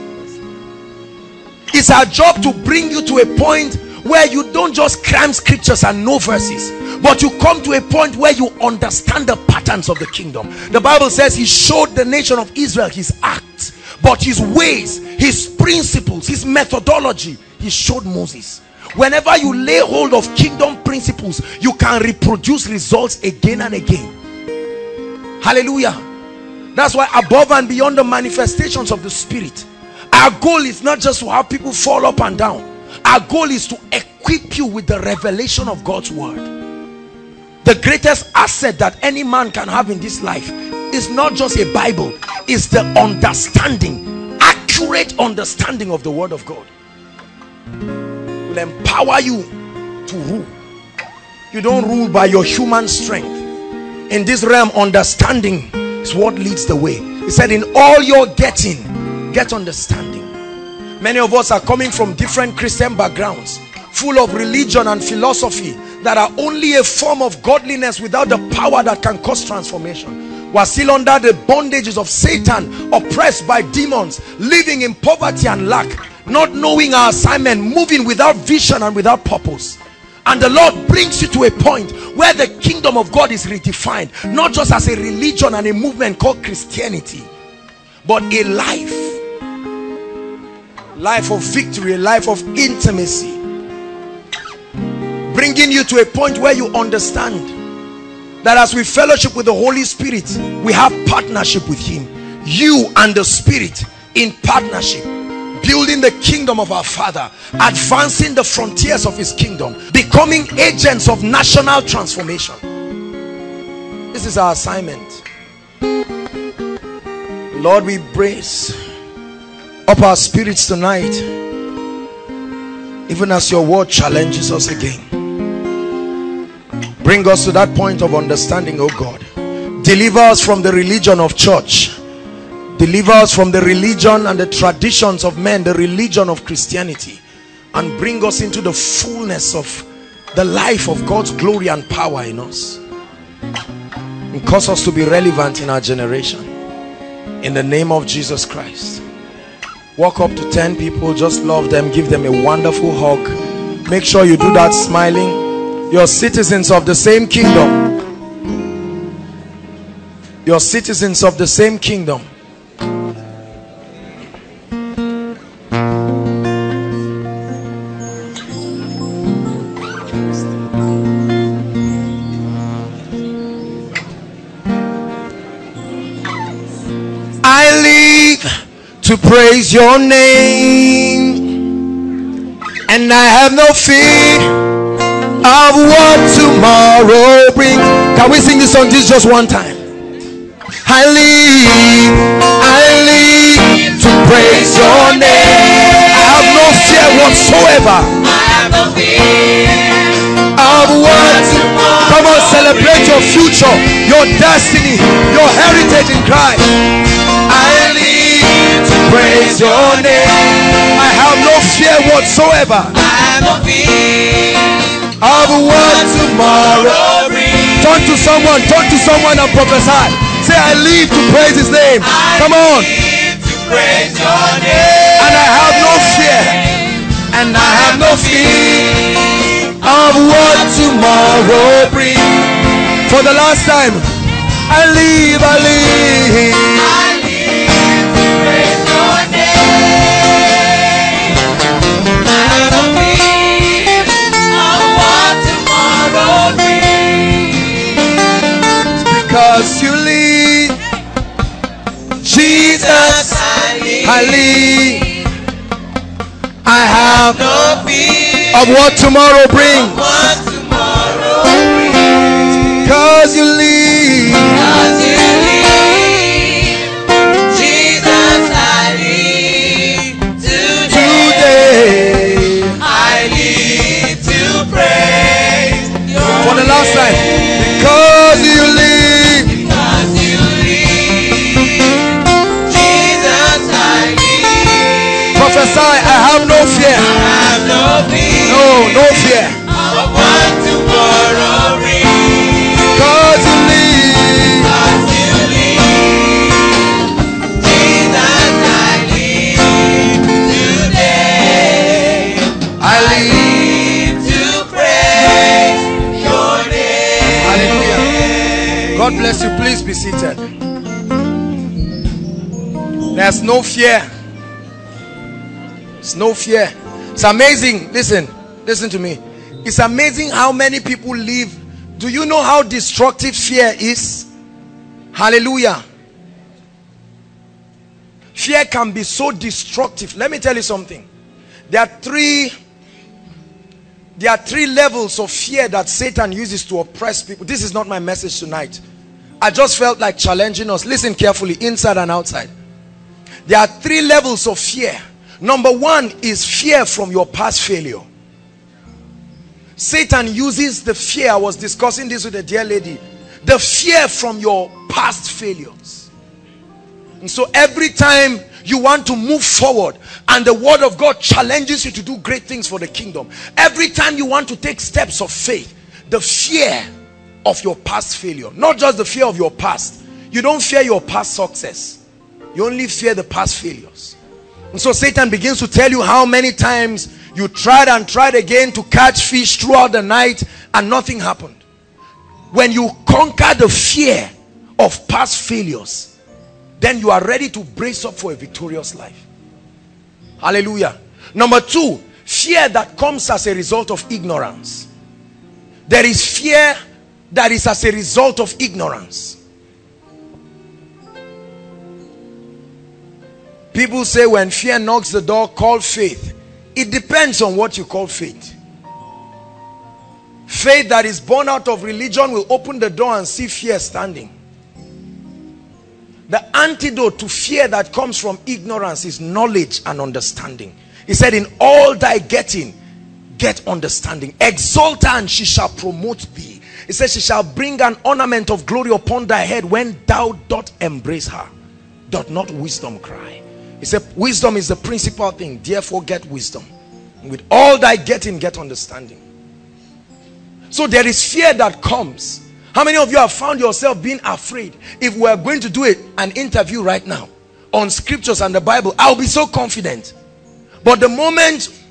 it's our job to bring you to a point where you don't just cram scriptures and know verses but you come to a point where you understand the patterns of the kingdom. The bible says he showed the nation of israel his acts but his ways his principles his methodology he showed moses. Whenever you lay hold of kingdom principles you can reproduce results again and again. Hallelujah. That's why above and beyond the manifestations of the spirit our goal is not just to have people fall up and down. Our goal is to equip you with the revelation of God's word. The greatest asset that any man can have in this life is not just a Bible it's the understanding accurate understanding of the word of God. Will empower you to rule. You don't rule by your human strength. In this realm understanding is what leads the way. He said in all your getting get understanding. Many of us are coming from different christian backgrounds full of religion and philosophy that are only a form of godliness without the power that can cause transformation. We're still under the bondages of satan oppressed by demons living in poverty and lack not knowing our assignment moving without vision and without purpose. And the Lord brings you to a point where the kingdom of God is redefined not just as a religion and a movement called Christianity but a life life of victory a life of intimacy. Bringing you to a point where you understand that as we fellowship with the Holy Spirit we have partnership with him. You and the Spirit in partnership building the kingdom of our father advancing the frontiers of his kingdom becoming agents of national transformation. This is our assignment. Lord we brace up our spirits tonight even as your word challenges us again. Bring us to that point of understanding oh god. Deliver us from the religion of church. Deliver us from the religion and the traditions of men the religion of Christianity. And bring us into the fullness of the life of God's glory and power in us. And cause us to be relevant in our generation. In the name of Jesus Christ walk up to 10 people just love them give them a wonderful hug. Make sure you do that smiling. You're citizens of the same kingdom. You're citizens of the same kingdom to praise your name. And I have no fear of what tomorrow brings. Can we sing this song this just one time? I live I live to praise your name. I have no fear whatsoever I have no fear of what come on celebrate your future your destiny your heritage in Christ praise your name. I have no fear whatsoever. I have no fear of what tomorrow brings. Turn to someone, turn to someone and prophesy. Say, I live to praise his name. I Come on. praise your name. And I have no fear. And I have no fear of what tomorrow brings. For the last time, I live, I live. I Because you lead. Jesus, I live. I have no fear of what tomorrow brings. what tomorrow brings. Because you live, fear. No, no fear. You lead. Jesus, I lead today. I lead to praise your name. Hallelujah. God bless you. Please be seated. There's no fear. There's no fear. It's amazing. Listen, listen to me. It's amazing how many people live. Do you know how destructive fear is? Hallelujah. Fear can be so destructive. Let me tell you something. There are three there are three levels of fear that Satan uses to oppress people. This is not my message tonight. I just felt like challenging us. Listen carefully, inside and outside. There are three levels of fear. Number one is fear from your past failure. Satan uses the fear. I was discussing this with a dear lady. The fear from your past failures. And so every time you want to move forward and the word of God challenges you to do great things for the kingdom. Every time you want to take steps of faith, the fear of your past failure, not just the fear of your past. You don't fear your past success. You only fear the past failures. And so Satan begins to tell you how many times you tried and tried again to catch fish throughout the night and nothing happened. When you conquer the fear of past failures, then you are ready to brace up for a victorious life. Hallelujah. Number two, fear that comes as a result of ignorance. There is fear that is as a result of ignorance. People say when fear knocks the door, call faith. It depends on what you call faith. Faith that is born out of religion will open the door and see fear standing. The antidote to fear that comes from ignorance is knowledge and understanding. He said, in all thy getting, get understanding. Exalt her and she shall promote thee. He says, she shall bring an ornament of glory upon thy head when thou doth embrace her. Doth not wisdom cry? He said, wisdom is the principal thing. Therefore get wisdom. And with all thy getting, get understanding. So there is fear that comes how many of you have found yourself being afraid? If we are going to do it, an interview right now on scriptures and the Bible, I'll be so confident. But the moment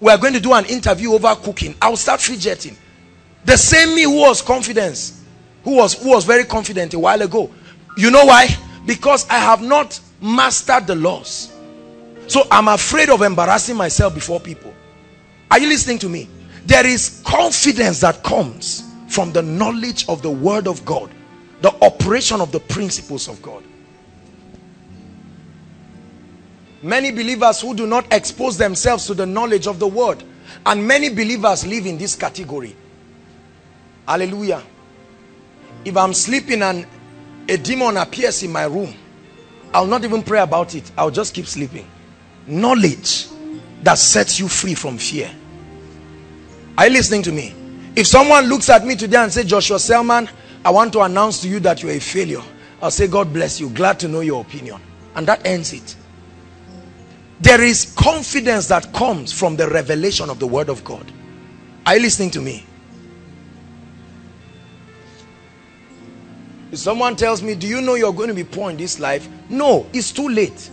we are going to do an interview over cooking, I'll start fidgeting. The same me who was confidence, who was who was very confident a while ago. You know why? Because I have not mastered the laws. So I'm afraid of embarrassing myself before people. Are you listening to me? There is confidence that comes from the knowledge of the word of God the operation of the principles of God many believers who do not expose themselves to the knowledge of the word and many believers live in this category hallelujah if I'm sleeping and a demon appears in my room I'll not even pray about it I'll just keep sleeping knowledge that sets you free from fear are you listening to me if someone looks at me today and say, Joshua Selman, I want to announce to you that you're a failure. I'll say, God bless you. Glad to know your opinion. And that ends it. There is confidence that comes from the revelation of the word of God. Are you listening to me? If someone tells me, do you know you're going to be poor in this life? No, it's too late.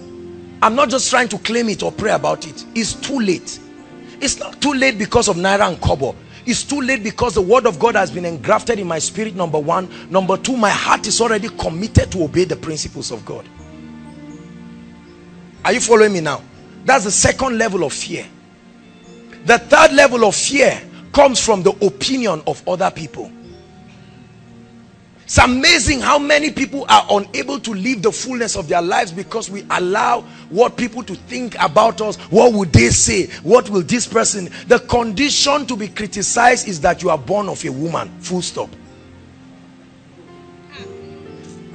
I'm not just trying to claim it or pray about it. It's too late. It's not too late because of Naira and Kobo. It's too late because the word of God has been engrafted in my spirit, number one. Number two, my heart is already committed to obey the principles of God. Are you following me now? That's the second level of fear. The third level of fear comes from the opinion of other people. It's amazing how many people are unable to live the fullness of their lives because we allow what people to think about us. What would they say? What will this person? The condition to be criticized is that you are born of a woman. Full stop.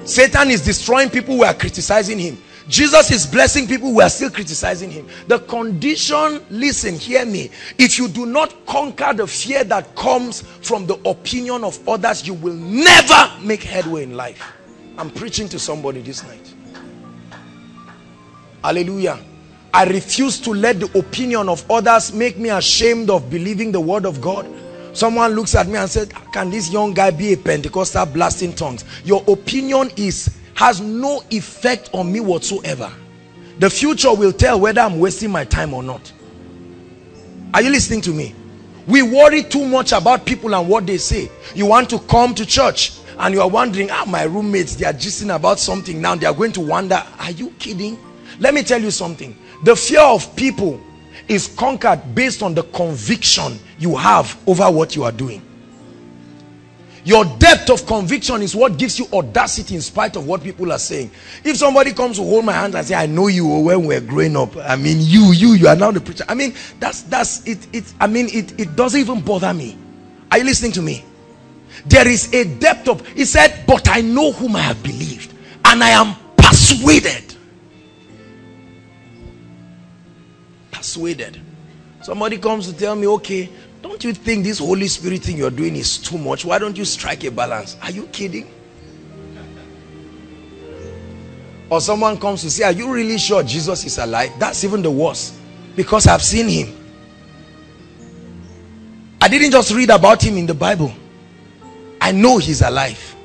Satan is destroying people who are criticizing him. Jesus is blessing people who are still criticizing him. The condition, listen, hear me. If you do not conquer the fear that comes from the opinion of others, you will never make headway in life. I'm preaching to somebody this night. Hallelujah. I refuse to let the opinion of others make me ashamed of believing the word of God. Someone looks at me and said, can this young guy be a Pentecostal blasting tongues? Your opinion is has no effect on me whatsoever. The future will tell whether I'm wasting my time or not. Are you listening to me? We worry too much about people and what they say. You want to come to church and you are wondering ah my roommates they are gisting about something now they are going to wonder are you kidding let me tell you something the fear of people is conquered based on the conviction you have over what you are doing your depth of conviction is what gives you audacity in spite of what people are saying. If somebody comes to hold my hand and say i know you oh, when we are growing up i mean you you you are now the preacher. I mean that's that's it it i mean it it doesn't even bother me. Are you listening to me? There is a depth of he said but i know whom i have believed and i am persuaded. Persuaded. Somebody comes to tell me okay don't you think this holy spirit thing you're doing is too much? Why don't you strike a balance? Are you kidding? Or someone comes to say are you really sure jesus is alive? That's even the worst because i've seen him. I didn't just read about him in the bible. I know he's alive.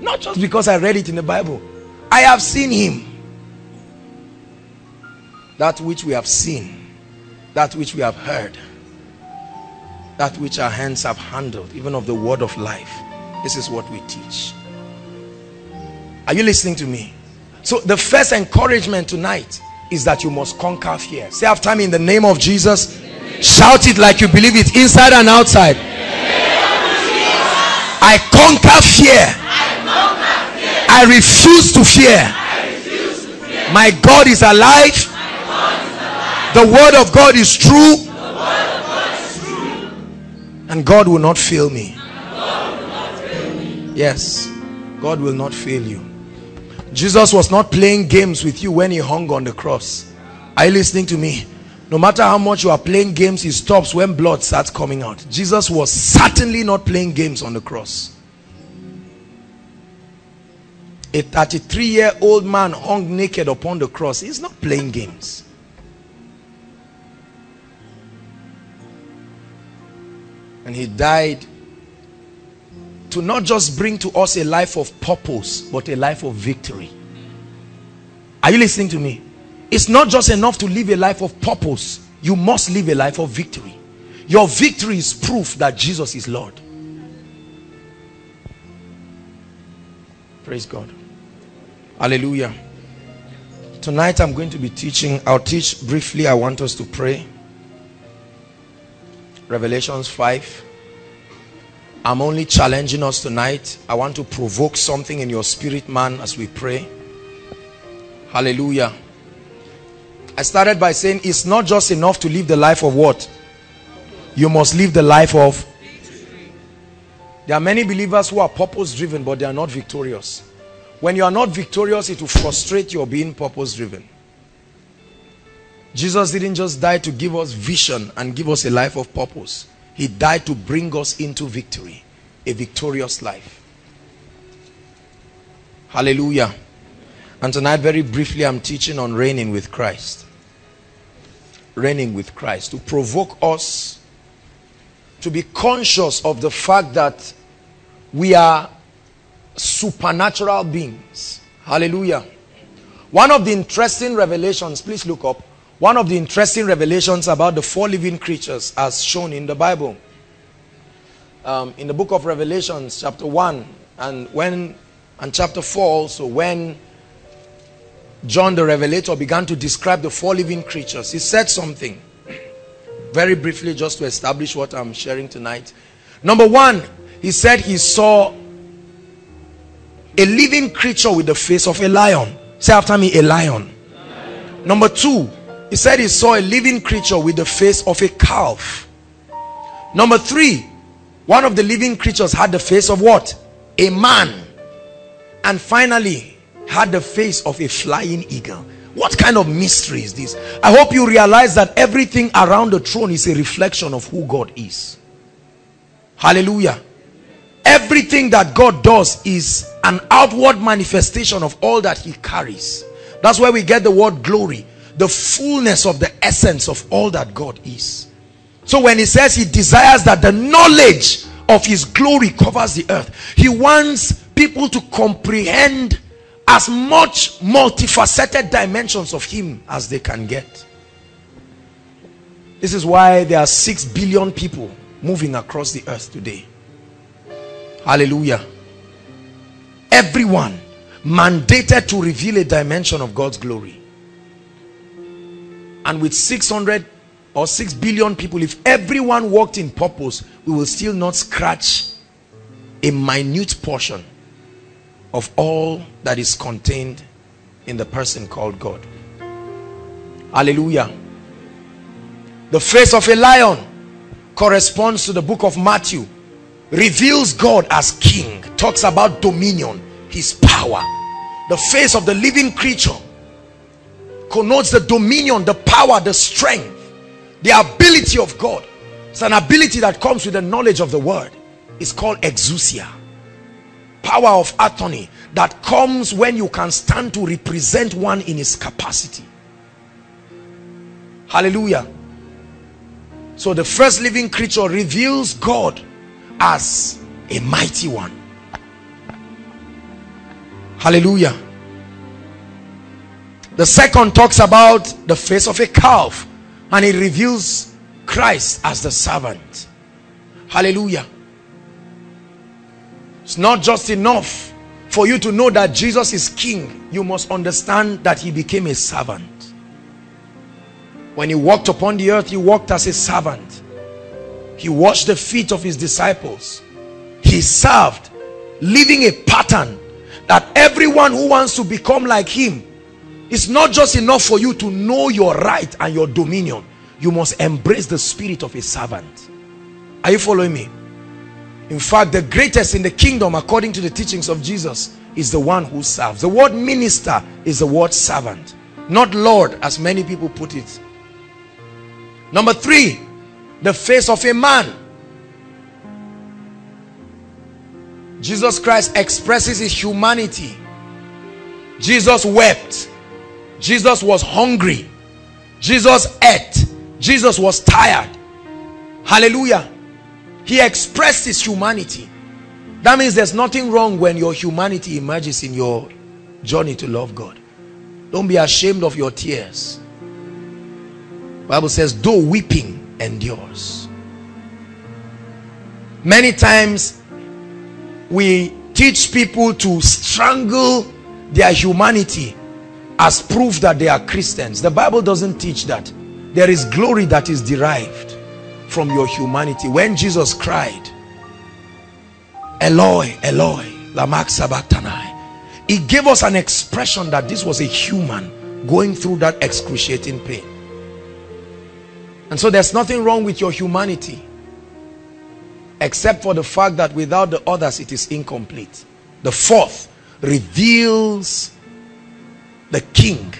Not just because I read it in the Bible. I have seen him. That which we have seen, that which we have heard, that which our hands have handled, even of the word of life. This is what we teach. Are you listening to me? So the first encouragement tonight is that you must conquer fear. Say after me in the name of Jesus. Shout it like you believe it inside and outside. I conquer fear. I refuse to fear. My God is alive. The word of God is true. And God will not fail me. Yes, God will not fail you. Jesus was not playing games with you when he hung on the cross. Are you listening to me? No matter how much you are playing games, he stops when blood starts coming out. Jesus was certainly not playing games on the cross. A 33 year old man hung naked upon the cross. He's not playing games. And he died to not just bring to us a life of purpose, but a life of victory. Are you listening to me? It's not just enough to live a life of purpose. You must live a life of victory. Your victory is proof that Jesus is Lord. Praise God. Hallelujah. Tonight I'm going to be teaching. I'll teach briefly. I want us to pray. Revelations 5. I'm only challenging us tonight. I want to provoke something in your spirit man as we pray. Hallelujah. I started by saying it's not just enough to live the life of what? You must live the life of. There are many believers who are purpose driven, but they are not victorious. When you are not victorious, it will frustrate your being purpose driven. Jesus didn't just die to give us vision and give us a life of purpose. He died to bring us into victory, a victorious life. Hallelujah. And tonight, very briefly, I'm teaching on reigning with Christ reigning with Christ, to provoke us to be conscious of the fact that we are supernatural beings. Hallelujah. One of the interesting revelations, please look up. One of the interesting revelations about the four living creatures as shown in the Bible. Um, in the book of Revelations, chapter 1, and when and chapter 4 also, when John the Revelator began to describe the four living creatures. He said something very briefly just to establish what I'm sharing tonight. Number one, he said he saw a living creature with the face of a lion. Say after me, a lion. lion. Number two, he said he saw a living creature with the face of a calf. Number three, one of the living creatures had the face of what? A man. And finally, had the face of a flying eagle what kind of mystery is this i hope you realize that everything around the throne is a reflection of who god is hallelujah everything that god does is an outward manifestation of all that he carries that's where we get the word glory the fullness of the essence of all that god is. So when he says he desires that the knowledge of his glory covers the earth he wants people to comprehend as much multifaceted dimensions of him as they can get. This is why there are six billion people moving across the earth today. Hallelujah. Everyone mandated to reveal a dimension of God's glory and with 600 or 6 billion people if everyone walked in purpose we will still not scratch a minute portion of all that is contained in the person called God. Hallelujah. The face of a lion corresponds to the book of Matthew reveals God as king talks about dominion his power. The face of the living creature connotes the dominion the power the strength the ability of God. It's an ability that comes with the knowledge of the word. It's called exousia. Power of attorney that comes when you can stand to represent one in his capacity. Hallelujah. So the first living creature reveals God as a mighty one. Hallelujah the second talks about the face of a calf and it reveals Christ as the servant. Hallelujah. It's not just enough for you to know that Jesus is king. You must understand that he became a servant. When he walked upon the earth he walked as a servant. He washed the feet of his disciples. He served leaving a pattern that everyone who wants to become like him it's not just enough for you to know your right and your dominion. You must embrace the spirit of a servant. Are you following me? In fact the greatest in the kingdom according to the teachings of Jesus is the one who serves. The word minister is the word servant not lord as many people put it. Number three the face of a man. Jesus Christ expresses his humanity. Jesus wept Jesus was hungry. Jesus ate. Jesus was tired. Hallelujah. He expressed his humanity. That means there's nothing wrong when your humanity emerges in your journey to love God. Don't be ashamed of your tears. Bible says, though weeping endures. Many times we teach people to strangle their humanity as proof that they are Christians. The Bible doesn't teach that. There is glory that is derived from your humanity. When Jesus cried, Eloi, Eloi, lama sabachthani. He gave us an expression that this was a human going through that excruciating pain. And so there's nothing wrong with your humanity except for the fact that without the others it is incomplete. The fourth reveals the king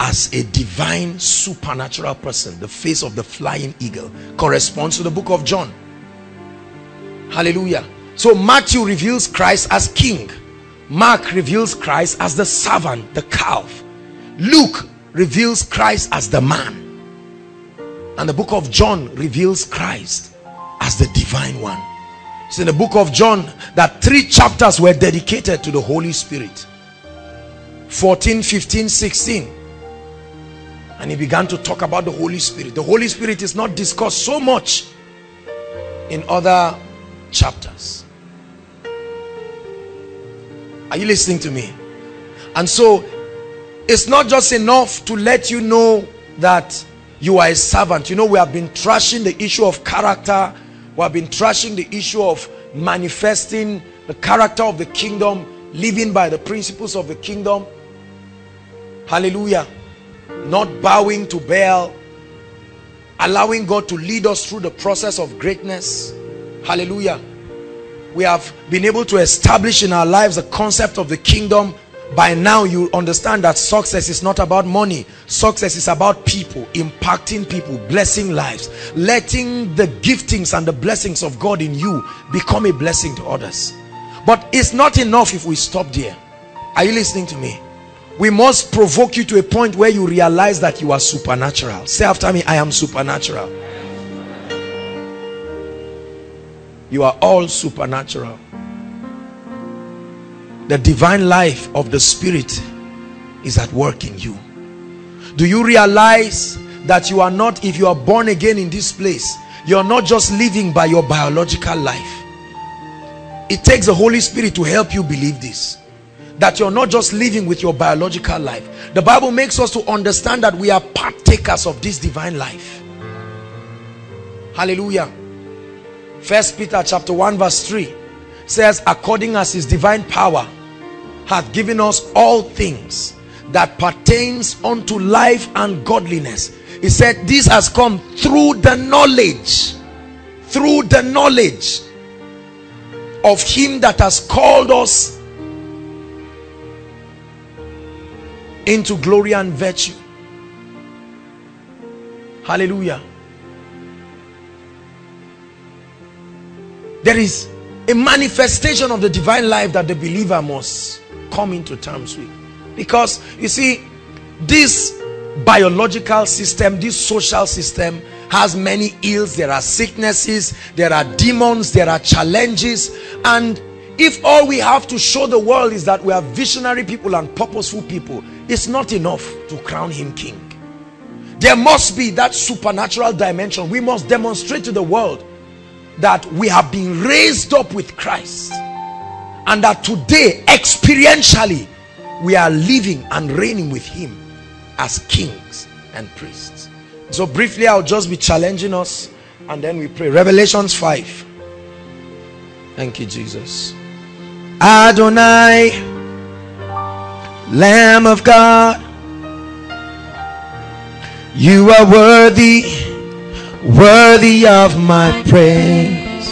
as a divine supernatural person the face of the flying eagle corresponds to the book of John. Hallelujah. So Matthew reveals Christ as king. Mark reveals Christ as the servant the calf. Luke reveals Christ as the man. And the book of John reveals Christ as the divine one. It's in the book of John that three chapters were dedicated to the Holy Spirit 14 15 16 and he began to talk about the Holy Spirit. The Holy Spirit is not discussed so much in other chapters. Are you listening to me? And so it's not just enough to let you know that you are a servant. You know we have been trashing the issue of character. We have been trashing the issue of manifesting the character of the kingdom living by the principles of the kingdom hallelujah. Not bowing to Baal. Allowing God to lead us through the process of greatness. Hallelujah. We have been able to establish in our lives the concept of the kingdom. By now you understand that success is not about money. Success is about people impacting people blessing lives. Letting the giftings and the blessings of God in you become a blessing to others. But it's not enough if we stop there. Are you listening to me we must provoke you to a point where you realize that you are supernatural. Say after me i am supernatural. You are all supernatural. The divine life of the spirit is at work in you. Do you realize that you are not if you are born again in this place you're not just living by your biological life? It takes the Holy Spirit to help you believe this that you're not just living with your biological life. The Bible makes us to understand that we are partakers of this divine life. Hallelujah. First Peter chapter 1 verse 3 says according as his divine power hath given us all things that pertains unto life and godliness. He said this has come through the knowledge through the knowledge of him that has called us into glory and virtue. Hallelujah. There is a manifestation of the divine life that the believer must come into terms with. Because you see this biological system this social system has many ills. There are sicknesses there are demons there are challenges. And if all we have to show the world is that we are visionary people and purposeful people it's not enough to crown him king. There must be that supernatural dimension. We must demonstrate to the world that we have been raised up with Christ and that today experientially we are living and reigning with him as kings and priests. So briefly i'll just be challenging us and then we pray. Revelations 5 thank you jesus. Adonai lamb of god you are worthy worthy of my praise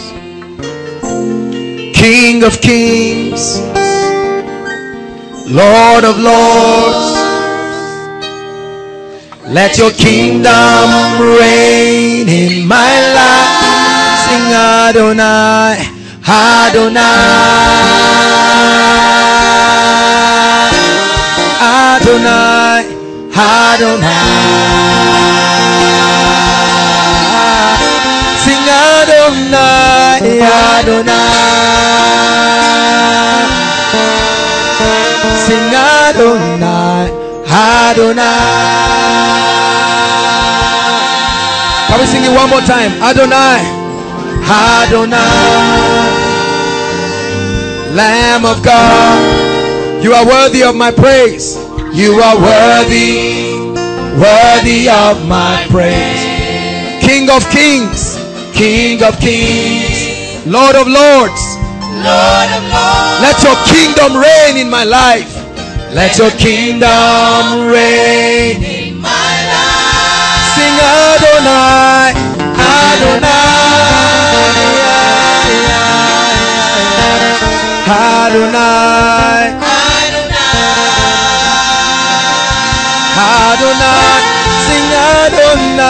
king of kings lord of lords let your kingdom reign in my life. Sing Adonai, Adonai, Adonai, Adonai. Sing Adonai, Adonai. Sing Adonai, Adonai. Can we sing it one more time? Adonai, Adonai, Lamb of God, you are worthy of my praise. You are worthy, worthy of my praise. King of kings, King of kings, Lord of lords. Lord of Lords, Let your kingdom reign in my life. Let your kingdom reign. in my life. Sing Adonai, Adonai, Adonai, Adonai, Adonai,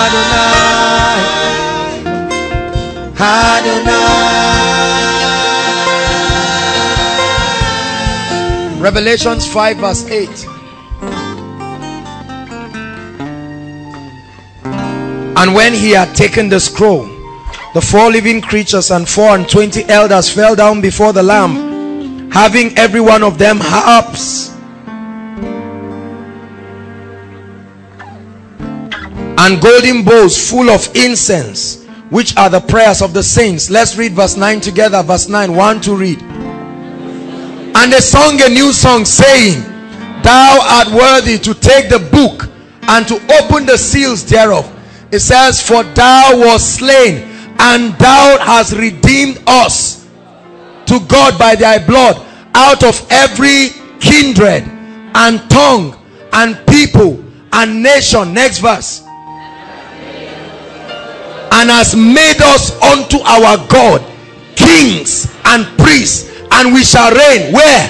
Adonai, Adonai. Revelations 5 verse 8. And when he had taken the scroll, the four living creatures and four and twenty elders fell down before the Lamb, having every one of them harps and golden bowls full of incense, which are the prayers of the saints. Let's read verse 9 together. Verse 9, one to read. And they sung a new song, saying, Thou art worthy to take the book and to open the seals thereof. It says, For thou was slain, and thou hast redeemed us to God by thy blood out of every kindred and tongue and people and nation. Next verse. And has made us unto our God kings and priests, and we shall reign. Where?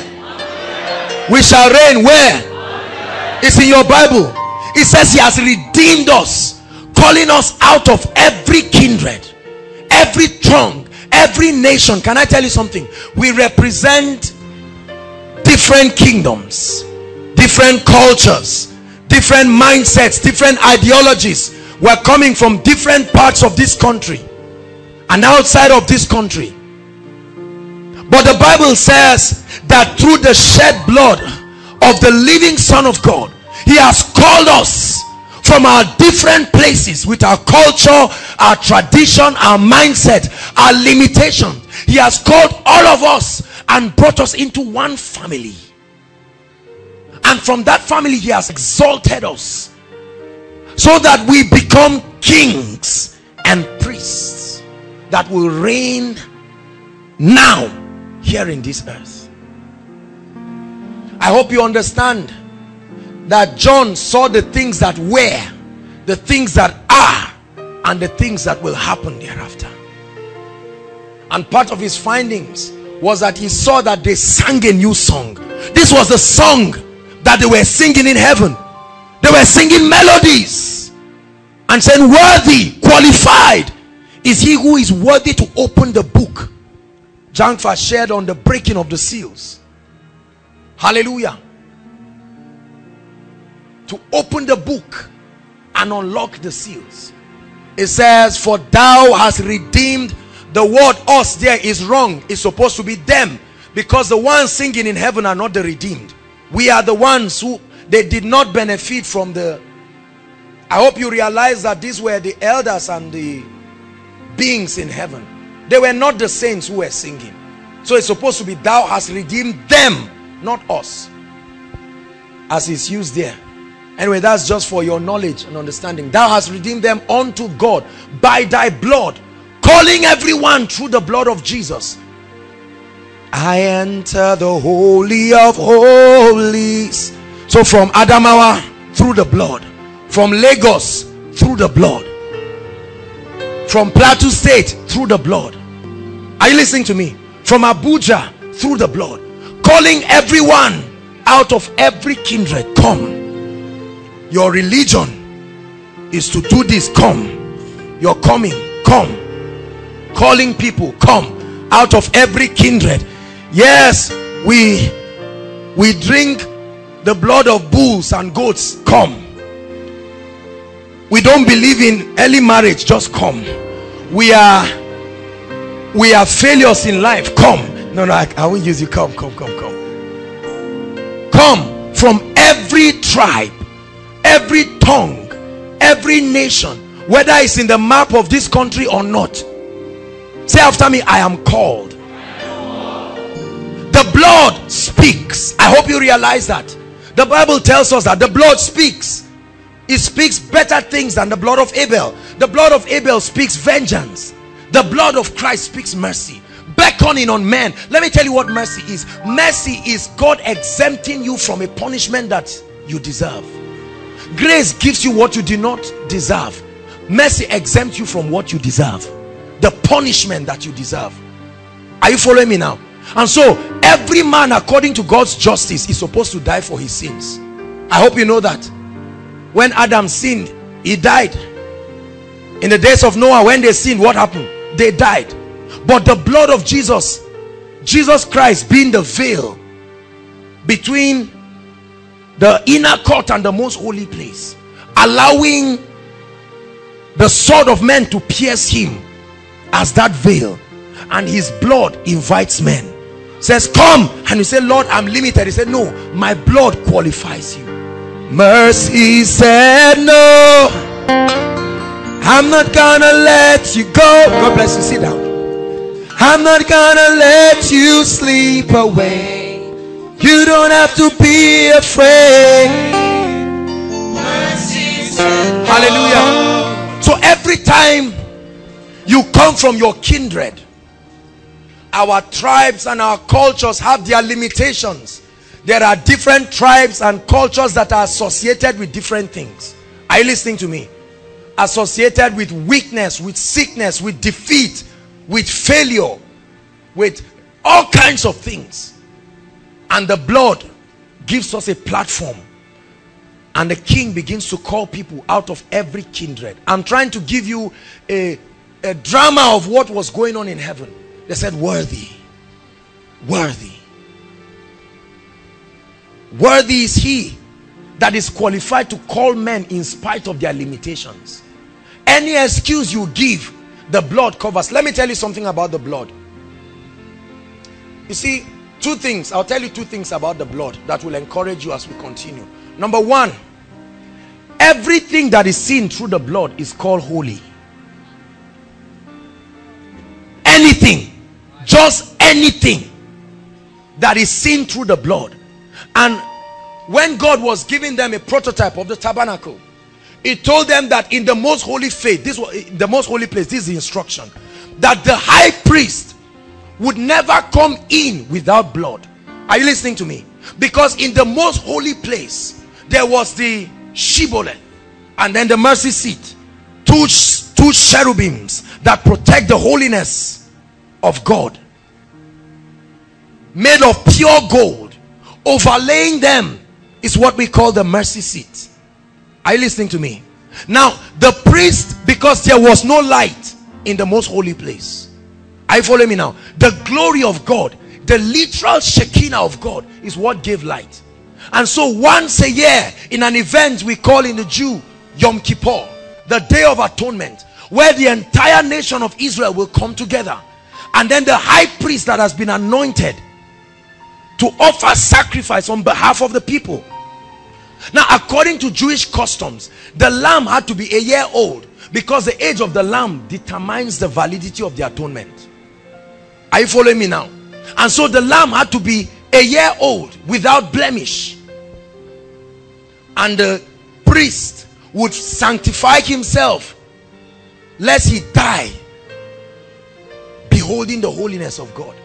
We shall reign. Where? It's in your Bible. It says he has redeemed us, calling us out of every kindred, every tongue, every nation. Can I tell you something? We represent different kingdoms, different cultures, different mindsets, different ideologies. We're coming from different parts of this country and outside of this country. But the Bible says that through the shed blood of the living Son of God, He has called us from our different places with our culture our tradition our mindset our limitation. He has called all of us and brought us into one family. And from that family he has exalted us so that we become kings and priests that will reign now here in this earth. I hope you understand that john saw the things that were the things that are and the things that will happen thereafter. And part of his findings was that he saw that they sang a new song. This was the song that they were singing in heaven. They were singing melodies and saying worthy qualified is he who is worthy to open the book. Jankfa shared on the breaking of the seals. Hallelujah to open the book and unlock the seals. It says for thou hast redeemed the word us there is wrong. It's supposed to be them because the ones singing in heaven are not the redeemed. We are the ones who they did not benefit from the I hope you realize that these were the elders and the beings in heaven. They were not the saints who were singing. So it's supposed to be thou hast redeemed them not us. As is used there anyway that's just for your knowledge and understanding. Thou hast redeemed them unto God by thy blood calling everyone through the blood of Jesus. I enter the holy of holies. So from Adamawa through the blood from Lagos through the blood from Plateau State through the blood. Are you listening to me? From Abuja through the blood calling everyone out of every kindred come your religion is to do this. Come. You're coming. Come. Calling people. Come. Out of every kindred. Yes we we drink the blood of bulls and goats. Come. We don't believe in early marriage. Just come. We are we are failures in life. Come. No no I, I won't use you. Come come come come. Come from every tribe every tongue every nation whether it's in the map of this country or not say after me I am called. The blood speaks. I hope you realize that. The Bible tells us that the blood speaks. It speaks better things than the blood of Abel. The blood of Abel speaks vengeance. The blood of Christ speaks mercy. Beckoning on men. Let me tell you what mercy is. Mercy is God exempting you from a punishment that you deserve grace gives you what you do not deserve. Mercy exempts you from what you deserve. The punishment that you deserve. Are you following me now? And so every man according to God's justice is supposed to die for his sins. I hope you know that. When Adam sinned he died. In the days of Noah when they sinned what happened? They died. But the blood of Jesus Jesus Christ being the veil between the inner court and the most holy place allowing the sword of men to pierce him as that veil and his blood invites men. Says come and you say lord i'm limited. He said no my blood qualifies you. Mercy said no i'm not gonna let you go. God bless you. Sit down. I'm not gonna let you sleep away you don't have to be afraid. Hallelujah. So every time you come from your kindred our tribes and our cultures have their limitations. There are different tribes and cultures that are associated with different things. Are you listening to me? Associated with weakness with sickness with defeat with failure with all kinds of things and the blood gives us a platform. And the king begins to call people out of every kindred. I'm trying to give you a, a drama of what was going on in heaven. They said worthy. Worthy. Worthy is he that is qualified to call men in spite of their limitations. Any excuse you give the blood covers. Let me tell you something about the blood. You see two things. I'll tell you two things about the blood that will encourage you as we continue. Number one everything that is seen through the blood is called holy. Anything just anything that is seen through the blood. And when God was giving them a prototype of the tabernacle he told them that in the most holy faith this was the most holy place this is the instruction that the high priest would never come in without blood. Are you listening to me? Because in the most holy place there was the shibboleth and then the mercy seat two two cherubims that protect the holiness of God made of pure gold. Overlaying them is what we call the mercy seat. Are you listening to me? Now the priest because there was no light in the most holy place I follow me now? The glory of God the literal Shekinah of God is what gave light. And so once a year in an event we call in the Jew Yom Kippur the day of atonement where the entire nation of Israel will come together. And then the high priest that has been anointed to offer sacrifice on behalf of the people. Now according to Jewish customs the lamb had to be a year old because the age of the lamb determines the validity of the atonement are you following me now? And so the lamb had to be a year old without blemish. And the priest would sanctify himself lest he die beholding the holiness of God.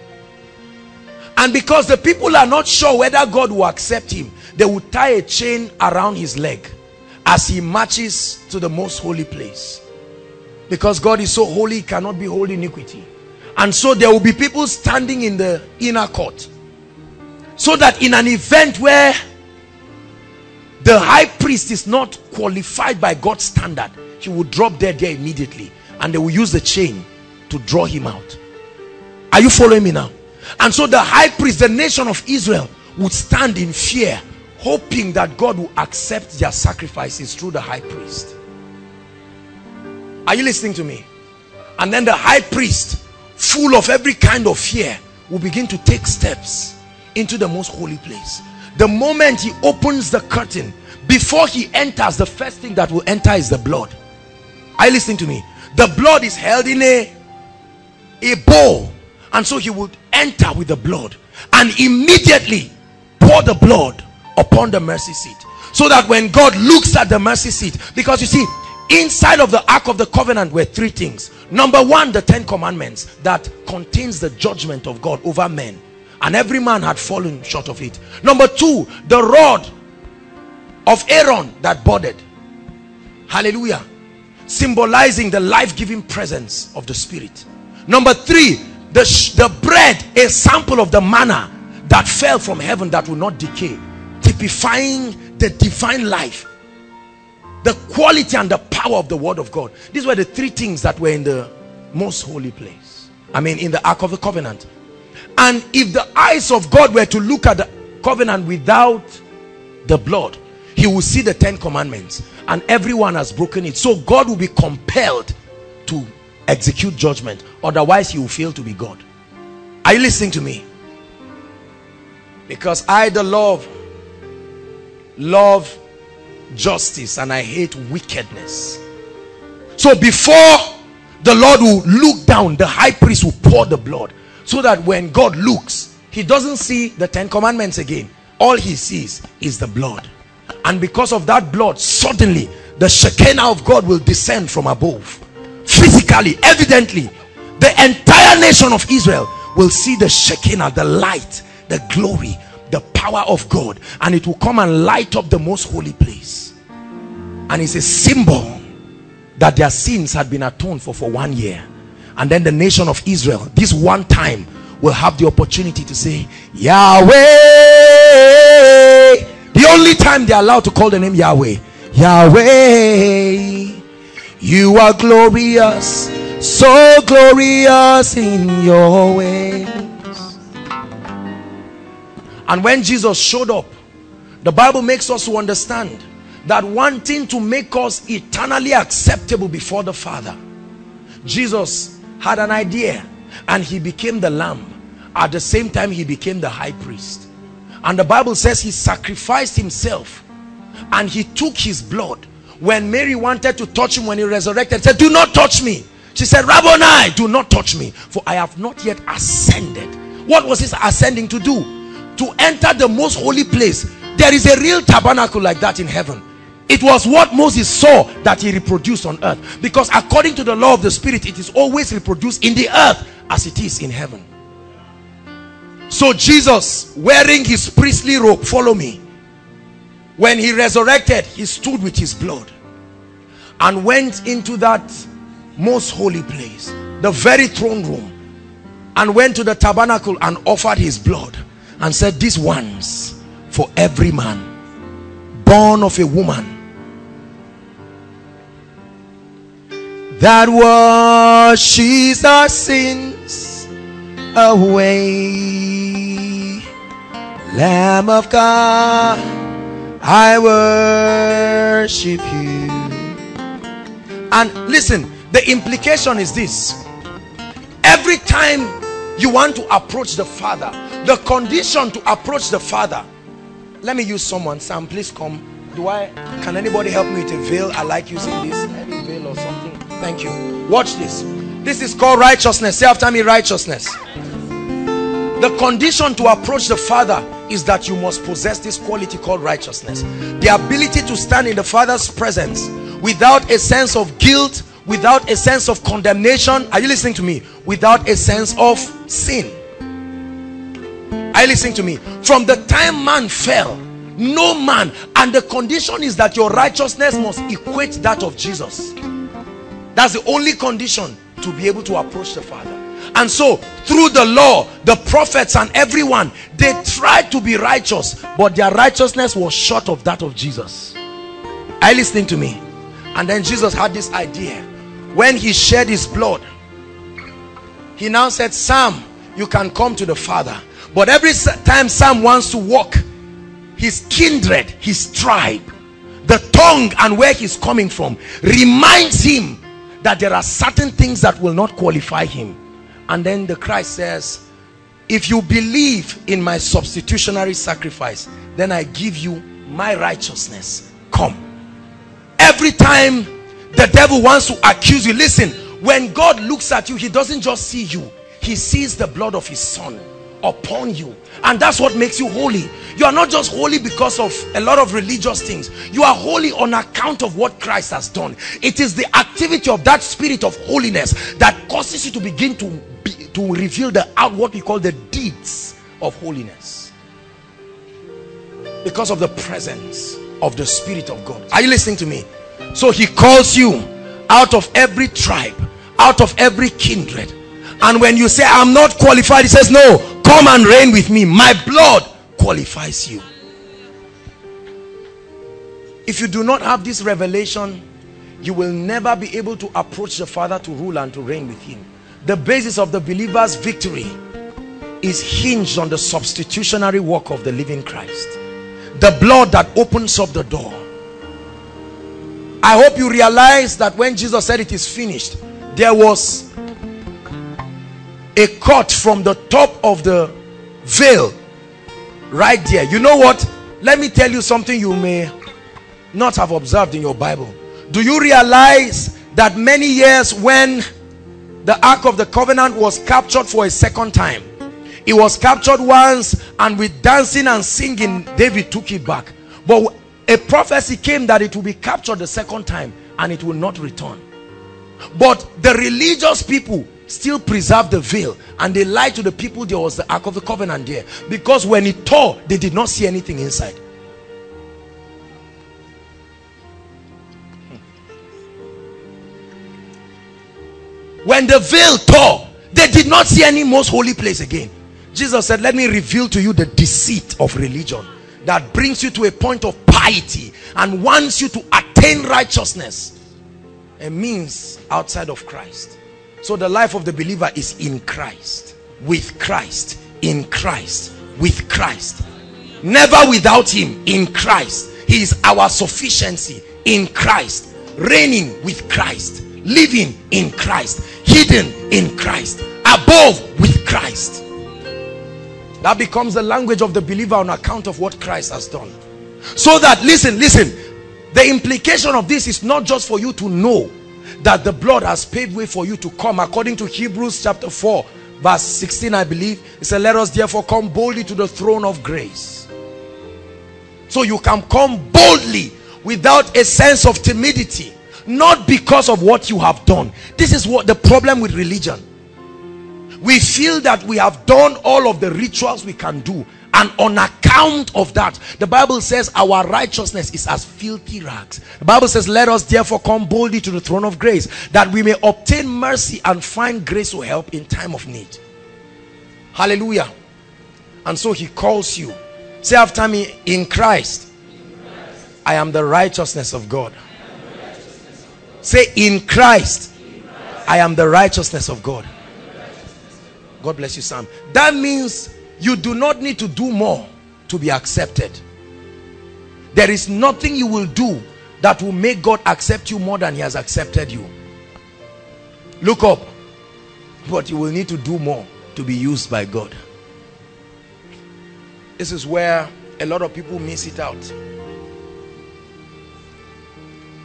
And because the people are not sure whether God will accept him they will tie a chain around his leg as he marches to the most holy place. Because God is so holy he cannot behold iniquity and so there will be people standing in the inner court. So that in an event where the high priest is not qualified by God's standard he will drop dead there immediately. And they will use the chain to draw him out. Are you following me now? And so the high priest the nation of Israel would stand in fear hoping that God will accept their sacrifices through the high priest. Are you listening to me? And then the high priest full of every kind of fear will begin to take steps into the most holy place. The moment he opens the curtain before he enters the first thing that will enter is the blood. You listening to me? The blood is held in a a bowl and so he would enter with the blood and immediately pour the blood upon the mercy seat. So that when God looks at the mercy seat because you see inside of the ark of the covenant were three things. Number one the ten commandments that contains the judgment of God over men. And every man had fallen short of it. Number two the rod of Aaron that budded. Hallelujah. Symbolizing the life-giving presence of the spirit. Number three the, the bread a sample of the manna that fell from heaven that will not decay typifying the divine life the quality and the power of the word of God. These were the three things that were in the most holy place. I mean in the ark of the covenant. And if the eyes of God were to look at the covenant without the blood he will see the ten commandments. And everyone has broken it. So God will be compelled to execute judgment. Otherwise he will fail to be God. Are you listening to me? Because I the love love justice and I hate wickedness. So before the Lord will look down the high priest will pour the blood so that when God looks he doesn't see the Ten Commandments again. All he sees is the blood. And because of that blood suddenly the Shekinah of God will descend from above. Physically evidently the entire nation of Israel will see the Shekinah the light the glory the power of God and it will come and light up the most holy place. And it's a symbol that their sins had been atoned for for one year. And then the nation of Israel this one time will have the opportunity to say Yahweh. The only time they're allowed to call the name Yahweh. Yahweh you are glorious so glorious in your ways and when Jesus showed up the Bible makes us to understand that wanting to make us eternally acceptable before the Father Jesus had an idea and he became the lamb. At the same time he became the high priest. And the Bible says he sacrificed himself and he took his blood. When Mary wanted to touch him when he resurrected said do not touch me. She said Rabboni do not touch me for I have not yet ascended. What was this ascending to do to enter the most holy place. There is a real tabernacle like that in heaven. It was what Moses saw that he reproduced on earth. Because according to the law of the spirit it is always reproduced in the earth as it is in heaven. So Jesus wearing his priestly robe follow me. When he resurrected he stood with his blood and went into that most holy place the very throne room and went to the tabernacle and offered his blood and said this once for every man born of a woman that washes our sins away. Lamb of God I worship you. And listen the implication is this. Every time you want to approach the father the condition to approach the father. Let me use someone. Sam please come. Do i can anybody help me with a veil? I like using this. Veil or something. Thank you. Watch this. This is called righteousness. Say after me righteousness. The condition to approach the father is that you must possess this quality called righteousness. The ability to stand in the father's presence without a sense of guilt without a sense of condemnation. Are you listening to me? Without a sense of sin are you listening to me? From the time man fell no man and the condition is that your righteousness must equate that of Jesus. That's the only condition to be able to approach the father. And so through the law the prophets and everyone they tried to be righteous but their righteousness was short of that of Jesus. Are you listening to me? And then Jesus had this idea. When he shed his blood he now said Sam you can come to the father but every time Sam wants to walk his kindred his tribe the tongue and where he's coming from reminds him that there are certain things that will not qualify him. And then the Christ says if you believe in my substitutionary sacrifice then I give you my righteousness. Come. Every time the devil wants to accuse you listen when God looks at you he doesn't just see you he sees the blood of his son upon you. And that's what makes you holy. You are not just holy because of a lot of religious things. You are holy on account of what Christ has done. It is the activity of that spirit of holiness that causes you to begin to be, to reveal the out what we call the deeds of holiness. Because of the presence of the spirit of God. Are you listening to me? So he calls you out of every tribe out of every kindred. And when you say i'm not qualified he says no come and reign with me. My blood qualifies you. If you do not have this revelation you will never be able to approach the father to rule and to reign with him. The basis of the believer's victory is hinged on the substitutionary work of the living christ. The blood that opens up the door. I hope you realize that when jesus said it is finished there was a cut from the top of the veil right there. You know what? Let me tell you something you may not have observed in your bible. Do you realize that many years when the ark of the covenant was captured for a second time it was captured once and with dancing and singing david took it back. But a prophecy came that it will be captured the second time and it will not return. But the religious people still preserved the veil and they lied to the people. There was the ark of the covenant there because when it tore they did not see anything inside. When the veil tore they did not see any most holy place again. Jesus said let me reveal to you the deceit of religion that brings you to a point of piety and wants you to attain righteousness. A means outside of christ so the life of the believer is in christ with christ in christ with christ. Never without him in christ. He is our sufficiency in christ. Reigning with christ living in christ hidden in christ above with christ. That becomes the language of the believer on account of what christ has done. So that listen listen. The implication of this is not just for you to know that the blood has paved way for you to come according to Hebrews chapter 4 verse 16 I believe. It said let us therefore come boldly to the throne of grace. So you can come boldly without a sense of timidity not because of what you have done. This is what the problem with religion. We feel that we have done all of the rituals we can do and on account of that the bible says our righteousness is as filthy rags. The bible says let us therefore come boldly to the throne of grace that we may obtain mercy and find grace to help in time of need. Hallelujah. And so he calls you. Say after me in christ i am the righteousness of god. Say in christ i am the righteousness of god. God bless you sam. That means you do not need to do more to be accepted. There is nothing you will do that will make God accept you more than he has accepted you. Look up but you will need to do more to be used by God. This is where a lot of people miss it out.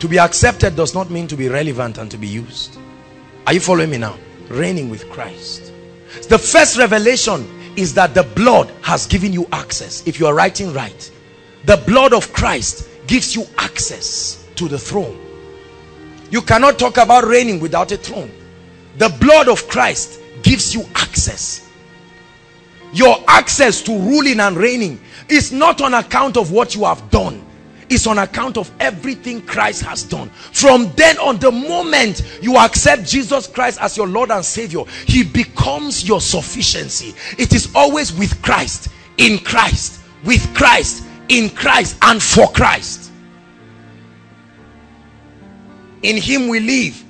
To be accepted does not mean to be relevant and to be used. Are you following me now? Reigning with Christ. The first revelation is that the blood has given you access. If you are writing right the blood of Christ gives you access to the throne. You cannot talk about reigning without a throne. The blood of Christ gives you access. Your access to ruling and reigning is not on account of what you have done it's on account of everything Christ has done. From then on the moment you accept Jesus Christ as your Lord and Savior he becomes your sufficiency. It is always with Christ in Christ with Christ in Christ and for Christ. In him we live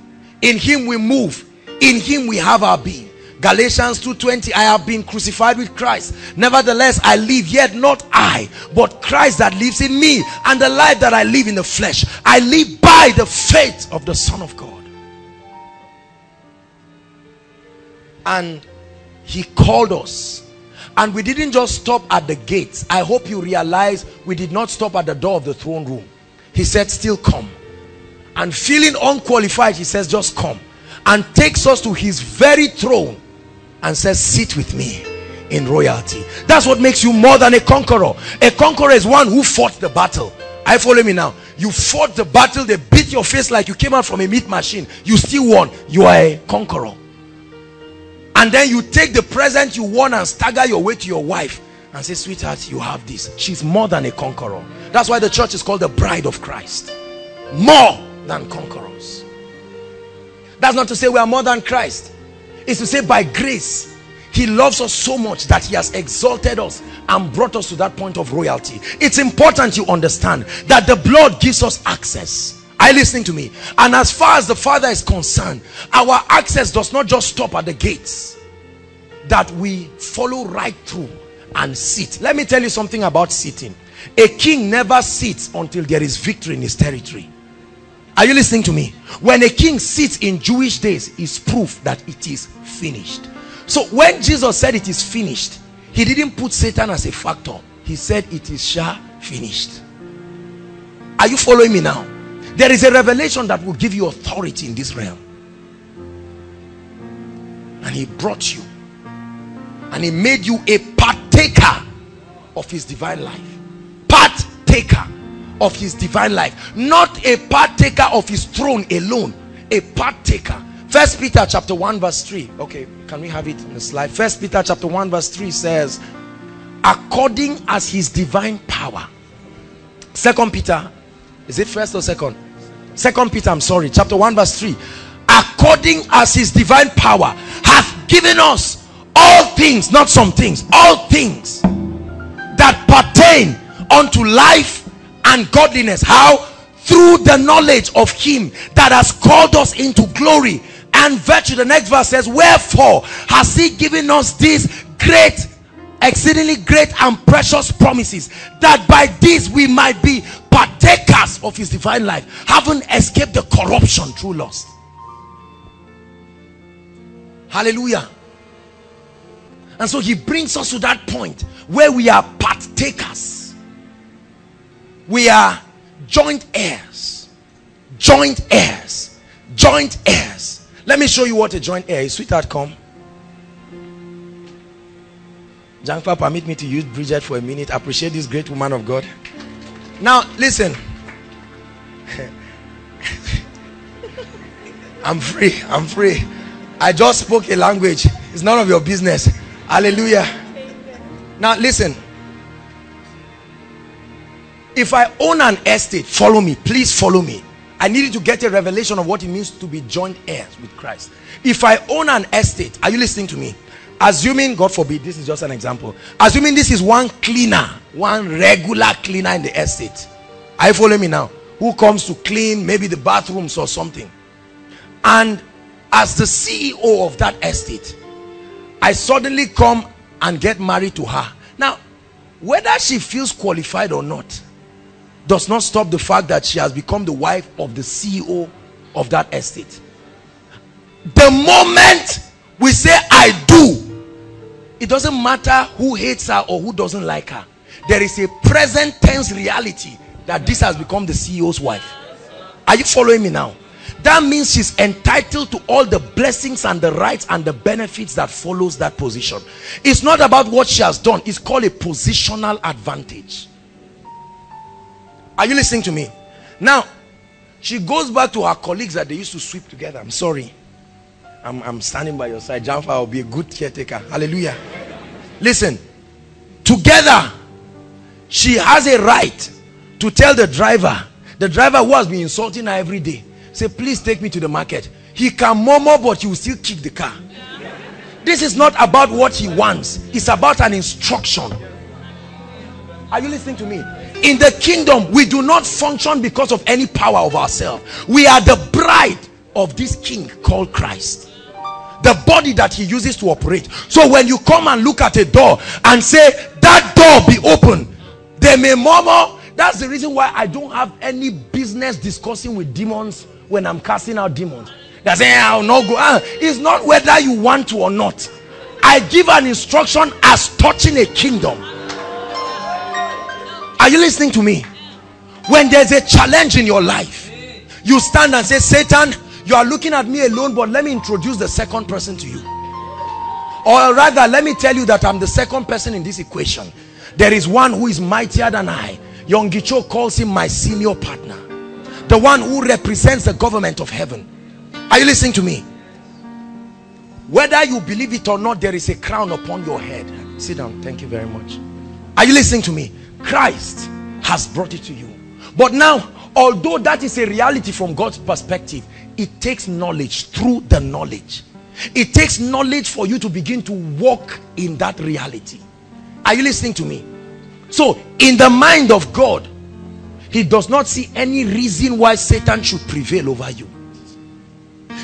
in him we move in him we have our being Galatians 2.20 I have been crucified with Christ. Nevertheless I live yet not I but Christ that lives in me and the life that I live in the flesh. I live by the faith of the Son of God. And he called us. And we didn't just stop at the gates. I hope you realize we did not stop at the door of the throne room. He said still come. And feeling unqualified he says just come. And takes us to his very throne and says sit with me in royalty. That's what makes you more than a conqueror. A conqueror is one who fought the battle. I follow me now? You fought the battle. They beat your face like you came out from a meat machine. You still won. You are a conqueror. And then you take the present you won and stagger your way to your wife and say sweetheart you have this. She's more than a conqueror. That's why the church is called the bride of Christ. More than conquerors. That's not to say we are more than Christ is to say by grace he loves us so much that he has exalted us and brought us to that point of royalty. It's important you understand that the blood gives us access. Are you listening to me? And as far as the father is concerned our access does not just stop at the gates. That we follow right through and sit. Let me tell you something about sitting. A king never sits until there is victory in his territory are you listening to me? When a king sits in Jewish days is proof that it is finished. So when Jesus said it is finished he didn't put Satan as a factor. He said it is shall finished. Are you following me now? There is a revelation that will give you authority in this realm. And he brought you. And he made you a partaker of his divine life. Partaker of his divine life not a partaker of his throne alone a partaker. First peter chapter 1 verse 3 okay can we have it in the slide? First peter chapter 1 verse 3 says according as his divine power. Second peter is it first or second? Second peter i'm sorry chapter 1 verse 3 according as his divine power hath given us all things not some things all things that pertain unto life and godliness how? Through the knowledge of him that has called us into glory. And virtue the next verse says wherefore has he given us these great exceedingly great and precious promises that by this we might be partakers of his divine life having escaped the corruption through lust. Hallelujah. And so he brings us to that point where we are partakers we are joint heirs joint heirs joint heirs let me show you what a joint heir is sweetheart come Janfa, permit me to use Bridget for a minute. Appreciate this great woman of God. Now, listen. I'm free. I'm free. I just spoke a language. It's none of your business. Hallelujah. Now, listen. If I own an estate, follow me. Please follow me. I needed to get a revelation of what it means to be joint heirs with Christ. If I own an estate, are you listening to me? assuming god forbid this is just an example assuming this is one cleaner one regular cleaner in the estate I follow me now who comes to clean maybe the bathrooms or something and as the ceo of that estate i suddenly come and get married to her now whether she feels qualified or not does not stop the fact that she has become the wife of the ceo of that estate. The moment we say i do it doesn't matter who hates her or who doesn't like her. There is a present tense reality that this has become the CEO's wife. Are you following me now? That means she's entitled to all the blessings and the rights and the benefits that follows that position. It's not about what she has done. It's called a positional advantage are you listening to me now she goes back to her colleagues that they used to sweep together i'm sorry I'm, I'm standing by your side. Janfa will be a good caretaker. Hallelujah. Listen, together, she has a right to tell the driver, the driver who has been insulting her every day, say, please take me to the market. He can murmur, but he will still kick the car. This is not about what he wants. It's about an instruction. Are you listening to me? In the kingdom, we do not function because of any power of ourselves. We are the bride of this king called Christ. The body that he uses to operate. So when you come and look at a door and say that door be open they may murmur. That's the reason why i don't have any business discussing with demons when i'm casting out demons. They say i'll not go. Ah, it's not whether you want to or not. I give an instruction as touching a kingdom are you listening to me? When there's a challenge in your life you stand and say satan you are looking at me alone but let me introduce the second person to you. Or rather let me tell you that i'm the second person in this equation. There is one who is mightier than i. Yonggi calls him my senior partner. The one who represents the government of heaven. Are you listening to me? Whether you believe it or not there is a crown upon your head. Sit down. Thank you very much. Are you listening to me christ has brought it to you. But now although that is a reality from god's perspective it takes knowledge through the knowledge. It takes knowledge for you to begin to walk in that reality. Are you listening to me? So in the mind of god he does not see any reason why satan should prevail over you.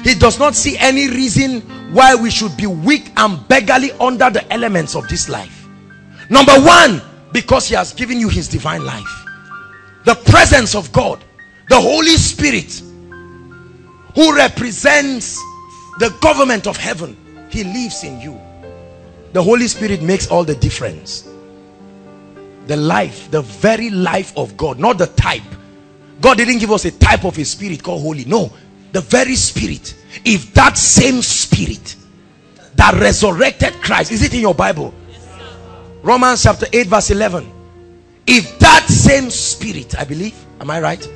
He does not see any reason why we should be weak and beggarly under the elements of this life. Number one because he has given you his divine life. The presence of god the holy spirit who represents the government of heaven he lives in you. The Holy Spirit makes all the difference. The life the very life of God not the type. God didn't give us a type of a spirit called holy. No the very spirit. If that same spirit that resurrected Christ is it in your Bible Romans chapter 8 verse 11 if that same spirit I believe am I right?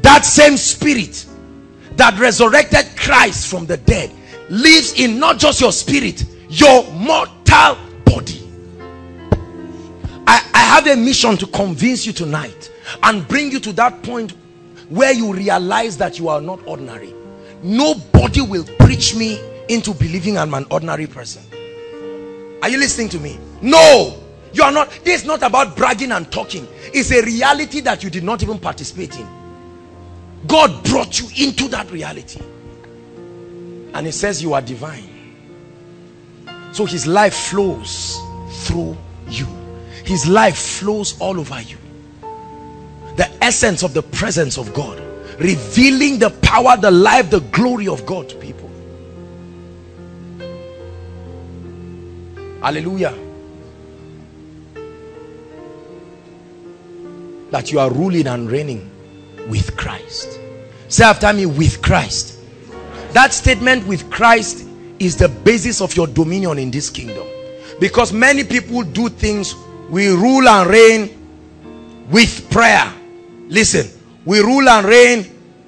That same spirit that resurrected Christ from the dead lives in not just your spirit your mortal body. I, I have a mission to convince you tonight and bring you to that point where you realize that you are not ordinary. Nobody will preach me into believing I'm an ordinary person are you listening to me? No. You are not this is not about bragging and talking. It's a reality that you did not even participate in. God brought you into that reality. And he says you are divine. So his life flows through you. His life flows all over you. The essence of the presence of God revealing the power the life the glory of God to people hallelujah that you are ruling and reigning with Christ. Say after me, with Christ. That statement with Christ is the basis of your dominion in this kingdom. Because many people do things, we rule and reign with prayer. Listen, we rule and reign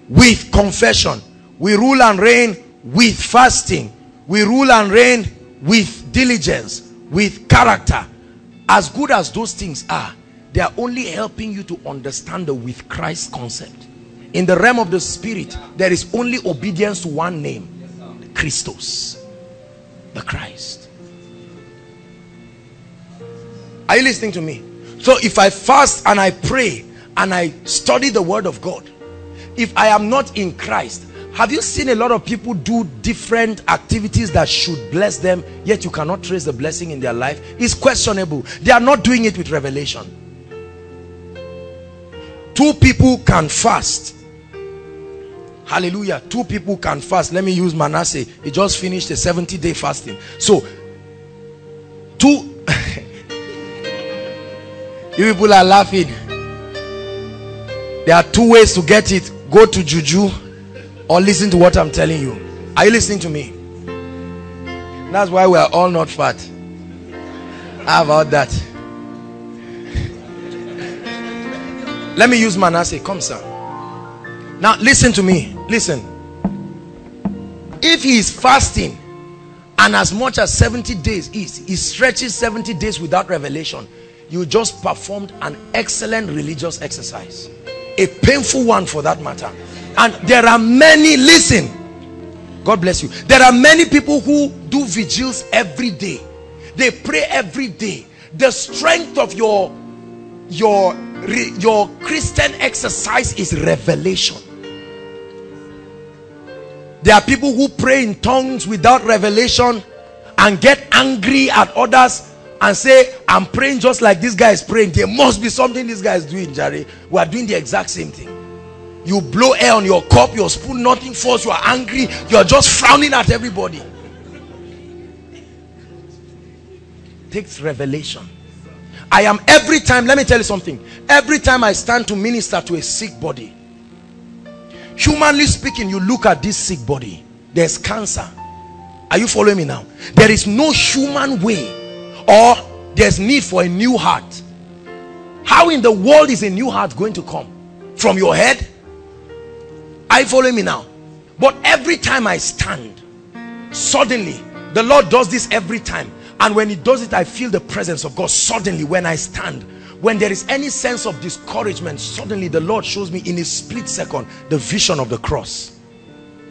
with confession. We rule and reign with fasting. We rule and reign with diligence, with character. As good as those things are, they are only helping you to understand the with Christ concept. In the realm of the spirit, there is only obedience to one name, Christos, the Christ. Are you listening to me? So if I fast and I pray and I study the word of God, if I am not in Christ, have you seen a lot of people do different activities that should bless them, yet you cannot trace the blessing in their life? It's questionable. They are not doing it with revelation. Two people can fast. Hallelujah. Two people can fast. Let me use Manasseh. He just finished a 70 day fasting. So, two. you people are laughing. There are two ways to get it. Go to Juju or listen to what I'm telling you. Are you listening to me? That's why we are all not fat. How about that? Let me use Manasseh. Come, sir. Now, listen to me. Listen. If he is fasting and as much as 70 days is, he stretches 70 days without revelation, you just performed an excellent religious exercise. A painful one for that matter. And there are many, listen, God bless you. There are many people who do vigils every day. They pray every day. The strength of your your your Christian exercise is revelation. There are people who pray in tongues without revelation and get angry at others and say, I'm praying just like this guy is praying. There must be something this guy is doing, Jerry. We are doing the exact same thing. You blow air on your cup, your spoon, nothing falls. You are angry. You are just frowning at everybody. Takes revelation. I am every time, let me tell you something. Every time I stand to minister to a sick body, humanly speaking, you look at this sick body, there's cancer. Are you following me now? There is no human way or there's need for a new heart. How in the world is a new heart going to come? From your head? Are you following me now? But every time I stand, suddenly, the Lord does this every time. And when he does it, I feel the presence of God suddenly when I stand. When there is any sense of discouragement, suddenly the Lord shows me in a split second the vision of the cross.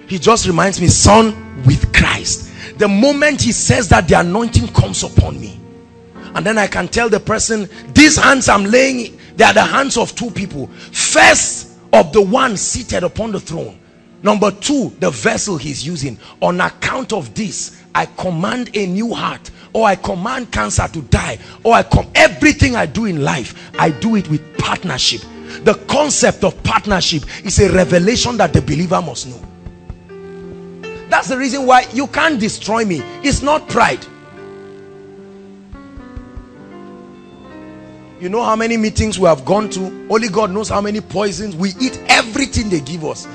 He just reminds me, son, with Christ. The moment he says that, the anointing comes upon me. And then I can tell the person, these hands I'm laying, they are the hands of two people. First, of the one seated upon the throne. Number two, the vessel he's using. On account of this, I command a new heart or I command cancer to die or I come everything I do in life, I do it with partnership. The concept of partnership is a revelation that the believer must know. That's the reason why you can't destroy me. It's not pride. You know how many meetings we have gone to? Only God knows how many poisons. We eat everything they give us.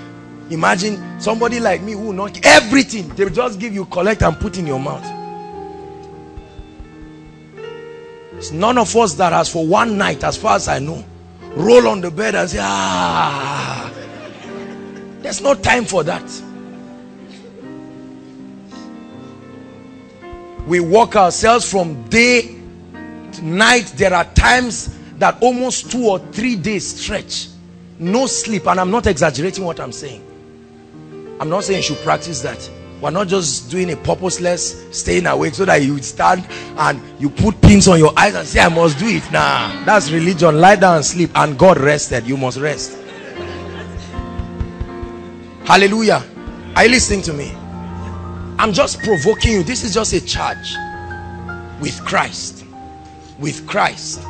Imagine somebody like me who not everything. They just give you, collect and put in your mouth. It's none of us that has for one night, as far as I know, roll on the bed and say, ah. There's no time for that. We walk ourselves from day night there are times that almost two or three days stretch. No sleep and i'm not exaggerating what i'm saying. I'm not saying you should practice that. We're not just doing a purposeless staying awake so that you stand and you put pins on your eyes and say i must do it nah that's religion. Lie down and sleep and god rested. You must rest. Hallelujah. Are you listening to me? I'm just provoking you. This is just a charge with christ with Christ.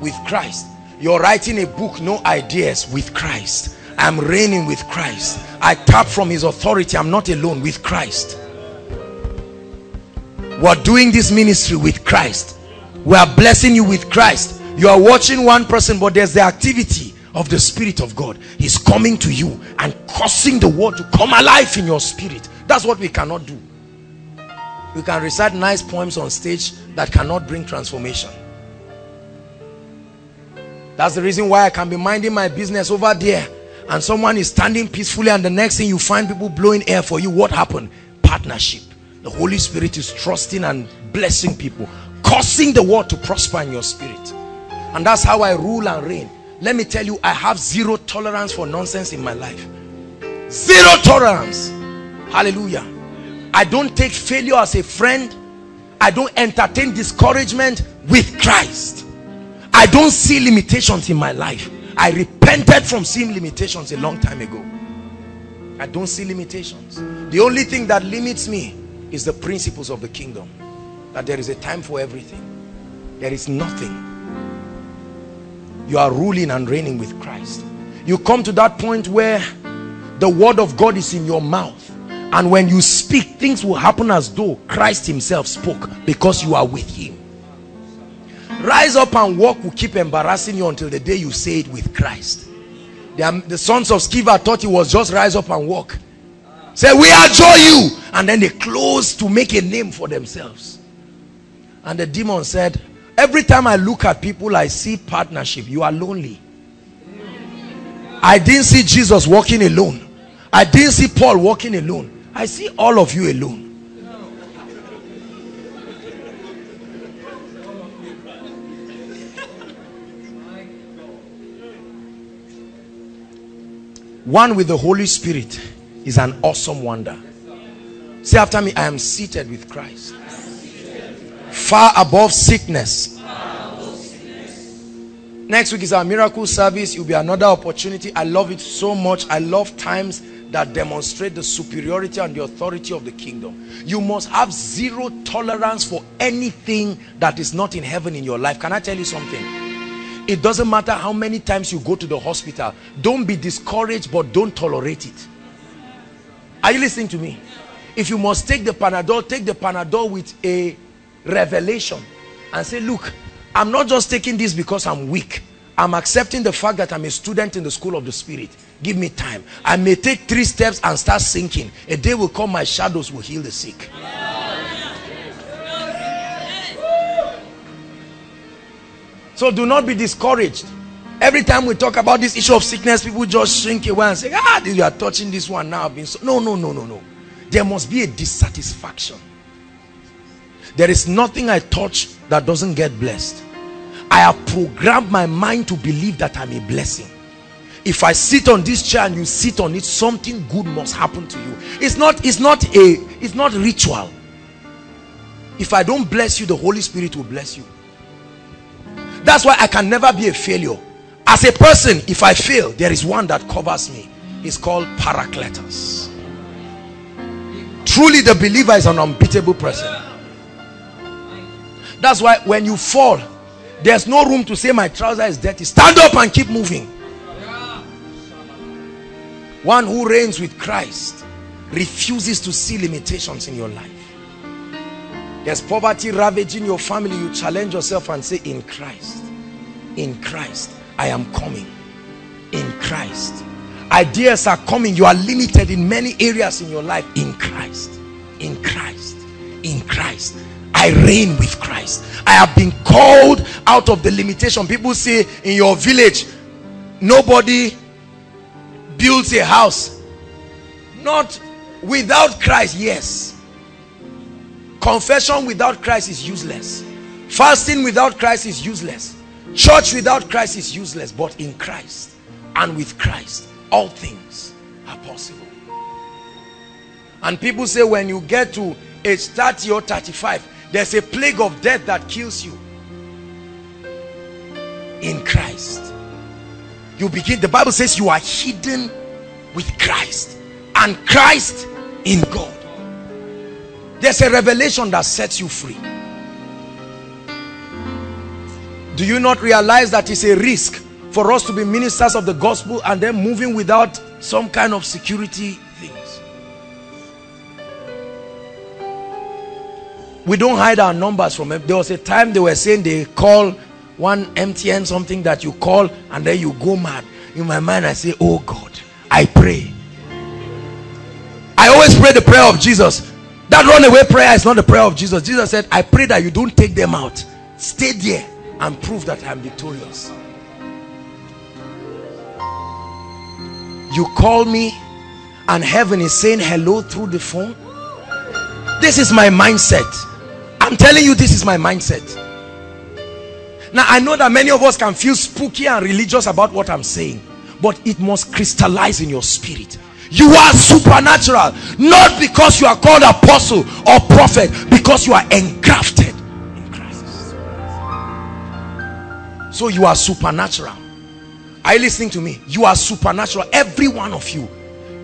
With Christ. You're writing a book no ideas with Christ. I'm reigning with Christ. I tap from his authority. I'm not alone with Christ. We're doing this ministry with Christ. We are blessing you with Christ. You are watching one person but there's the activity of the spirit of god. He's coming to you and causing the word to come alive in your spirit. That's what we cannot do. We can recite nice poems on stage that cannot bring transformation that's the reason why i can be minding my business over there. And someone is standing peacefully and the next thing you find people blowing air for you what happened? Partnership. The holy spirit is trusting and blessing people causing the world to prosper in your spirit. And that's how i rule and reign. Let me tell you i have zero tolerance for nonsense in my life. Zero tolerance. Hallelujah. I don't take failure as a friend. I don't entertain discouragement with christ i don't see limitations in my life. I repented from seeing limitations a long time ago. I don't see limitations. The only thing that limits me is the principles of the kingdom. That there is a time for everything. There is nothing. You are ruling and reigning with Christ. You come to that point where the word of God is in your mouth. And when you speak things will happen as though Christ himself spoke because you are with him rise up and walk will keep embarrassing you until the day you say it with Christ. The, um, the sons of Sceva thought it was just rise up and walk. Say we adore you. And then they close to make a name for themselves. And the demon said every time I look at people I see partnership. You are lonely. I didn't see Jesus walking alone. I didn't see Paul walking alone. I see all of you alone one with the Holy Spirit is an awesome wonder. Say after me I am seated with Christ. Far above sickness. Next week is our miracle service. It will be another opportunity. I love it so much. I love times that demonstrate the superiority and the authority of the kingdom. You must have zero tolerance for anything that is not in heaven in your life. Can I tell you something it doesn't matter how many times you go to the hospital. Don't be discouraged but don't tolerate it. Are you listening to me? If you must take the panadol take the panadol with a revelation and say look i'm not just taking this because i'm weak. I'm accepting the fact that i'm a student in the school of the spirit. Give me time. I may take three steps and start sinking. A day will come my shadows will heal the sick so do not be discouraged. Every time we talk about this issue of sickness people just shrink away and say ah you are touching this one now being so no no no no no. There must be a dissatisfaction. There is nothing i touch that doesn't get blessed. I have programmed my mind to believe that i'm a blessing. If i sit on this chair and you sit on it something good must happen to you. It's not it's not a it's not ritual. If i don't bless you the holy spirit will bless you that's why i can never be a failure. As a person if i fail there is one that covers me. It's called paracletus truly the believer is an unbeatable person. That's why when you fall there's no room to say my trouser is dirty. Stand up and keep moving. One who reigns with Christ refuses to see limitations in your life there's poverty ravaging your family. You challenge yourself and say in Christ in Christ I am coming. In Christ. Ideas are coming. You are limited in many areas in your life. In Christ in Christ in Christ. I reign with Christ. I have been called out of the limitation. People say in your village nobody builds a house. Not without Christ. Yes confession without Christ is useless. Fasting without Christ is useless. Church without Christ is useless. But in Christ and with Christ all things are possible. And people say when you get to age 30 or 35 there's a plague of death that kills you. In Christ you begin the Bible says you are hidden with Christ and Christ in God there's a revelation that sets you free do you not realize that it's a risk for us to be ministers of the gospel and then moving without some kind of security things we don't hide our numbers from them there was a time they were saying they call one MTN something that you call and then you go mad. In my mind, I say, Oh God, I pray. I always pray the prayer of Jesus. That runaway prayer is not the prayer of Jesus. Jesus said, I pray that you don't take them out. Stay there and prove that I'm victorious. You call me and heaven is saying hello through the phone. This is my mindset. I'm telling you, this is my mindset. Now, I know that many of us can feel spooky and religious about what I'm saying, but it must crystallize in your spirit. You are supernatural, not because you are called apostle or prophet, because you are engrafted in Christ. So you are supernatural. Are you listening to me? You are supernatural, every one of you.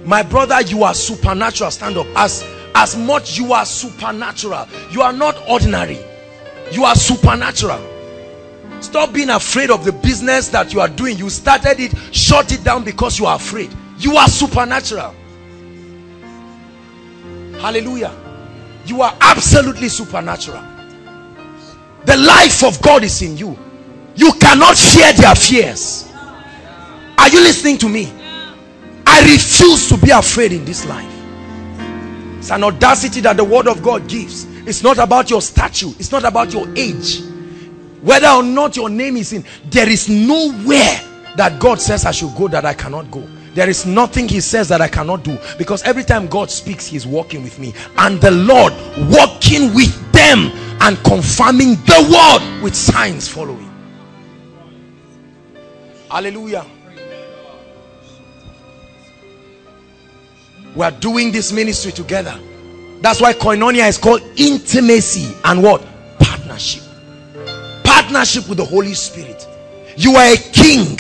My brother, you are supernatural. Stand up. As, as much you are supernatural. You are not ordinary. You are supernatural. Stop being afraid of the business that you are doing. You started it, shut it down because you are afraid. You are supernatural. Hallelujah. You are absolutely supernatural. The life of God is in you. You cannot fear their fears. Are you listening to me? I refuse to be afraid in this life. It's an audacity that the word of God gives. It's not about your stature. It's not about your age whether or not your name is in there is nowhere that God says I should go that I cannot go there is nothing he says that I cannot do because every time God speaks he's walking with me and the Lord walking with them and confirming the word with signs following hallelujah we are doing this ministry together that's why koinonia is called intimacy and what partnership partnership with the Holy Spirit. You are a king.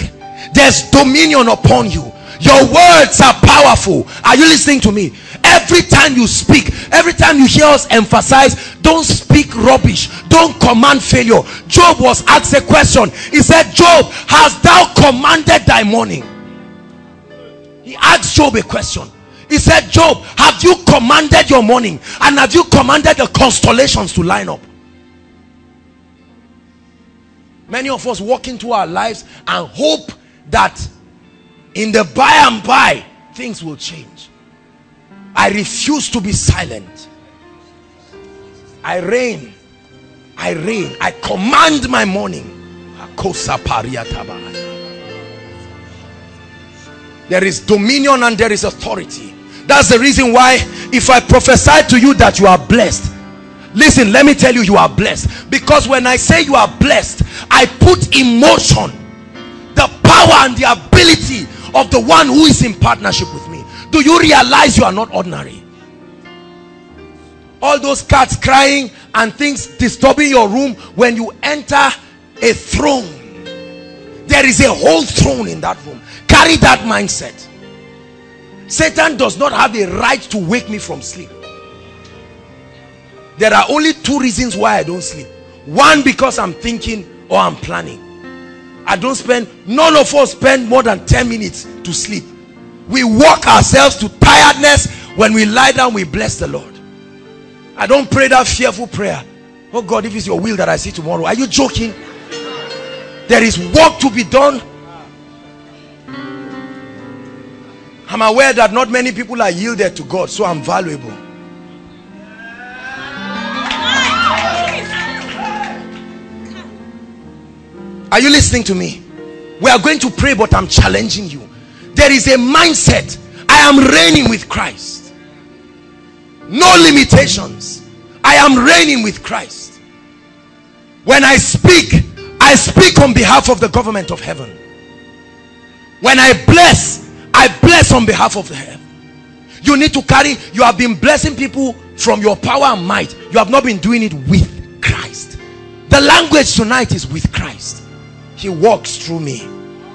There's dominion upon you. Your words are powerful. Are you listening to me? Every time you speak, every time you hear us emphasize, don't speak rubbish. Don't command failure. Job was asked a question. He said, Job, hast thou commanded thy morning? He asked Job a question. He said, Job, have you commanded your morning? And have you commanded the constellations to line up? Many of us walk into our lives and hope that in the by and by things will change. I refuse to be silent. I reign. I reign. I command my morning. There is dominion and there is authority. That's the reason why if I prophesy to you that you are blessed, listen let me tell you you are blessed because when i say you are blessed i put in motion the power and the ability of the one who is in partnership with me. Do you realize you are not ordinary? All those cats crying and things disturbing your room when you enter a throne there is a whole throne in that room. Carry that mindset. Satan does not have a right to wake me from sleep. There are only two reasons why I don't sleep. One because I'm thinking or I'm planning I don't spend none of us spend more than 10 minutes to sleep. We walk ourselves to tiredness. When we lie down we bless the Lord. I don't pray that fearful prayer. Oh God if it's your will that I see tomorrow. Are you joking? There is work to be done. I'm aware that not many people are yielded to God so I'm valuable Are you listening to me? We are going to pray, but I'm challenging you. There is a mindset. I am reigning with Christ. No limitations. I am reigning with Christ. When I speak, I speak on behalf of the government of heaven. When I bless, I bless on behalf of the heaven. You need to carry, you have been blessing people from your power and might. You have not been doing it with Christ. The language tonight is with Christ he walks through me.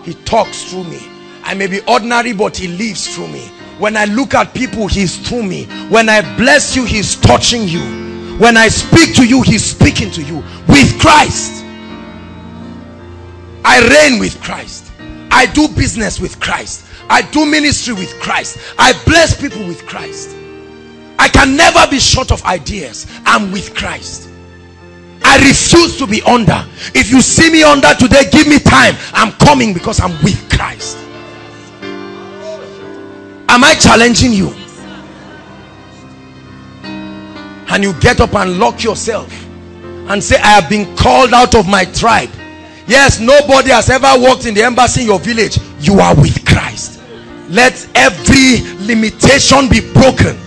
He talks through me. I may be ordinary but he lives through me. When i look at people he's through me. When i bless you he's touching you. When i speak to you he's speaking to you. With christ. I reign with christ. I do business with christ. I do ministry with christ. I bless people with christ. I can never be short of ideas. I'm with christ I refuse to be under. If you see me under today, give me time. I'm coming because I'm with Christ. Am I challenging you? And you get up and lock yourself and say, I have been called out of my tribe. Yes, nobody has ever walked in the embassy in your village. You are with Christ. Let every limitation be broken.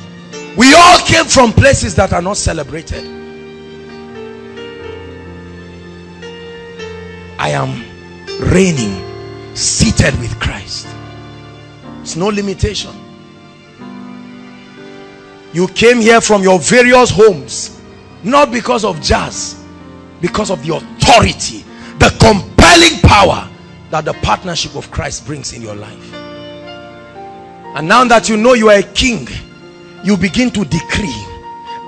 We all came from places that are not celebrated. I am reigning, seated with Christ. It's no limitation. You came here from your various homes, not because of jazz, because of the authority, the compelling power that the partnership of Christ brings in your life. And now that you know you are a king, you begin to decree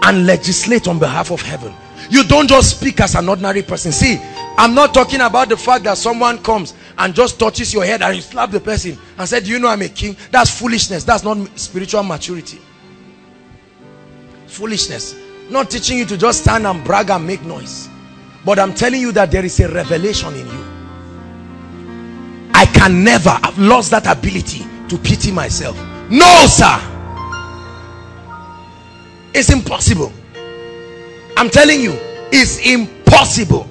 and legislate on behalf of heaven. You don't just speak as an ordinary person. See, I'm not talking about the fact that someone comes and just touches your head and you slap the person and said, you know I'm a king? That's foolishness. That's not spiritual maturity. Foolishness. Not teaching you to just stand and brag and make noise. But I'm telling you that there is a revelation in you. I can never, have lost that ability to pity myself. No, sir. It's impossible. I'm telling you, it's impossible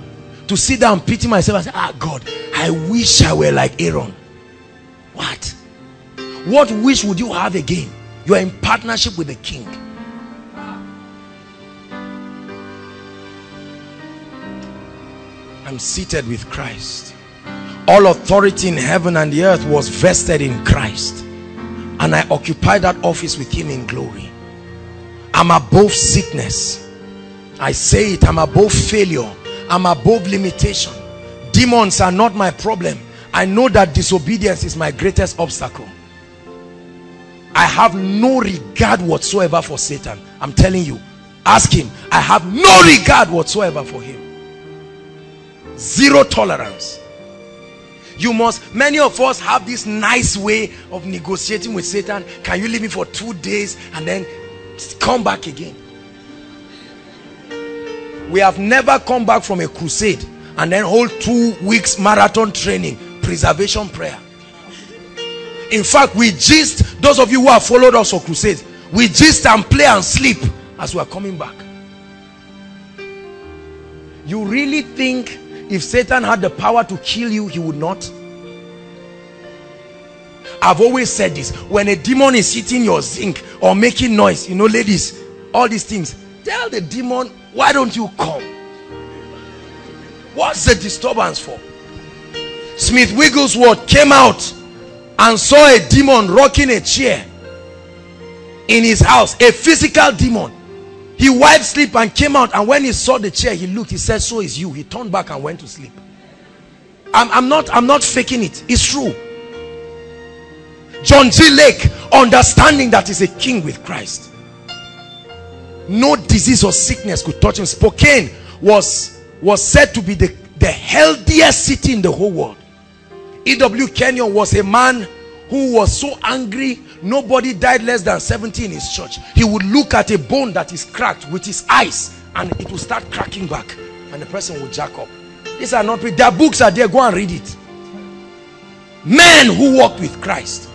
to sit down pity myself and say, ah, God, I wish I were like Aaron. What? What wish would you have again? You are in partnership with the king. I'm seated with Christ. All authority in heaven and the earth was vested in Christ. And I occupy that office with him in glory. I'm above sickness. I say it, I'm above failure. I'm above limitation. Demons are not my problem. I know that disobedience is my greatest obstacle. I have no regard whatsoever for Satan. I'm telling you. Ask him. I have no regard whatsoever for him. Zero tolerance. You must, many of us have this nice way of negotiating with Satan. Can you leave me for two days and then come back again? We have never come back from a crusade and then hold two weeks marathon training, preservation prayer. In fact, we just, those of you who have followed us for crusades, we just and play and sleep as we are coming back. You really think if Satan had the power to kill you, he would not? I've always said this. When a demon is hitting your zinc or making noise, you know, ladies, all these things, tell the demon, why don't you come? What's the disturbance for? Smith Wigglesworth came out and saw a demon rocking a chair in his house, a physical demon. He wiped sleep and came out and when he saw the chair, he looked, he said, so is you. He turned back and went to sleep. I'm, I'm not, I'm not faking it. It's true. John G. Lake, understanding that he's a king with Christ. No disease or sickness could touch him. Spokane was, was said to be the, the healthiest city in the whole world. E.W. Kenyon was a man who was so angry nobody died less than 70 in his church he would look at a bone that is cracked with his eyes and it will start cracking back and the person will jack up these are not their books are there go and read it men who walked with christ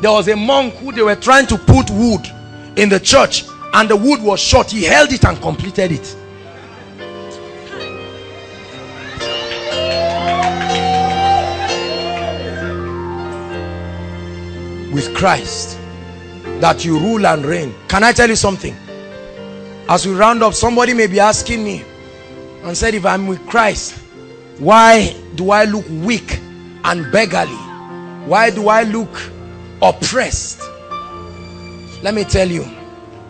there was a monk who they were trying to put wood in the church and the wood was short he held it and completed it with Christ that you rule and reign. Can I tell you something? As we round up, somebody may be asking me and said, if I'm with Christ, why do I look weak and beggarly? Why do I look oppressed? Let me tell you,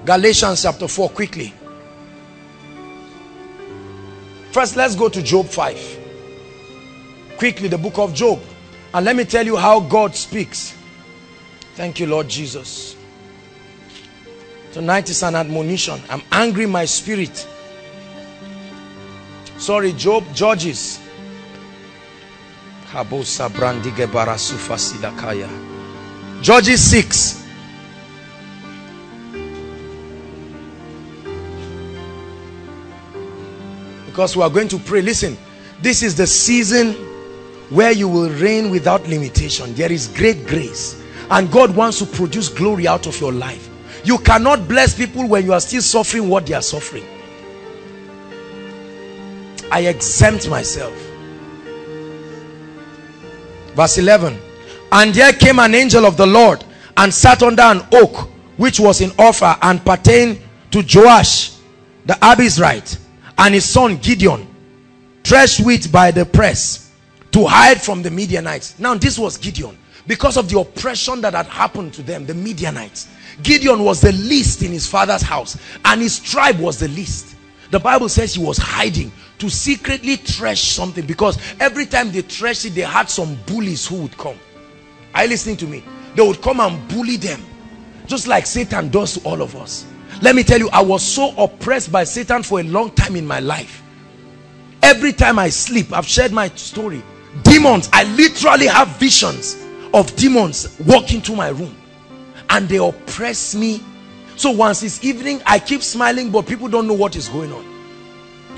Galatians chapter 4 quickly. First, let's go to Job 5. Quickly, the book of Job. And let me tell you how God speaks. Thank you, Lord Jesus. Tonight is an admonition. I'm angry my spirit. Sorry, Job, Judges. Judges 6. Because we are going to pray. Listen this is the season where you will reign without limitation. There is great grace. And God wants to produce glory out of your life. You cannot bless people when you are still suffering what they are suffering. I exempt myself. Verse 11 and there came an angel of the Lord and sat under an oak which was in Ophrah and pertained to Joash the Abiezrite and his son Gideon threshed wheat by the press to hide from the Midianites. Now this was Gideon. Because of the oppression that had happened to them the Midianites. Gideon was the least in his father's house and his tribe was the least. The Bible says he was hiding to secretly thresh something because every time they threshed it they had some bullies who would come. Are you listening to me? They would come and bully them just like Satan does to all of us let me tell you I was so oppressed by Satan for a long time in my life. Every time I sleep I've shared my story. Demons I literally have visions of demons walk into my room and they oppress me. So once it's evening I keep smiling but people don't know what is going on.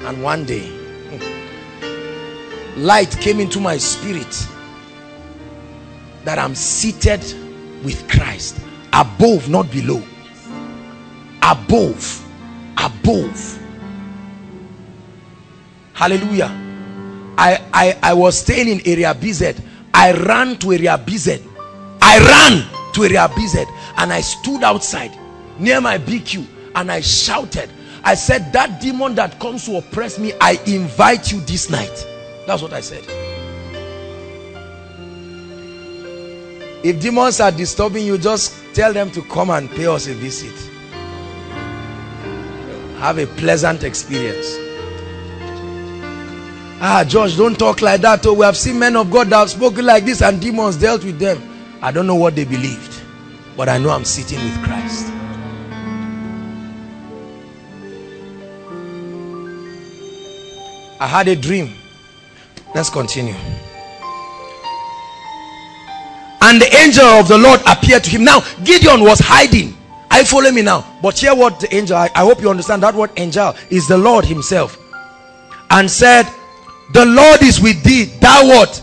And one day hmm, light came into my spirit that I'm seated with Christ above not below above above. Hallelujah. I, I I was staying in area BZ I ran to area BZ I ran to area BZ and I stood outside near my BQ and I shouted. I said that demon that comes to oppress me I invite you this night. That's what I said. If demons are disturbing you just tell them to come and pay us a visit have a pleasant experience. Ah George don't talk like that oh. We have seen men of God that have spoken like this and demons dealt with them. I don't know what they believed but I know I'm sitting with Christ. I had a dream. Let's continue. And the angel of the Lord appeared to him. Now Gideon was hiding I follow me now. But hear what the angel I, I hope you understand that word angel is the Lord himself. And said the Lord is with thee. Thou what?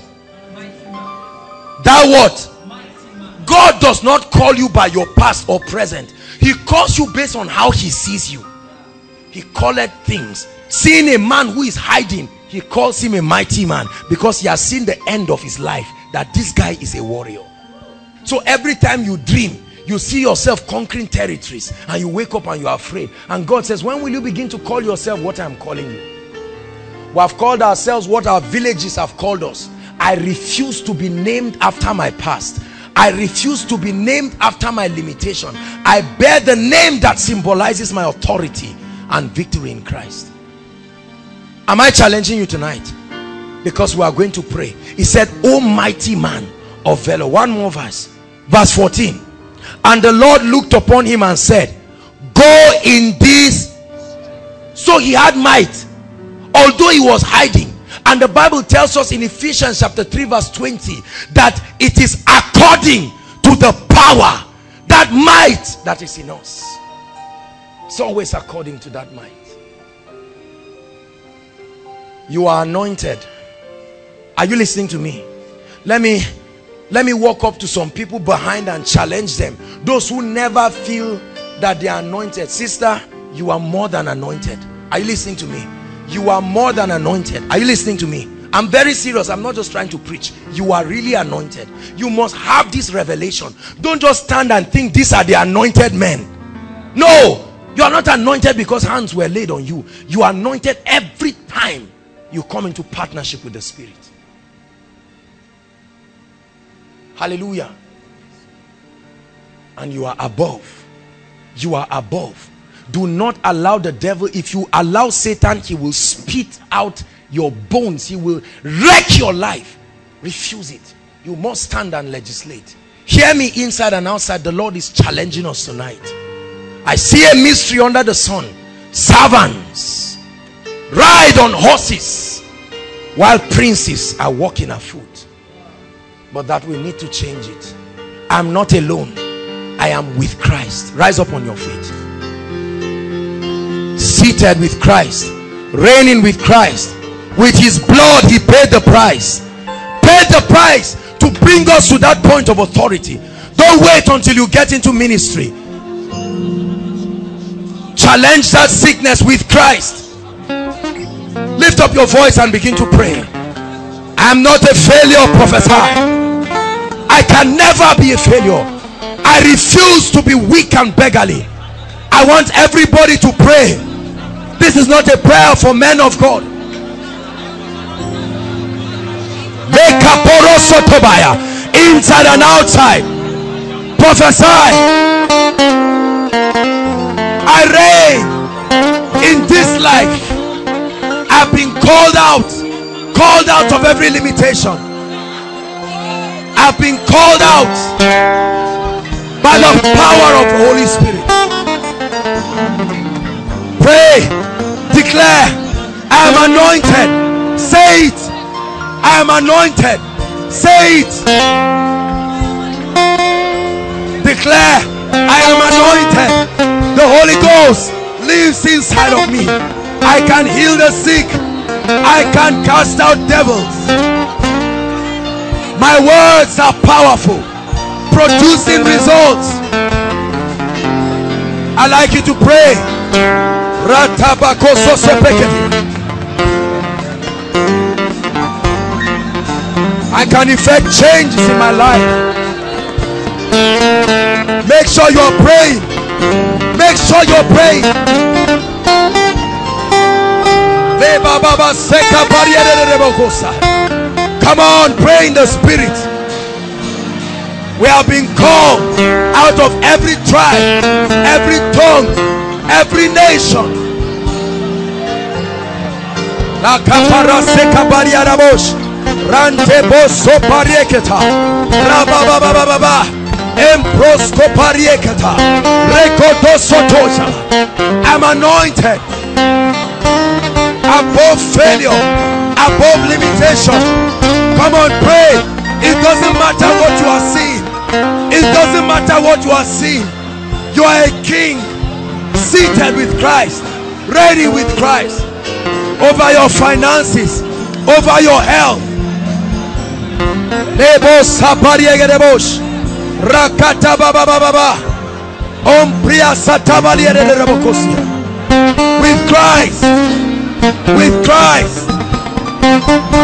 Thou what? God does not call you by your past or present. He calls you based on how he sees you. He called things. Seeing a man who is hiding he calls him a mighty man because he has seen the end of his life that this guy is a warrior. So every time you dream you see yourself conquering territories and you wake up and you are afraid. And God says when will you begin to call yourself what I'm calling you? We have called ourselves what our villages have called us. I refuse to be named after my past. I refuse to be named after my limitation. I bear the name that symbolizes my authority and victory in Christ. Am I challenging you tonight? Because we are going to pray. He said "O mighty man of valor. One more verse. Verse 14 and the Lord looked upon him and said go in this. So he had might although he was hiding. And the Bible tells us in Ephesians chapter 3 verse 20 that it is according to the power that might that is in us. It's always according to that might. You are anointed. Are you listening to me? Let me let me walk up to some people behind and challenge them. Those who never feel that they are anointed. Sister you are more than anointed. Are you listening to me? You are more than anointed. Are you listening to me? I'm very serious. I'm not just trying to preach. You are really anointed. You must have this revelation. Don't just stand and think these are the anointed men. No you are not anointed because hands were laid on you. You are anointed every time you come into partnership with the spirit hallelujah. And you are above. You are above. Do not allow the devil if you allow satan he will spit out your bones. He will wreck your life. Refuse it. You must stand and legislate. Hear me inside and outside. The lord is challenging us tonight. I see a mystery under the sun. Servants ride on horses while princes are walking afoot but that we need to change it i'm not alone i am with christ rise up on your feet seated with christ reigning with Christ. With his blood, he paid the price. Paid the price to bring us to that point of authority. Don't wait until you get into ministry. Challenge that sickness with Christ. Lift up your voice and begin to pray. I am not a failure, prophesy. I can never be a failure. I refuse to be weak and beggarly. I want everybody to pray. This is not a prayer for men of God. Inside and outside. Prophesy. I reign in this life. I've been called out. Called out of every limitation. I've been called out by the power of the Holy Spirit. Pray, declare, I am anointed. Say it. I am anointed. Say it. Declare, I am anointed. The Holy Ghost lives inside of me. I can heal the sick. I can cast out devils. My words are powerful, producing results. I like you to pray. I can effect changes in my life. Make sure you're praying. Make sure you're praying. Come on, pray in the spirit. We have been called out of every tribe, every tongue, every nation. La kapara se kabaria rabosh. Rante boso parieketa. Rabababababa. Emprosko parieketa. Rekodosotoja. I'm anointed above failure, above limitation. Come on, pray. It doesn't matter what you are seeing. It doesn't matter what you are seeing. You are a king seated with Christ, ready with Christ over your finances, over your health. Rakata baba baba Ompria satavalia with Christ with Christ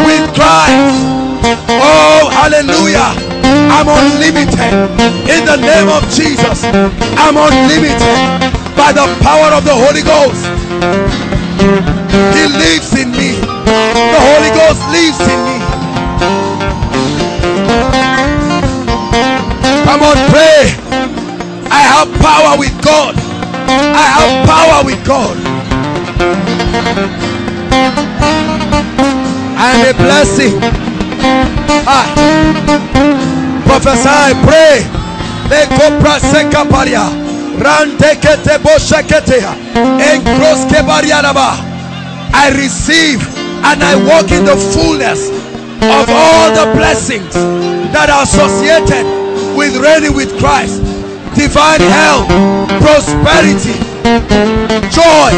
with Christ oh hallelujah. I'm unlimited. In the name of Jesus I'm unlimited by the power of the Holy Ghost. He lives in me. The Holy Ghost lives in me. Come on pray. I have power with God. I have power with God. I am a blessing. Ah. Prophesy, pray. Le copra seca paria. Rantekete boshaketea. Enkroske bariaraba. I receive and I walk in the fullness of all the blessings that are associated with reigning with Christ. Divine health, prosperity, joy,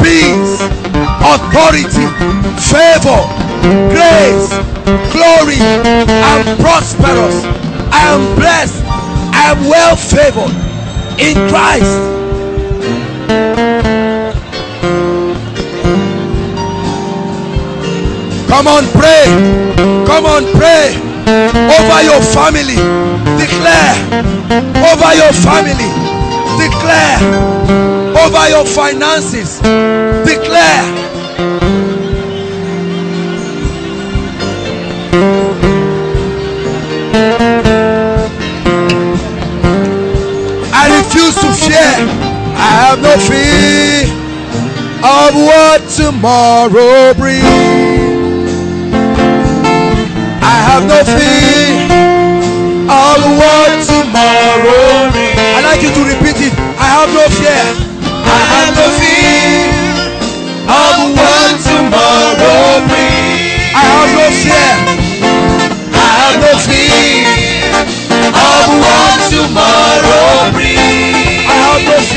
peace, authority, favor, grace, glory. I'm prosperous. I am blessed. I am well favored in Christ. Come on, pray. Come on, pray over your family. Declare over your family. Declare over your finances. Declare I have no fear of what tomorrow brings. I have no fear of what tomorrow brings. I like you to repeat it. I have no fear. I have no fear of what tomorrow brings. I have no fear.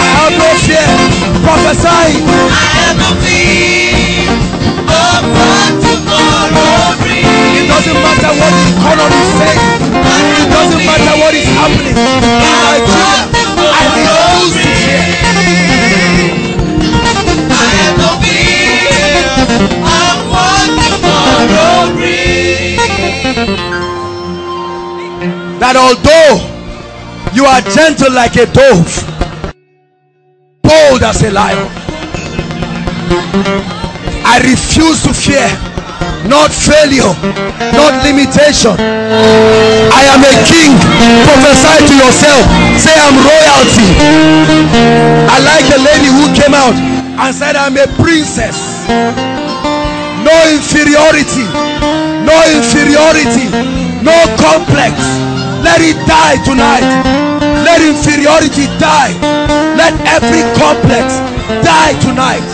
I have no fear. Prophesy. It doesn't matter what the economy is. It doesn't matter what is happening. In Nigeria, I refuse to fear. That although you are gentle like a dove, bold as a lion, I refuse to fear not failure, not limitation. I am a king. Prophesy to yourself. Say I'm royalty. I like the lady who came out and said I'm a princess. No inferiority. No inferiority. No complex. Let it die tonight. Let inferiority die. Let every complex die tonight.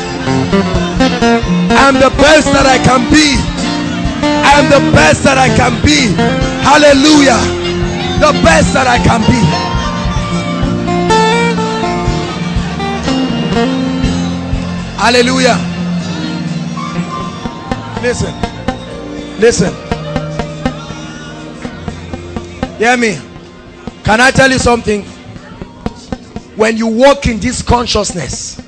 I'm the best that I can be. I am the best that I can be. Hallelujah. The best that I can be. Hallelujah. Listen. Listen. Hear me. Can I tell you something? When you walk in this consciousness,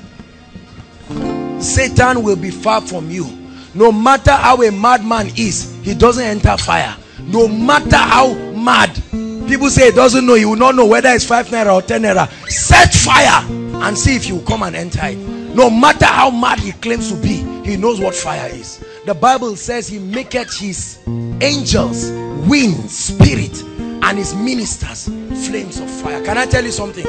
Satan will be far from you. No matter how a madman is, he doesn't enter fire. No matter how mad. People say he doesn't know. He will not know whether it's 5 naira or 10 naira. Set fire and see if you come and enter it. No matter how mad he claims to be, he knows what fire is. The Bible says he maketh his angels wind, spirit, and his ministers flames of fire. Can I tell you something?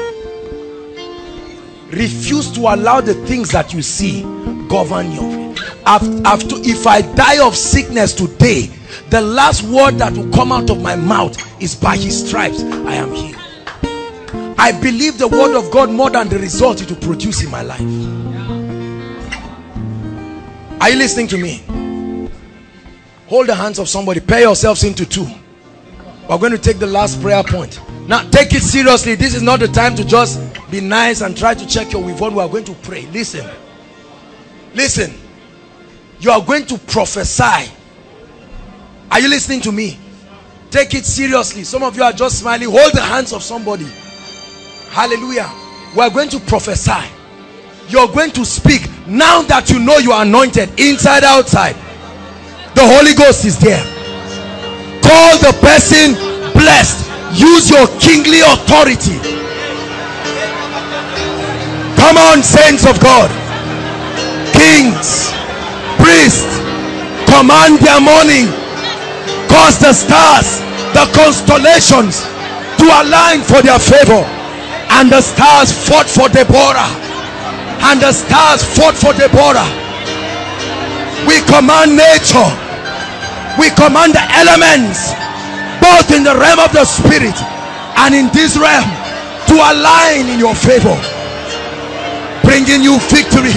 refuse to allow the things that you see govern you if i die of sickness today the last word that will come out of my mouth is by his stripes i am healed. I believe the word of god more than the result it will produce in my life. Are you listening to me? Hold the hands of somebody. Pair yourselves into two we're going to take the last prayer point. Now take it seriously. This is not the time to just be nice and try to check your weapon we are going to pray. Listen. Listen. You are going to prophesy. Are you listening to me? Take it seriously. Some of you are just smiling. Hold the hands of somebody. Hallelujah. We are going to prophesy. You're going to speak now that you know you are anointed inside outside. The Holy Ghost is there call the person blessed. Use your kingly authority. Come on saints of God. Kings priests command their morning. Cause the stars the constellations to align for their favor. And the stars fought for Deborah. And the stars fought for Deborah. We command nature we command the elements both in the realm of the spirit and in this realm to align in your favor bringing you victory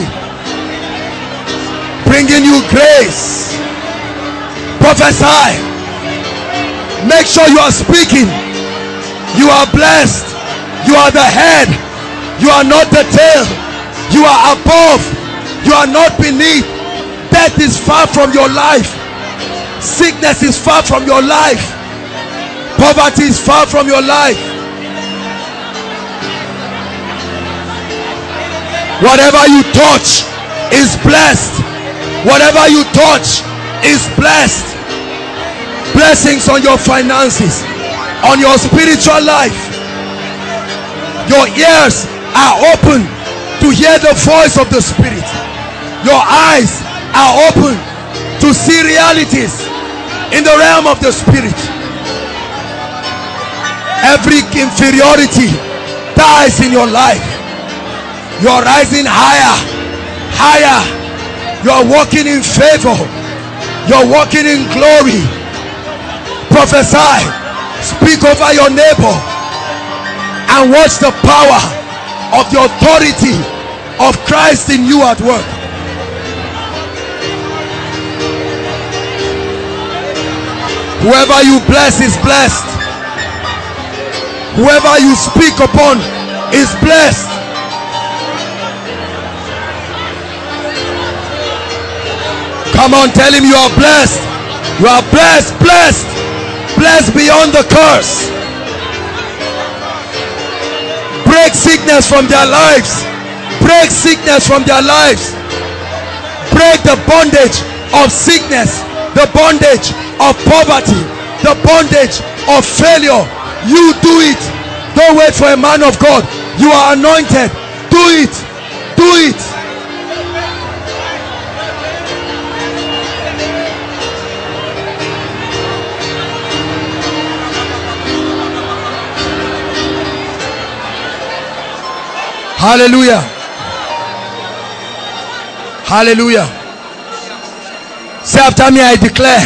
bringing you grace. Prophesy. Make sure you are speaking. You are blessed. You are the head. You are not the tail. You are above. You are not beneath. Death is far from your life sickness is far from your life. Poverty is far from your life. Whatever you touch is blessed. Whatever you touch is blessed. Blessings on your finances on your spiritual life. Your ears are open to hear the voice of the spirit. Your eyes are open to see realities in the realm of the spirit. Every inferiority dies in your life. You are rising higher higher. You are walking in favor. You are walking in glory. Prophesy. Speak over your neighbor and watch the power of the authority of Christ in you at work. Whoever you bless is blessed. Whoever you speak upon is blessed. Come on, tell him you are blessed. You are blessed, blessed, blessed beyond the curse. Break sickness from their lives. Break sickness from their lives. Break the bondage of sickness, the bondage of poverty, the bondage of failure. You do it. Don't wait for a man of God. You are anointed. Do it. Do it. Hallelujah. Hallelujah. Say after me, I declare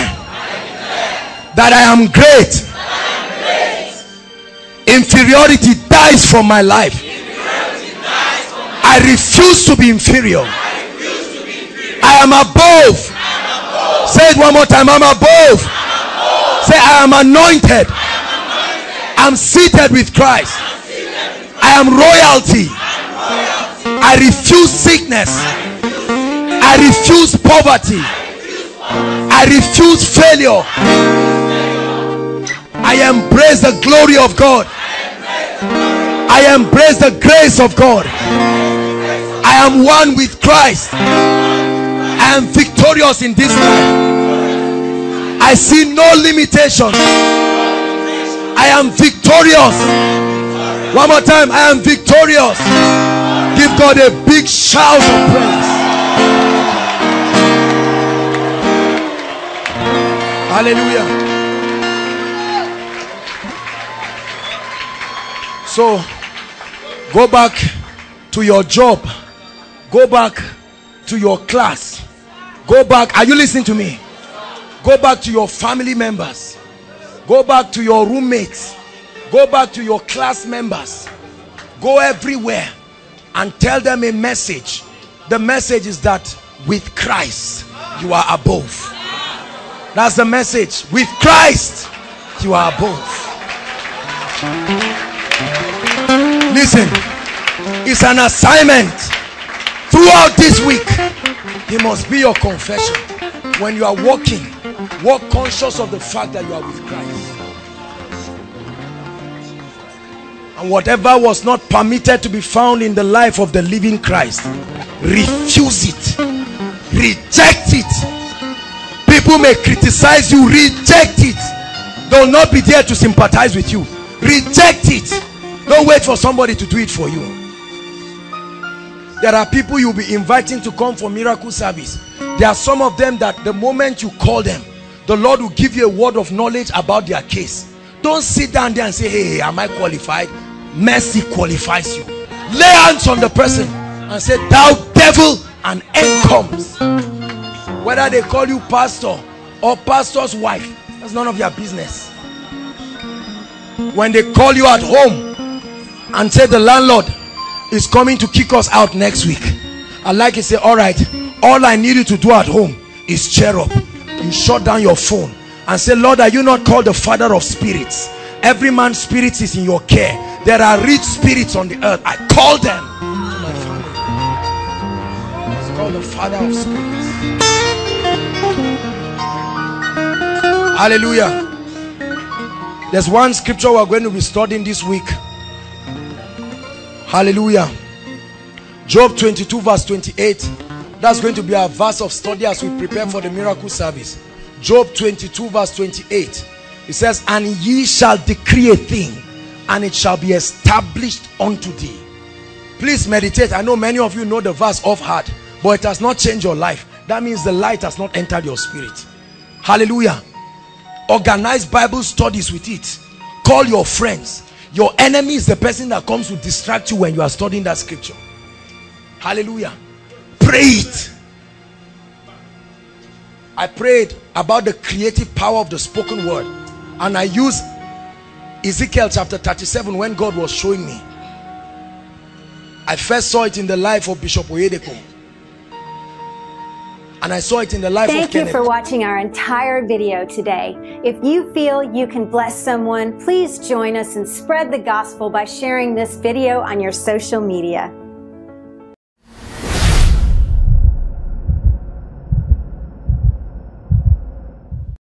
that I am great. Inferiority dies from my life. I refuse to be inferior. I am above. Say it one more time. I'm above. Say, I am anointed. I'm seated with Christ. I am royalty. I refuse sickness. I refuse poverty. I refuse failure. I embrace the glory of God. I embrace the grace of God. I am one with Christ. I am victorious in this life. I see no limitations. I am victorious. One more time. I am victorious. Give God a big shout of praise. Hallelujah. So go back to your job. Go back to your class. Go back. Are you listening to me? Go back to your family members. Go back to your roommates. Go back to your class members. Go everywhere and tell them a message. The message is that with Christ you are above. That's the message. With Christ you are above. Listen, it's an assignment throughout this week. It must be your confession. When you are walking, walk conscious of the fact that you are with Christ. And whatever was not permitted to be found in the life of the living Christ, refuse it, reject it. People may criticize you, reject it. They will not be there to sympathize with you. Reject it. Don't wait for somebody to do it for you. There are people you'll be inviting to come for miracle service. There are some of them that the moment you call them, the Lord will give you a word of knowledge about their case. Don't sit down there and say, hey, am I qualified? Mercy qualifies you. Lay hands on the person and say, thou devil, and end comes. Whether they call you pastor or pastor's wife, that's none of your business. When they call you at home and say the landlord is coming to kick us out next week. I like to say, all right, all I need you to do at home is cheer up. You shut down your phone and say, Lord, are you not called the father of spirits? Every man's spirit is in your care. There are rich spirits on the earth. I call them my family. It's called the father of spirits. Hallelujah. There's one scripture we're going to be studying this week. Hallelujah. Job 22 verse 28. That's going to be our verse of study as we prepare for the miracle service. Job 22 verse 28. It says, And ye shall decree a thing, and it shall be established unto thee. Please meditate. I know many of you know the verse off heart, but it has not changed your life. That means the light has not entered your spirit. Hallelujah. Organize Bible studies with it. Call your friends. Your enemy is the person that comes to distract you when you are studying that scripture. Hallelujah. Pray it. I prayed about the creative power of the spoken word. And I used Ezekiel chapter 37 when God was showing me. I first saw it in the life of Bishop Oyedepo. And I saw it in the life of Thank you for watching our entire video today. If you feel you can bless someone, please join us and spread the gospel by sharing this video on your social media.